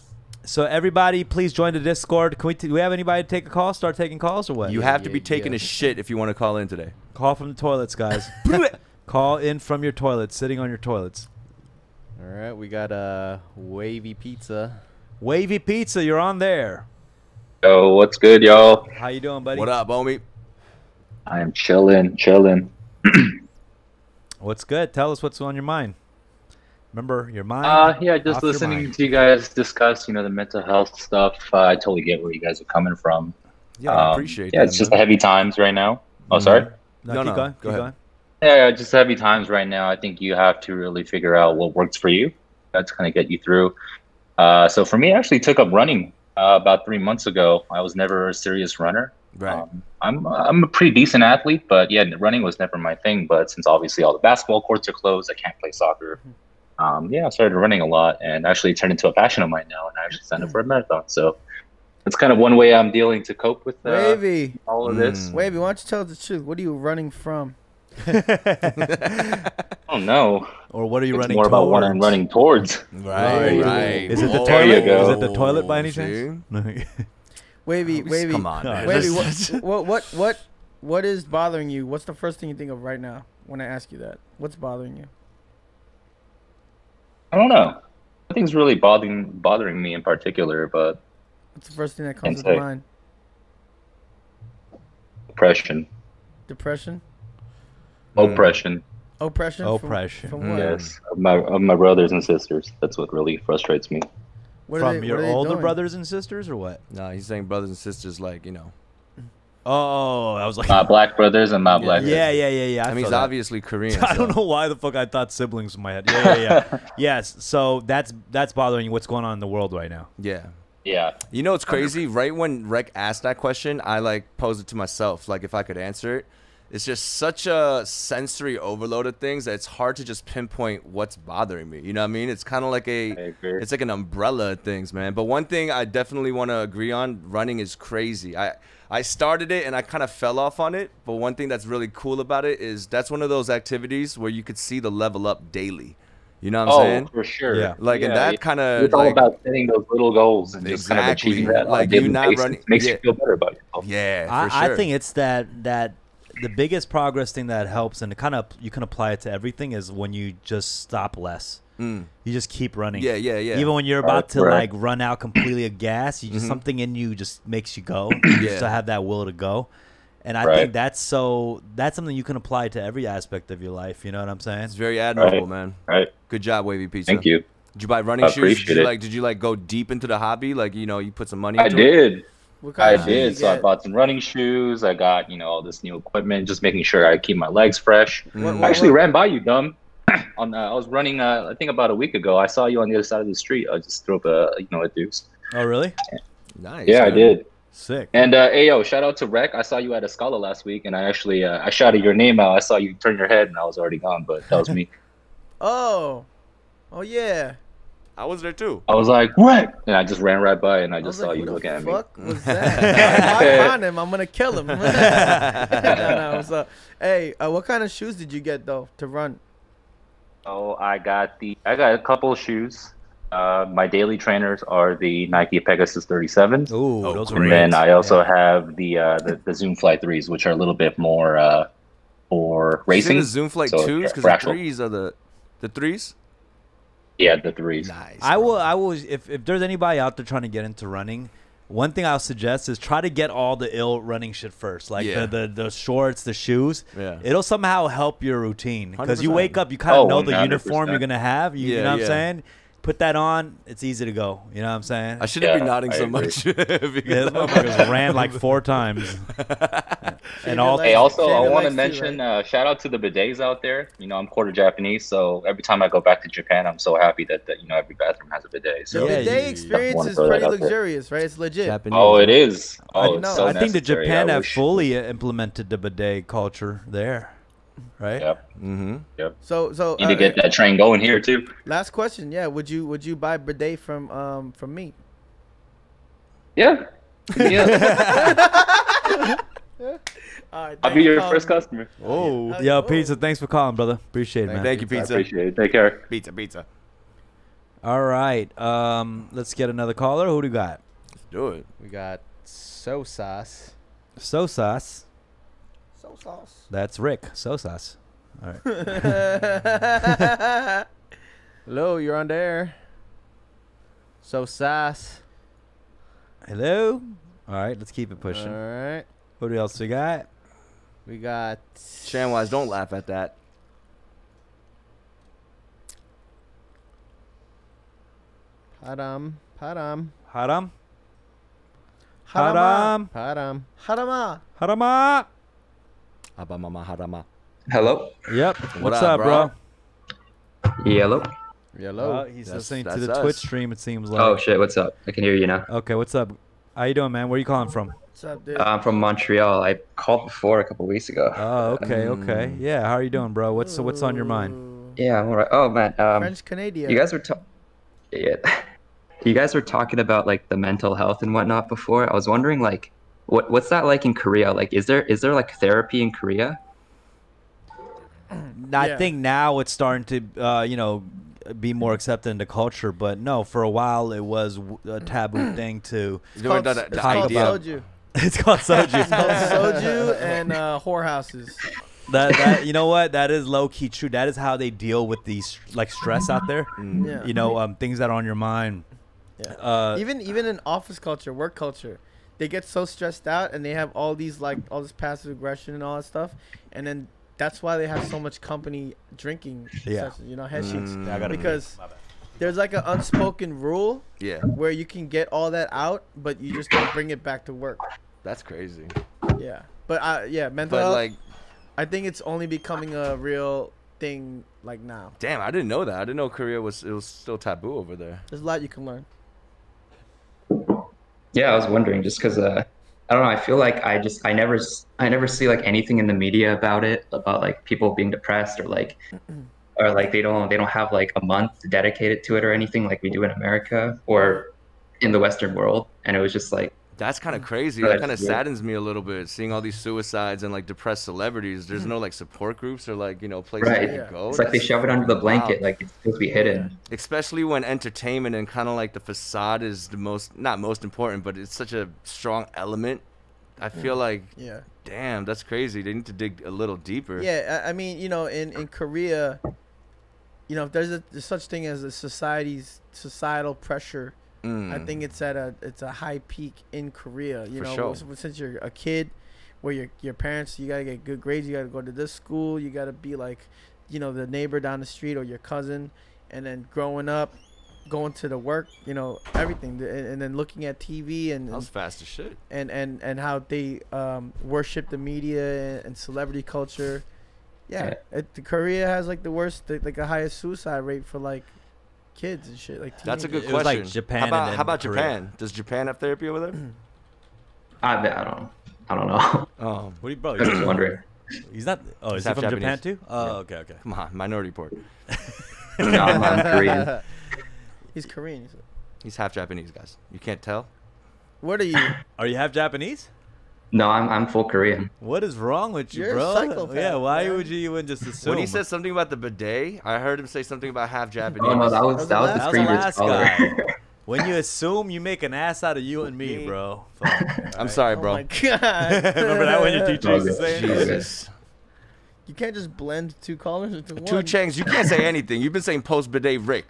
[SPEAKER 1] So everybody, please join the Discord. Can we? T- do we have anybody to take a call? Start taking calls or what?
[SPEAKER 3] You
[SPEAKER 2] Yeah,
[SPEAKER 3] have to be
[SPEAKER 2] yeah,
[SPEAKER 3] taking
[SPEAKER 2] yeah.
[SPEAKER 3] a shit if you want to call in today.
[SPEAKER 1] call from the toilets, guys. (laughs) call in from your toilets, sitting on your toilets.
[SPEAKER 4] All right, we got a wavy pizza.
[SPEAKER 1] Wavy Pizza, you're on there.
[SPEAKER 5] Yo, what's good, y'all?
[SPEAKER 1] How you doing, buddy?
[SPEAKER 3] What up, homie?
[SPEAKER 5] I am chilling, chilling. (clears throat)
[SPEAKER 1] What's good? Tell us what's on your mind. Remember your mind.
[SPEAKER 5] Uh, yeah, just listening to you guys discuss, you know, the mental health stuff. Uh, I totally get where you guys are coming from.
[SPEAKER 3] Yeah, I
[SPEAKER 5] Um,
[SPEAKER 3] appreciate
[SPEAKER 5] Yeah,
[SPEAKER 3] that.
[SPEAKER 5] it's just
[SPEAKER 3] man.
[SPEAKER 5] the heavy times right now. Oh, sorry.
[SPEAKER 1] No,
[SPEAKER 3] No,
[SPEAKER 1] keep
[SPEAKER 3] no,
[SPEAKER 1] going.
[SPEAKER 3] go
[SPEAKER 1] keep
[SPEAKER 3] ahead.
[SPEAKER 1] going.
[SPEAKER 5] Yeah, yeah, just heavy times right now. I think you have to really figure out what works for you. That's kind of get you through. Uh, so for me, I actually took up running uh, about three months ago. I was never a serious runner.
[SPEAKER 3] right.
[SPEAKER 5] Um, I'm I'm a pretty decent athlete, but yeah, running was never my thing. But since obviously all the basketball courts are closed, I can't play soccer. Um, yeah, I started running a lot, and actually turned into a passion of mine now. And I actually signed up for a marathon. So that's kind of one way I'm dealing to cope with uh,
[SPEAKER 2] Wavy,
[SPEAKER 5] all of this.
[SPEAKER 3] Mm.
[SPEAKER 2] Wavy, why don't you tell us the truth? What are you running from? (laughs)
[SPEAKER 5] Oh no,
[SPEAKER 1] or what are you
[SPEAKER 5] it's
[SPEAKER 1] running
[SPEAKER 5] more about what I'm
[SPEAKER 1] towards?
[SPEAKER 5] running towards.
[SPEAKER 3] right,
[SPEAKER 1] Ooh.
[SPEAKER 3] right.
[SPEAKER 1] Is it the
[SPEAKER 3] Whoa.
[SPEAKER 1] toilet?
[SPEAKER 5] go.
[SPEAKER 1] Is it the toilet by any
[SPEAKER 3] See?
[SPEAKER 1] chance? (laughs)
[SPEAKER 2] Wavy, Wavy,
[SPEAKER 3] Come on, man.
[SPEAKER 2] Wavy,
[SPEAKER 3] This-
[SPEAKER 2] what, (laughs) what, what, what, what is bothering you? What's the first thing you think of right now when I ask you that? What's bothering you?
[SPEAKER 5] I don't know. Nothing's really bothering bothering me in particular, but
[SPEAKER 2] What's the first thing that comes to mind?
[SPEAKER 5] depression,
[SPEAKER 2] Depression,
[SPEAKER 5] Oppression.
[SPEAKER 2] oppression, From-
[SPEAKER 1] Oppression.
[SPEAKER 2] From, what?
[SPEAKER 5] Yes, of my of my brothers and sisters. That's what really frustrates me.
[SPEAKER 2] What
[SPEAKER 1] From
[SPEAKER 2] they-
[SPEAKER 1] your
[SPEAKER 2] what
[SPEAKER 1] older
[SPEAKER 2] doing?
[SPEAKER 1] brothers and sisters, or what?
[SPEAKER 3] No, he's saying brothers and sisters, like you know.
[SPEAKER 1] Oh, I was like,
[SPEAKER 5] My black brothers and my (laughs)
[SPEAKER 3] Yeah,
[SPEAKER 5] black.
[SPEAKER 1] yeah, yeah, yeah, yeah.
[SPEAKER 3] I, mean, he's
[SPEAKER 1] that.
[SPEAKER 3] obviously Korean. (laughs)
[SPEAKER 1] I don't know why the fuck I thought siblings in my head. Yeah, yeah, yeah. (laughs) yes. So that's that's bothering you. What's going on in the world right now?
[SPEAKER 3] Yeah.
[SPEAKER 5] Yeah.
[SPEAKER 3] You know what's crazy? Right when Rec asked that question, I like posed it to myself, like if I could answer it. It's just such a sensory overload of things that it's hard to just pinpoint what's bothering me. You know what I mean? It's kind of like a it's like an umbrella of things, man. But one thing I definitely want to agree on: running is crazy. I I started it and I kind of fell off on it. But one thing that's really cool about it is that's one of those activities where you could see the level up daily. You know what I'm saying?
[SPEAKER 5] oh,
[SPEAKER 3] saying?
[SPEAKER 5] for sure.
[SPEAKER 1] Yeah.
[SPEAKER 3] Like, and
[SPEAKER 5] Yeah,
[SPEAKER 3] that kind of
[SPEAKER 5] It's all
[SPEAKER 3] like,
[SPEAKER 5] about setting those little goals and just kind of achieving that on
[SPEAKER 3] Like,
[SPEAKER 5] a daily
[SPEAKER 3] you not
[SPEAKER 5] basis.
[SPEAKER 3] running-
[SPEAKER 5] makes
[SPEAKER 3] yeah.
[SPEAKER 5] you feel better about yourself.
[SPEAKER 3] yeah,
[SPEAKER 1] I,
[SPEAKER 3] sure.
[SPEAKER 1] I think it's that that the biggest progress thing that helps, and kind of you can apply it to everything, is when you just stop less.
[SPEAKER 3] Mm.
[SPEAKER 1] You just keep running.
[SPEAKER 3] Yeah, yeah, yeah.
[SPEAKER 1] Even when you're about
[SPEAKER 5] Right,
[SPEAKER 1] to
[SPEAKER 5] right.
[SPEAKER 1] like run out completely of gas, you just
[SPEAKER 3] Mhm.
[SPEAKER 1] something in you just makes you go. (clears throat) You
[SPEAKER 3] Yeah.
[SPEAKER 1] just to have that will to go. And I
[SPEAKER 5] Right.
[SPEAKER 1] think that's so that's something you can apply to every aspect of your life. You know what I'm saying?
[SPEAKER 3] It's very admirable,
[SPEAKER 5] Right.
[SPEAKER 3] man.
[SPEAKER 5] Right.
[SPEAKER 3] Good job, Wavy Pizza.
[SPEAKER 5] Thank you.
[SPEAKER 3] Did you buy running
[SPEAKER 5] I
[SPEAKER 3] shoes? Did you
[SPEAKER 5] it.
[SPEAKER 3] like did you like go deep into the hobby? Like, you know, you put some money
[SPEAKER 5] I
[SPEAKER 3] did. it?
[SPEAKER 5] Did.
[SPEAKER 2] What
[SPEAKER 5] I
[SPEAKER 2] of shoes
[SPEAKER 5] did.
[SPEAKER 2] you
[SPEAKER 5] So I bought some running shoes. I got, you know, all this new equipment, just making sure I keep my legs fresh.
[SPEAKER 3] Mm.
[SPEAKER 2] What-
[SPEAKER 5] I
[SPEAKER 2] what-
[SPEAKER 5] actually ran by you, dumb. (clears throat) on uh, I was running. Uh, I think about a week ago. I saw you on the other side of the street. I just threw up a, you know, a deuce.
[SPEAKER 1] Oh, really?
[SPEAKER 3] Nice.
[SPEAKER 5] Yeah, I did.
[SPEAKER 1] Sick.
[SPEAKER 5] And uh, Ayo, shout out to Rec. I saw you at a Scala last week, and I actually uh, I shouted your name out. I saw you turn your head, and I was already gone, but that was me. (laughs)
[SPEAKER 2] Oh, oh yeah.
[SPEAKER 3] I was there too.
[SPEAKER 5] I was like, what? and I just ran right by, and I
[SPEAKER 2] I
[SPEAKER 5] just
[SPEAKER 2] was
[SPEAKER 5] saw
[SPEAKER 2] like,
[SPEAKER 5] you
[SPEAKER 2] looking
[SPEAKER 5] look
[SPEAKER 2] the
[SPEAKER 5] at me.
[SPEAKER 2] fuck was (laughs) that? I find him, I'm gonna kill him. (laughs) (laughs) no, no, so, hey, uh, what kind of shoes did you get though to run?
[SPEAKER 5] Oh, I got the I got a couple of shoes. Uh, my daily trainers are the Nike Pegasus 37s.
[SPEAKER 1] Ooh,
[SPEAKER 3] Oh,
[SPEAKER 1] those are
[SPEAKER 3] great.
[SPEAKER 5] And then I also
[SPEAKER 1] Yeah.
[SPEAKER 5] have the, uh, the the Zoom Fly threes, which are a little bit more uh, for racing.
[SPEAKER 3] the Zoom Flight
[SPEAKER 5] So,
[SPEAKER 3] twos
[SPEAKER 5] yeah,
[SPEAKER 3] because
[SPEAKER 5] for
[SPEAKER 3] the threes are the the threes.
[SPEAKER 5] Yeah, the threes.
[SPEAKER 3] Nice.
[SPEAKER 1] I will. I will. If if there's anybody out there trying to get into running, one thing I'll suggest is try to get all the ill running shit first, like
[SPEAKER 3] Yeah.
[SPEAKER 1] the, the the shorts, the shoes.
[SPEAKER 3] Yeah.
[SPEAKER 1] It'll somehow help your routine because you wake up, you kind of
[SPEAKER 5] Oh,
[SPEAKER 1] know the
[SPEAKER 5] 100%.
[SPEAKER 1] uniform you're gonna have. You, you know what
[SPEAKER 3] yeah.
[SPEAKER 1] I'm saying? Put that on. It's easy to go. You know what I'm saying?
[SPEAKER 3] I shouldn't be
[SPEAKER 5] Yeah,
[SPEAKER 3] nodding
[SPEAKER 5] I
[SPEAKER 3] so
[SPEAKER 5] agree.
[SPEAKER 3] much. (laughs)
[SPEAKER 1] Yeah,
[SPEAKER 3] because
[SPEAKER 1] those motherfuckers ran like four times. (laughs) And all-
[SPEAKER 5] Hey, also, I want to mention
[SPEAKER 2] right?
[SPEAKER 5] uh, shout out to the bidets out there. You know, I'm quarter Japanese, so every time I go back to Japan, I'm so happy that, that you know every bathroom has a bidet.
[SPEAKER 2] The
[SPEAKER 5] So,
[SPEAKER 1] Yeah,
[SPEAKER 2] bidet
[SPEAKER 1] you-
[SPEAKER 2] experience is pretty
[SPEAKER 5] out there.
[SPEAKER 2] luxurious, right? It's legit.
[SPEAKER 3] Japanese.
[SPEAKER 5] oh, it is. Oh,
[SPEAKER 2] I
[SPEAKER 5] it's
[SPEAKER 2] know.
[SPEAKER 5] so
[SPEAKER 1] I think that. Japan
[SPEAKER 5] I
[SPEAKER 1] have
[SPEAKER 5] wish-
[SPEAKER 1] fully implemented the bidet culture there, right?
[SPEAKER 5] Yep.
[SPEAKER 3] Mm-hmm. Yep.
[SPEAKER 2] So, so
[SPEAKER 5] Need to
[SPEAKER 2] uh,
[SPEAKER 5] get that train going here too.
[SPEAKER 2] last question. Yeah, would you would you buy bidet from um from me?
[SPEAKER 5] Yeah. (laughs) Yeah.
[SPEAKER 2] All right,
[SPEAKER 5] I'll be your
[SPEAKER 2] Colin.
[SPEAKER 5] first customer.
[SPEAKER 3] Oh,
[SPEAKER 1] Yo,
[SPEAKER 2] Oh.
[SPEAKER 1] pizza. Thanks for calling, brother. Appreciate it, man.
[SPEAKER 3] thank you,
[SPEAKER 5] I
[SPEAKER 3] pizza.
[SPEAKER 5] appreciate it. Take care.
[SPEAKER 3] Pizza, pizza.
[SPEAKER 1] All right. Um, let's get another caller. Who do you got?
[SPEAKER 3] Let's do it.
[SPEAKER 4] We got so sauce.
[SPEAKER 1] Sosas.
[SPEAKER 2] So sauce.
[SPEAKER 1] That's Rick. So sauce. All right. (laughs)
[SPEAKER 4] Hello, you're on there. So sauce.
[SPEAKER 1] Hello. All right. Let's keep it pushing.
[SPEAKER 4] All right.
[SPEAKER 1] What else we got?
[SPEAKER 4] We got
[SPEAKER 3] Shamwise, don't laugh at that.
[SPEAKER 4] Padam. Padam.
[SPEAKER 1] Haram.
[SPEAKER 2] Haram.
[SPEAKER 1] Haram.
[SPEAKER 4] Padam.
[SPEAKER 2] Harama.
[SPEAKER 1] Harama.
[SPEAKER 3] Abamama harama.
[SPEAKER 6] Hello.
[SPEAKER 1] Yep. What's
[SPEAKER 3] up,
[SPEAKER 1] up, bro?
[SPEAKER 6] Yellow.
[SPEAKER 4] Yellow.
[SPEAKER 1] Uh, he's
[SPEAKER 3] That's-
[SPEAKER 1] listening to the
[SPEAKER 3] us.
[SPEAKER 1] Twitch stream. It seems like.
[SPEAKER 6] Oh shit, what's up? I can hear you now.
[SPEAKER 1] Okay. What's up? How you doing, man? Where you calling from?
[SPEAKER 2] What's up, dude?
[SPEAKER 6] I'm from Montreal. I called before a couple weeks ago.
[SPEAKER 1] Oh, okay, okay.
[SPEAKER 3] Mm.
[SPEAKER 1] Yeah. How are you doing, bro? What's what's on your mind?
[SPEAKER 6] Yeah, I'm alright. Oh man, um,
[SPEAKER 2] French Canadian.
[SPEAKER 6] you guys were talking. Yeah. (laughs) you guys were talking about like the mental health and whatnot before. I was wondering like, what what's that like in Korea? Like, is there is there like therapy in Korea?
[SPEAKER 1] I
[SPEAKER 2] Yeah.
[SPEAKER 1] think now it's starting to, uh, you know, be more accepted in the culture. But no, for a while it was a taboo (clears throat) thing to.
[SPEAKER 2] It's
[SPEAKER 3] You ever
[SPEAKER 2] called,
[SPEAKER 3] that- (laughs)
[SPEAKER 2] it's called soju.
[SPEAKER 1] It's called soju.
[SPEAKER 2] It's called soju and uh, whorehouses.
[SPEAKER 1] that, that you know what? That is low key true. That is how they deal with these like stress out there.
[SPEAKER 3] Mm.
[SPEAKER 2] Yeah.
[SPEAKER 1] You know, um, things that are on your mind.
[SPEAKER 2] Yeah.
[SPEAKER 1] Uh,
[SPEAKER 2] even even in office culture, work culture, they get so stressed out and they have all these like all this passive aggression and all that stuff, and then that's why they have so much company drinking
[SPEAKER 1] Yeah.
[SPEAKER 2] sessions, you know, head shakes.
[SPEAKER 3] Mm.
[SPEAKER 1] I gotta
[SPEAKER 2] Because there's like an unspoken rule
[SPEAKER 3] Yeah,
[SPEAKER 2] where you can get all that out, but you just don't bring it back to work.
[SPEAKER 3] that's crazy.
[SPEAKER 2] Yeah. But uh, yeah, mental
[SPEAKER 3] But
[SPEAKER 2] health.
[SPEAKER 3] like,
[SPEAKER 2] I think it's only becoming a real thing like now.
[SPEAKER 3] damn, I didn't know that. I didn't know Korea was it was still taboo over there.
[SPEAKER 2] There's a lot you can learn.
[SPEAKER 6] Yeah, I was wondering just because uh, I don't know. I feel like I just I never s- I never see like anything in the media about it about like people being depressed or like or like they don't they don't have like a month dedicated to it or anything like we do in America or in the Western world. And it was just like
[SPEAKER 3] That's kind of mm. crazy.
[SPEAKER 6] Oh,
[SPEAKER 3] That kind of saddens me a little bit, seeing all these suicides and like depressed celebrities. There's hmm. no like support groups or like you know places
[SPEAKER 6] Right.
[SPEAKER 3] you
[SPEAKER 2] Yeah.
[SPEAKER 3] go.
[SPEAKER 6] it's like they shove it under the blanket
[SPEAKER 3] Wow.
[SPEAKER 6] like it's supposed to be hidden.
[SPEAKER 3] especially when entertainment and kind of like the facade is the most not most important, but it's such a strong element. I hmm. feel like,
[SPEAKER 2] Yeah.
[SPEAKER 3] damn, that's crazy. They need to dig a little deeper.
[SPEAKER 2] Yeah, I, I mean, you know, in, in Korea, you know, if there's a there's such thing as a society's societal pressure. I
[SPEAKER 3] Mm.
[SPEAKER 2] think it's at a it's a high peak in Korea. You
[SPEAKER 3] For
[SPEAKER 2] know,
[SPEAKER 3] sure.
[SPEAKER 2] since you're a kid, where your your parents, you gotta get good grades, you gotta go to this school, you gotta be like, you know, the neighbor down the street or your cousin, and then growing up, going to the work, you know, everything, and, and then looking at TV and
[SPEAKER 3] that was fast as shit.
[SPEAKER 2] and and and how they um, worship the media and celebrity culture. Yeah, it, the Korea has like the worst, the, like the highest suicide rate for like kids and shit. Like
[SPEAKER 3] That's a good
[SPEAKER 1] It was like
[SPEAKER 3] question.
[SPEAKER 1] Japan
[SPEAKER 3] How about
[SPEAKER 1] then
[SPEAKER 3] how about Japan? Does Japan have therapy over there?
[SPEAKER 6] I, I don't I don't know. (laughs)
[SPEAKER 3] Oh,
[SPEAKER 1] what do you, bro?
[SPEAKER 6] I was just wondering.
[SPEAKER 1] He's not. Oh, is
[SPEAKER 3] He's
[SPEAKER 1] he
[SPEAKER 3] half
[SPEAKER 1] from Japan
[SPEAKER 3] Japanese.
[SPEAKER 1] too? Oh,
[SPEAKER 3] Yeah.
[SPEAKER 1] okay, okay.
[SPEAKER 3] come on, Minority Report. (laughs)
[SPEAKER 6] No, I'm, I'm (laughs) Korean.
[SPEAKER 2] He's Korean.
[SPEAKER 3] He's half Japanese, guys. You can't tell.
[SPEAKER 2] What are you? (coughs)
[SPEAKER 1] Are you half Japanese?
[SPEAKER 6] No, I'm I'm full Korean.
[SPEAKER 1] What is wrong with you,
[SPEAKER 2] You're a
[SPEAKER 1] bro?
[SPEAKER 2] psychopath,
[SPEAKER 1] yeah, why
[SPEAKER 2] man.
[SPEAKER 1] would you even just assume?
[SPEAKER 3] When he said something about the bidet, I heard him say something about half oh, Japanese.
[SPEAKER 6] Oh no, that was that was
[SPEAKER 1] That
[SPEAKER 6] the
[SPEAKER 1] was the
[SPEAKER 6] previous
[SPEAKER 1] last guy. (laughs) when you assume, you make an ass out of you and me, bro. Fuck.
[SPEAKER 3] I'm
[SPEAKER 1] Alright.
[SPEAKER 3] sorry,
[SPEAKER 2] Oh
[SPEAKER 3] bro.
[SPEAKER 2] my god! (laughs)
[SPEAKER 1] Remember that when your teacher used to say?
[SPEAKER 3] Jesus.
[SPEAKER 2] You can't just blend two colors into one.
[SPEAKER 3] Two Changs, you can't say anything. You've been saying post bidet Rick.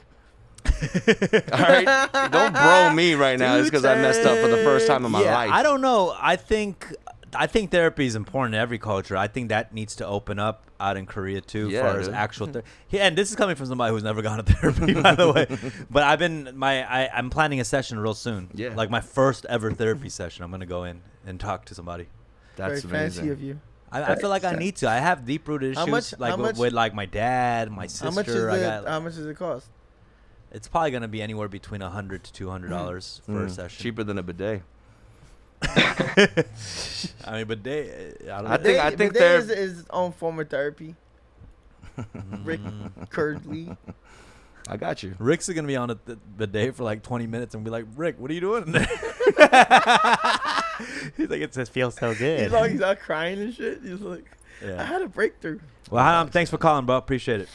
[SPEAKER 3] All right, don't bro me right now. It's because I messed up for the first time in my
[SPEAKER 1] yeah,
[SPEAKER 3] life.
[SPEAKER 1] I don't know. I think I think therapy is important in every culture. I think that needs to open up out in Korea too,
[SPEAKER 3] Yeah,
[SPEAKER 1] as far as actual therapy. Yeah, and this is coming from somebody who's never gone to (laughs) therapy, by the way. But I've been my I, I'm planning a session real soon.
[SPEAKER 3] Yeah.
[SPEAKER 1] like my first ever therapy session. I'm gonna go in and talk to somebody.
[SPEAKER 3] That's
[SPEAKER 2] Very fancy
[SPEAKER 3] amazing.
[SPEAKER 2] of you.
[SPEAKER 1] I, I feel like I need to. I have deep rooted issues,
[SPEAKER 2] much-
[SPEAKER 1] like
[SPEAKER 2] how
[SPEAKER 1] with,
[SPEAKER 2] much-
[SPEAKER 1] with like my dad, my sister.
[SPEAKER 2] How much is
[SPEAKER 1] I
[SPEAKER 2] it?
[SPEAKER 1] got,
[SPEAKER 2] how much does it cost?
[SPEAKER 1] It's probably gonna be anywhere between a hundred to two hundred dollars for a
[SPEAKER 3] Mm,
[SPEAKER 1] session.
[SPEAKER 3] Cheaper than a bidet. (laughs)
[SPEAKER 1] I mean, but they, I don't
[SPEAKER 3] I
[SPEAKER 1] know.
[SPEAKER 3] think- I
[SPEAKER 2] Bidet-
[SPEAKER 3] think
[SPEAKER 2] bidet
[SPEAKER 3] they're-
[SPEAKER 2] is, his own form of therapy. (laughs) Rick
[SPEAKER 1] Mm.
[SPEAKER 2] Curdley.
[SPEAKER 3] I got you.
[SPEAKER 1] Rick's gonna be on a th- bidet for like 20 minutes and be like, Rick, what are you doing in (laughs) there? He's like, it just feels so good.
[SPEAKER 2] He's like he's out crying and shit. He's like, I had a breakthrough.
[SPEAKER 1] Well, Ham, thanks for calling, bro. Appreciate it.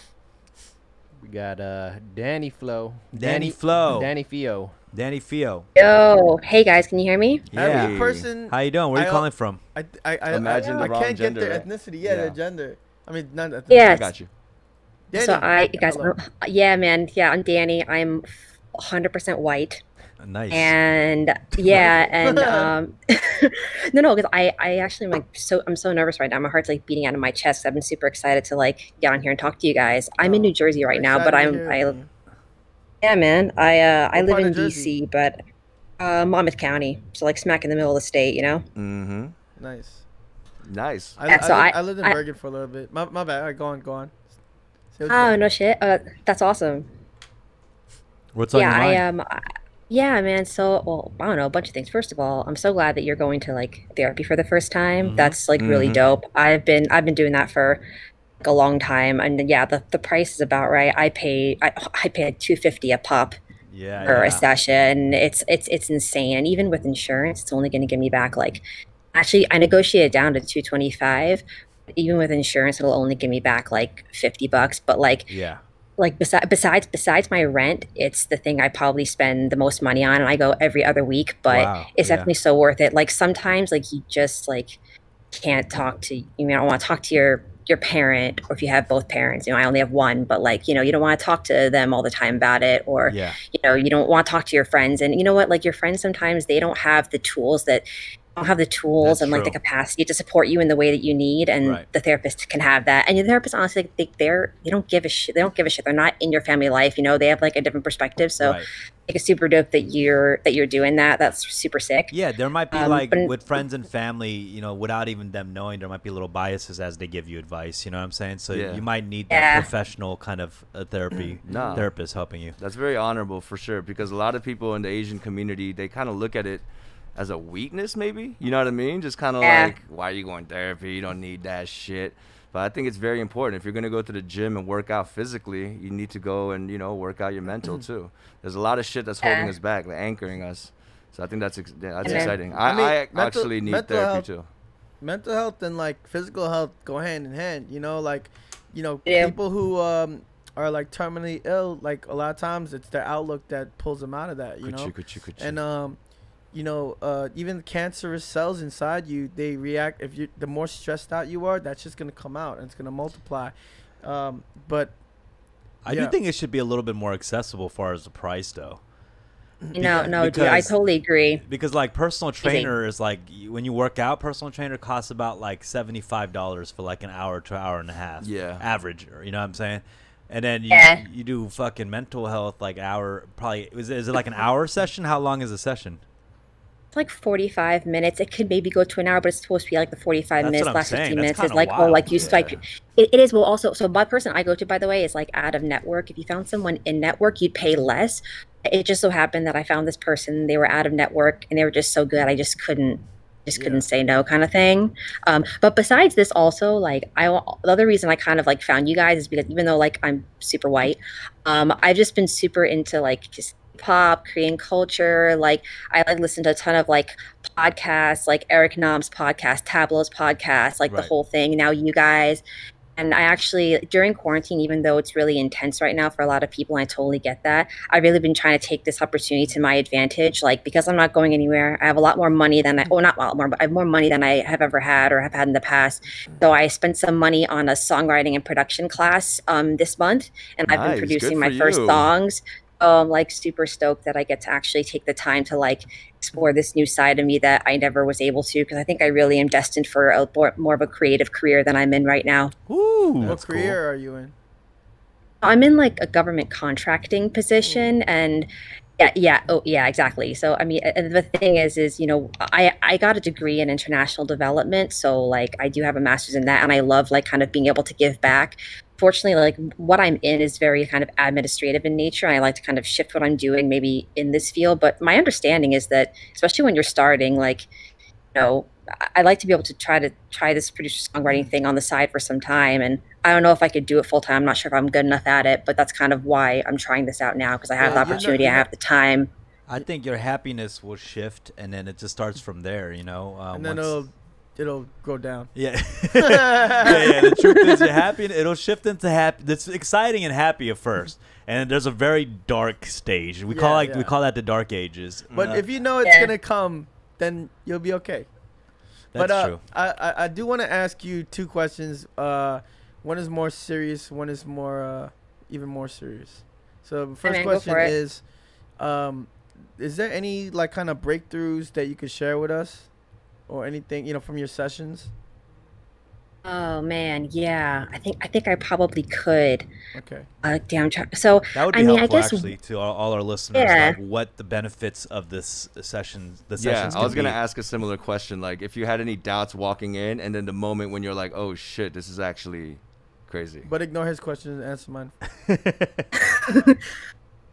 [SPEAKER 4] We got uh Danny Flo.
[SPEAKER 1] Danny Flo.
[SPEAKER 4] Danny Fio.
[SPEAKER 1] Danny Fio.
[SPEAKER 7] Yo, hey guys, can you hear me?
[SPEAKER 1] Yeah.
[SPEAKER 2] Every person.
[SPEAKER 1] How you doing? Where are you
[SPEAKER 2] I-
[SPEAKER 1] calling from?
[SPEAKER 2] I, I, I,
[SPEAKER 3] Imagine
[SPEAKER 2] I,
[SPEAKER 3] the
[SPEAKER 2] I
[SPEAKER 3] wrong
[SPEAKER 2] can't get
[SPEAKER 3] gender,
[SPEAKER 2] their
[SPEAKER 3] right?
[SPEAKER 2] ethnicity. Yeah,
[SPEAKER 3] Yeah.
[SPEAKER 2] their gender. I mean, not ethnicity.
[SPEAKER 3] I got you.
[SPEAKER 2] Danny.
[SPEAKER 7] So I, you guys,
[SPEAKER 2] Hello.
[SPEAKER 7] yeah, man, yeah, I'm Danny. I'm 100% white,
[SPEAKER 1] Nice.
[SPEAKER 7] and (laughs) yeah, and (laughs) um, (laughs) no, no, because I, I actually am like so, I'm so nervous right now. My heart's like beating out of my chest. I've been super excited to like get on here and talk to you guys. I'm in
[SPEAKER 2] Oh,
[SPEAKER 7] New Jersey right now, but I'm, I, yeah, man, I, uh, I live in? DC, but uh, Monmouth County, so like smack in the middle of the state, you know.
[SPEAKER 3] Mm-hmm.
[SPEAKER 2] Nice.
[SPEAKER 3] Nice.
[SPEAKER 2] I,
[SPEAKER 7] Yeah, so
[SPEAKER 2] lived,
[SPEAKER 7] I-
[SPEAKER 2] I lived in
[SPEAKER 7] I-
[SPEAKER 2] Bergen for a little bit. My, my bad. All right, go on, go on. Say what you
[SPEAKER 7] Oh
[SPEAKER 2] got.
[SPEAKER 7] no shit, uh, that's awesome.
[SPEAKER 1] What's on
[SPEAKER 7] yeah,
[SPEAKER 1] your
[SPEAKER 7] I
[SPEAKER 1] mind?
[SPEAKER 7] um, I- yeah, man. So, well, I don't know, a bunch of things. First of all, I'm so glad that you're going to like therapy for the first time.
[SPEAKER 1] Mhm.
[SPEAKER 7] That's like really
[SPEAKER 3] Mhm.
[SPEAKER 7] dope. I've been I've been doing that for like, a long time, and yeah, the the price is about right. I pay I I pay two fifty a pop
[SPEAKER 1] yeah.
[SPEAKER 7] for
[SPEAKER 1] yeah.
[SPEAKER 7] a session. It's it's it's insane, and even with insurance, it's only going to give me back like actually I negotiated down to two twenty five. Even with insurance, it'll only give me back like fifty bucks. But like
[SPEAKER 1] Yeah.
[SPEAKER 7] Like besides besides besides my rent, it's the thing I probably spend the most money on, and I go every other week. But
[SPEAKER 1] Wow,
[SPEAKER 7] it's
[SPEAKER 1] yeah.
[SPEAKER 7] definitely so worth it. Like sometimes, like you just like can't talk to you know, I want to talk to your your parent, or if you have both parents, you know, I only have one, but like you know, you don't want to talk to them all the time about it, or
[SPEAKER 1] Yeah.
[SPEAKER 7] you know, you don't want to talk to your friends, and you know what, like your friends sometimes they don't have the tools that don't have the tools
[SPEAKER 1] That's
[SPEAKER 7] and like the capacity to support you in the way that you need and
[SPEAKER 1] Right.
[SPEAKER 7] the therapist can have that and your therapist honestly they, they're they don't give a shit they don't give a shit they're not in your family life you know they have like a different perspective so
[SPEAKER 1] right.
[SPEAKER 7] like it's super dope that you're that you're doing that that's super sick
[SPEAKER 1] Yeah, there might be
[SPEAKER 7] Um,
[SPEAKER 1] like
[SPEAKER 7] but-
[SPEAKER 1] with friends and family, you know, without even them knowing, there might be little biases as they give you advice. You know what I'm saying? So
[SPEAKER 3] Yeah.
[SPEAKER 1] you might need
[SPEAKER 7] Yeah.
[SPEAKER 1] that professional kind of uh, therapy (clears throat)
[SPEAKER 3] Nah.
[SPEAKER 1] therapist helping you.
[SPEAKER 3] That's very honorable for sure because a lot of people in the Asian community they kind of look at it as a weakness, maybe. You know what I mean? Just kind of
[SPEAKER 7] Yeah.
[SPEAKER 3] like, why are you going therapy? You don't need that shit. But I think it's very important. If you're gonna go to the gym and work out physically, you need to go and you know work out your mental too. There's a lot of shit that's holding
[SPEAKER 7] Yeah.
[SPEAKER 3] us back, like anchoring us. So I think that's ex- yeah, that's
[SPEAKER 7] And
[SPEAKER 3] exciting.
[SPEAKER 2] I
[SPEAKER 3] I,
[SPEAKER 2] mean,
[SPEAKER 3] I
[SPEAKER 2] mental-
[SPEAKER 3] actually need
[SPEAKER 2] mental
[SPEAKER 3] therapy
[SPEAKER 2] health-
[SPEAKER 3] too.
[SPEAKER 2] mental health and like physical health go hand in hand you know like you know
[SPEAKER 7] Yeah.
[SPEAKER 2] people who um are like terminally ill like a lot of times it's their outlook that pulls them out of that you know
[SPEAKER 3] Kuchu, kuchu, kuchu.
[SPEAKER 2] and um you know uh even cancerous cells inside you they react if you the more stressed out you are that's just going to come out and it's going to multiply um but
[SPEAKER 1] I
[SPEAKER 2] Yeah.
[SPEAKER 1] do think it should be a little bit more accessible as far as the price, though.
[SPEAKER 7] no
[SPEAKER 1] Beca-
[SPEAKER 7] no dude i totally agree
[SPEAKER 1] Because like personal
[SPEAKER 7] think-
[SPEAKER 1] trainer is like when you work out, personal trainer costs about like seventy five dollars for like an hour to hour and a half.
[SPEAKER 3] Yeah.
[SPEAKER 1] average. You know what I'm saying? And then you,
[SPEAKER 7] Yeah.
[SPEAKER 1] you do fucking mental health like hour probably is it, is it like an hour session? How long is a session?
[SPEAKER 7] It's like 45 minutes it could maybe go to an hour but it's supposed to be like the 45
[SPEAKER 1] That's
[SPEAKER 7] minutes last
[SPEAKER 1] saying.
[SPEAKER 7] 15
[SPEAKER 1] That's
[SPEAKER 7] minutes is like oh like you
[SPEAKER 1] Yeah.
[SPEAKER 7] it, it is well also so my person i go to by the way is like out of network if you found someone in network you'd pay less it just so happened that i found this person they were out of network and they were just so good i just couldn't just couldn't say no kind of thing um, but besides this also like i the other reason i kind of like found you guys is because even though like i'm super white um, i've just been super into like just pop korean culture like i like listen to a ton of like podcasts like eric nam's podcast Tablo's podcast like the whole thing now you guys and I actually, during quarantine, even though it's really intense right now for a lot of people, and I totally get that, I've really been trying to take this opportunity to my advantage. Like, because I'm not going anywhere, I have a lot more money than I, well, not a lot more, but I have more money than I have ever had or have had in the past. So I spent some money on a songwriting and production class um, this month, and I've
[SPEAKER 3] Nice,
[SPEAKER 7] been
[SPEAKER 3] good
[SPEAKER 7] producing my first songs. So I'm like super stoked that I get to actually take the time to like explore this new side of me that I never was able to because I think I really am destined for a more, more of a creative career than I'm in right now.
[SPEAKER 1] Ooh,
[SPEAKER 2] what
[SPEAKER 1] that's cool.
[SPEAKER 2] career are you in
[SPEAKER 7] I'm in like a government contracting position mm. and Yeah, yeah, oh, yeah, exactly. So, I mean, and the thing is, is you know, I I got a degree in international development, so like I do have a master's in that, and I love like kind of being able to give back. Fortunately, like what I'm in is very kind of administrative in nature. I like to kind of shift what I'm doing maybe in this field, but my understanding is that especially when you're starting, like, you know, I- I like to be able to try to try this producer songwriting thing on the side for some time, and I don't know if I could do it full time. I'm not sure if I'm good enough at it, but that's kind of why I'm trying this out now because I have
[SPEAKER 2] Yeah,
[SPEAKER 7] the
[SPEAKER 2] you're not-
[SPEAKER 7] opportunity,
[SPEAKER 2] you're
[SPEAKER 7] I have the time.
[SPEAKER 1] I think your happiness will shift, and then it just starts from there. You know, uh,
[SPEAKER 2] and then
[SPEAKER 1] once-
[SPEAKER 2] it'll it'll go down.
[SPEAKER 1] Yeah. (laughs) yeah, yeah. The truth is, you're happy. It'll shift into happy. It's exciting and happy at first, and there's a very dark stage. We call
[SPEAKER 2] Yeah,
[SPEAKER 1] like we call that the dark ages.
[SPEAKER 2] But
[SPEAKER 1] Uh,
[SPEAKER 2] if you know it's
[SPEAKER 7] Yeah.
[SPEAKER 2] gonna come, then you'll be okay.
[SPEAKER 1] that's
[SPEAKER 2] but uh,
[SPEAKER 1] true.
[SPEAKER 2] I, I I do want to ask you two questions. Uh, one is more serious. One is more uh, even more serious. So the first
[SPEAKER 7] man, go
[SPEAKER 2] question is, um, is there any like kind of breakthroughs that you could share with us, or anything you know from your sessions?
[SPEAKER 7] Oh man, yeah. I think I think I probably could.
[SPEAKER 2] Okay.
[SPEAKER 7] Uh, damn. Try- so
[SPEAKER 1] That would be
[SPEAKER 7] I mean, I
[SPEAKER 1] helpful
[SPEAKER 7] guess-
[SPEAKER 1] actually to all, all our listeners,
[SPEAKER 7] Yeah.
[SPEAKER 1] like what the benefits of this session, the
[SPEAKER 3] Yeah,
[SPEAKER 1] sessions.
[SPEAKER 3] I was gonna
[SPEAKER 1] be.
[SPEAKER 3] ask a similar question. Like, if you had any doubts walking in, and then the moment when you're like, "Oh shit, this is actually crazy."
[SPEAKER 2] But ignore his question and answer mine. (laughs) (laughs)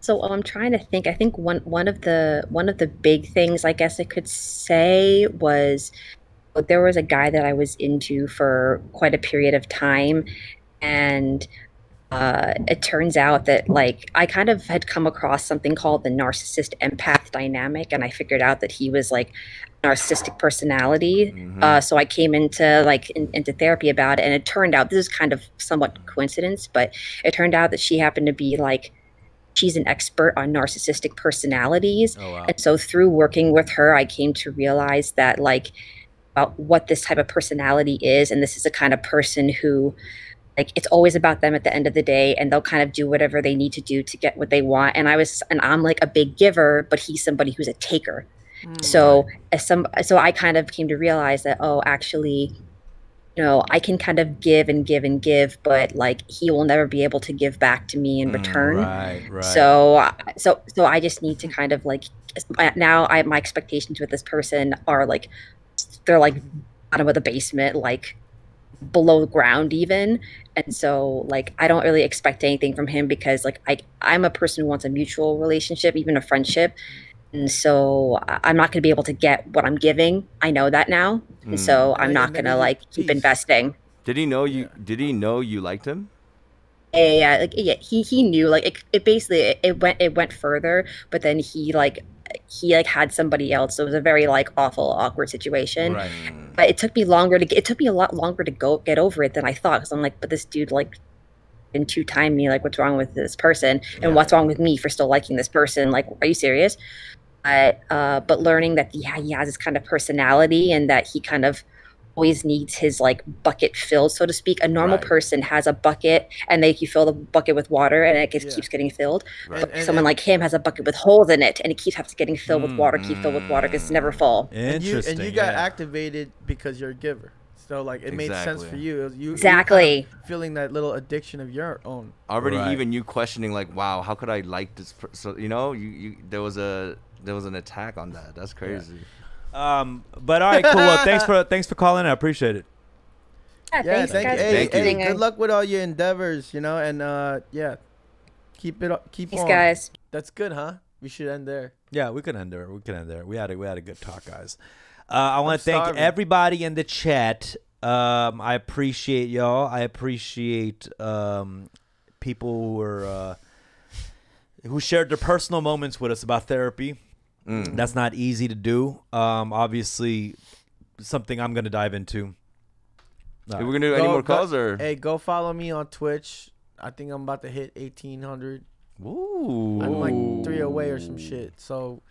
[SPEAKER 7] So I'm trying to think. I think one one of the one of the big things I guess I could say was there was a guy that I was into for quite a period of time, and uh, it turns out that like I kind of had come across something called the narcissist empath dynamic, and I figured out that he was like narcissistic personality.
[SPEAKER 3] Mhm.
[SPEAKER 7] Uh, so I came into like in, into therapy about it, and it turned out this is kind of somewhat coincidence, but it turned out that she happened to be like she's an expert on narcissistic personalities,
[SPEAKER 1] Oh wow.
[SPEAKER 7] and so through working with her, I came to realize that like about what this type of personality is, and this is the kind of person who like it's always about them at the end of the day and they'll kind of do whatever they need to do to get what they want. And i was and i'm like a big giver but he's somebody who's a taker. Hmm. So as some so i kind of came to realize that oh actually you know i can kind of give and give and give but like he will never be able to give back to me in
[SPEAKER 3] Mm,
[SPEAKER 7] return
[SPEAKER 1] Right, right.
[SPEAKER 7] so so so i just need to kind of like now i my expectations with this person are like they're like bottom of the basement like below the ground even. And so like i don't really expect anything from him because like i i'm a person who wants a mutual relationship even a friendship and so I- i'm not going to be able to get what i'm giving i know that now
[SPEAKER 3] Mm.
[SPEAKER 7] and so i'm not going to
[SPEAKER 2] there's a
[SPEAKER 7] like keep investing
[SPEAKER 3] Did he know you? Did he know you liked him?
[SPEAKER 7] yeah, yeah, like yeah, he he knew like it, it basically it, it went it went further, but then he like he like had somebody else. So it was a very like awful awkward situation.
[SPEAKER 1] Right.
[SPEAKER 7] But it took me longer to get, it took me a lot longer to go get over it than I thought because I'm like, but this dude like been two time me like what's wrong with this person and what's wrong with me for still liking this person like are you serious but uh but learning that yeah he has this kind of personality and that he kind of always needs his like bucket filled so to speak a normal
[SPEAKER 3] Right.
[SPEAKER 7] person has a bucket and they you fill the bucket with water and it just
[SPEAKER 2] Yeah.
[SPEAKER 7] keeps getting filled
[SPEAKER 3] Right.
[SPEAKER 2] And- and-
[SPEAKER 7] someone
[SPEAKER 2] and-
[SPEAKER 7] like him has a bucket with holes in it and it keeps getting filled with water keep filled with water because it's never
[SPEAKER 3] Mm.
[SPEAKER 7] full
[SPEAKER 2] and you
[SPEAKER 1] Interesting.
[SPEAKER 2] and you got
[SPEAKER 1] yeah.
[SPEAKER 2] activated because you're a giver. So like it made sense for you. It was- you you
[SPEAKER 7] Exactly.
[SPEAKER 2] kind of feeling that little addiction of your own.
[SPEAKER 3] Already,
[SPEAKER 1] Right.
[SPEAKER 3] even you questioning like, "Wow, how could I like this?" Per-? So you know, you, you there was a there was an attack on that. That's crazy.
[SPEAKER 1] Um, but all right, cool. Well, thanks for (laughs) thanks for calling. I appreciate it.
[SPEAKER 7] yeah,
[SPEAKER 2] Yeah,
[SPEAKER 7] thanks
[SPEAKER 2] thank you.
[SPEAKER 7] guys
[SPEAKER 2] Hey,
[SPEAKER 3] Thank you.
[SPEAKER 2] hey,
[SPEAKER 7] listening.
[SPEAKER 2] good luck with all your endeavors, you know, and uh yeah. Keep it up keep
[SPEAKER 7] thanks
[SPEAKER 2] on.
[SPEAKER 7] guys
[SPEAKER 2] That's good, huh? We should end there.
[SPEAKER 1] Yeah, we can end there. We can end there. We had a we had a good talk, guys. Uh, I want to thank
[SPEAKER 2] starving.
[SPEAKER 1] everybody in the chat. Um, I appreciate y'all. I appreciate um, people who are uh, who shared their personal moments with us about therapy.
[SPEAKER 3] Mm.
[SPEAKER 1] That's not easy to do. Um, obviously, something I'm going to dive into.
[SPEAKER 3] We're we gonna do any
[SPEAKER 2] Go-
[SPEAKER 3] more
[SPEAKER 2] go-
[SPEAKER 3] calls or?
[SPEAKER 2] Hey, go follow me on Twitch. I think I'm about to hit 1800.
[SPEAKER 3] Ooh.
[SPEAKER 2] I'm like three away or some shit. So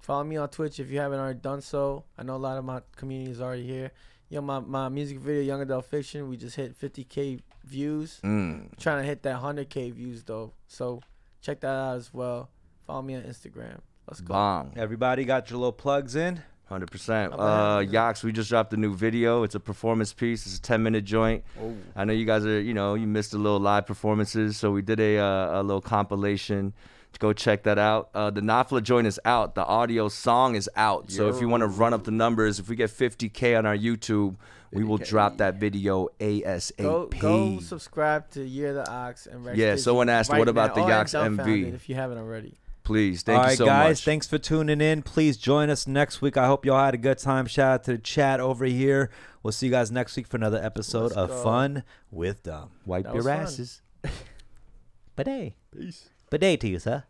[SPEAKER 2] follow me on Twitch if you haven't already done so. I know a lot of my community is already here. Yo, my, my music video, Young Adult Fiction, we just hit 50k views.
[SPEAKER 3] Mm.
[SPEAKER 2] trying to hit that 100k views though. So check that out as well. Follow me on Instagram. Let's go.
[SPEAKER 3] Bong.
[SPEAKER 1] Everybody got your little plugs in.
[SPEAKER 3] Hundred percent.
[SPEAKER 2] Not
[SPEAKER 3] Uh. Yox, we just dropped a new video. It's a performance piece. It's a ten minute joint. Oh. I know you guys are, you know, you missed the little live performances, so we did a uh, a little compilation. To go check that out. Uh, the Nafla joint is out. The audio song is out. So if you want to run up the numbers, if we get 50k on our YouTube, we will drop that video ASAP.
[SPEAKER 2] Go go subscribe to Year the Ox and Rex
[SPEAKER 3] Yeah,
[SPEAKER 2] Digi
[SPEAKER 3] someone asked,
[SPEAKER 2] right
[SPEAKER 3] what about
[SPEAKER 2] now,
[SPEAKER 3] the
[SPEAKER 2] or
[SPEAKER 3] Yox
[SPEAKER 2] Dumbfoundead
[SPEAKER 3] MV?
[SPEAKER 2] If you haven't already.
[SPEAKER 3] Please, thank
[SPEAKER 1] All
[SPEAKER 3] you so
[SPEAKER 1] guys.
[SPEAKER 3] much.
[SPEAKER 1] Thanks for tuning in. Please join us next week. I hope y'all had a good time. Shout out to the chat over here. We'll see you guys next week for another episode
[SPEAKER 2] Let's
[SPEAKER 1] of
[SPEAKER 2] go.
[SPEAKER 1] Fun with Dumb.
[SPEAKER 3] Wipe
[SPEAKER 2] That
[SPEAKER 3] your
[SPEAKER 2] was fun.
[SPEAKER 3] asses. (laughs)
[SPEAKER 1] Bidet. Peace. Bidet to you, sir.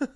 [SPEAKER 1] (laughs)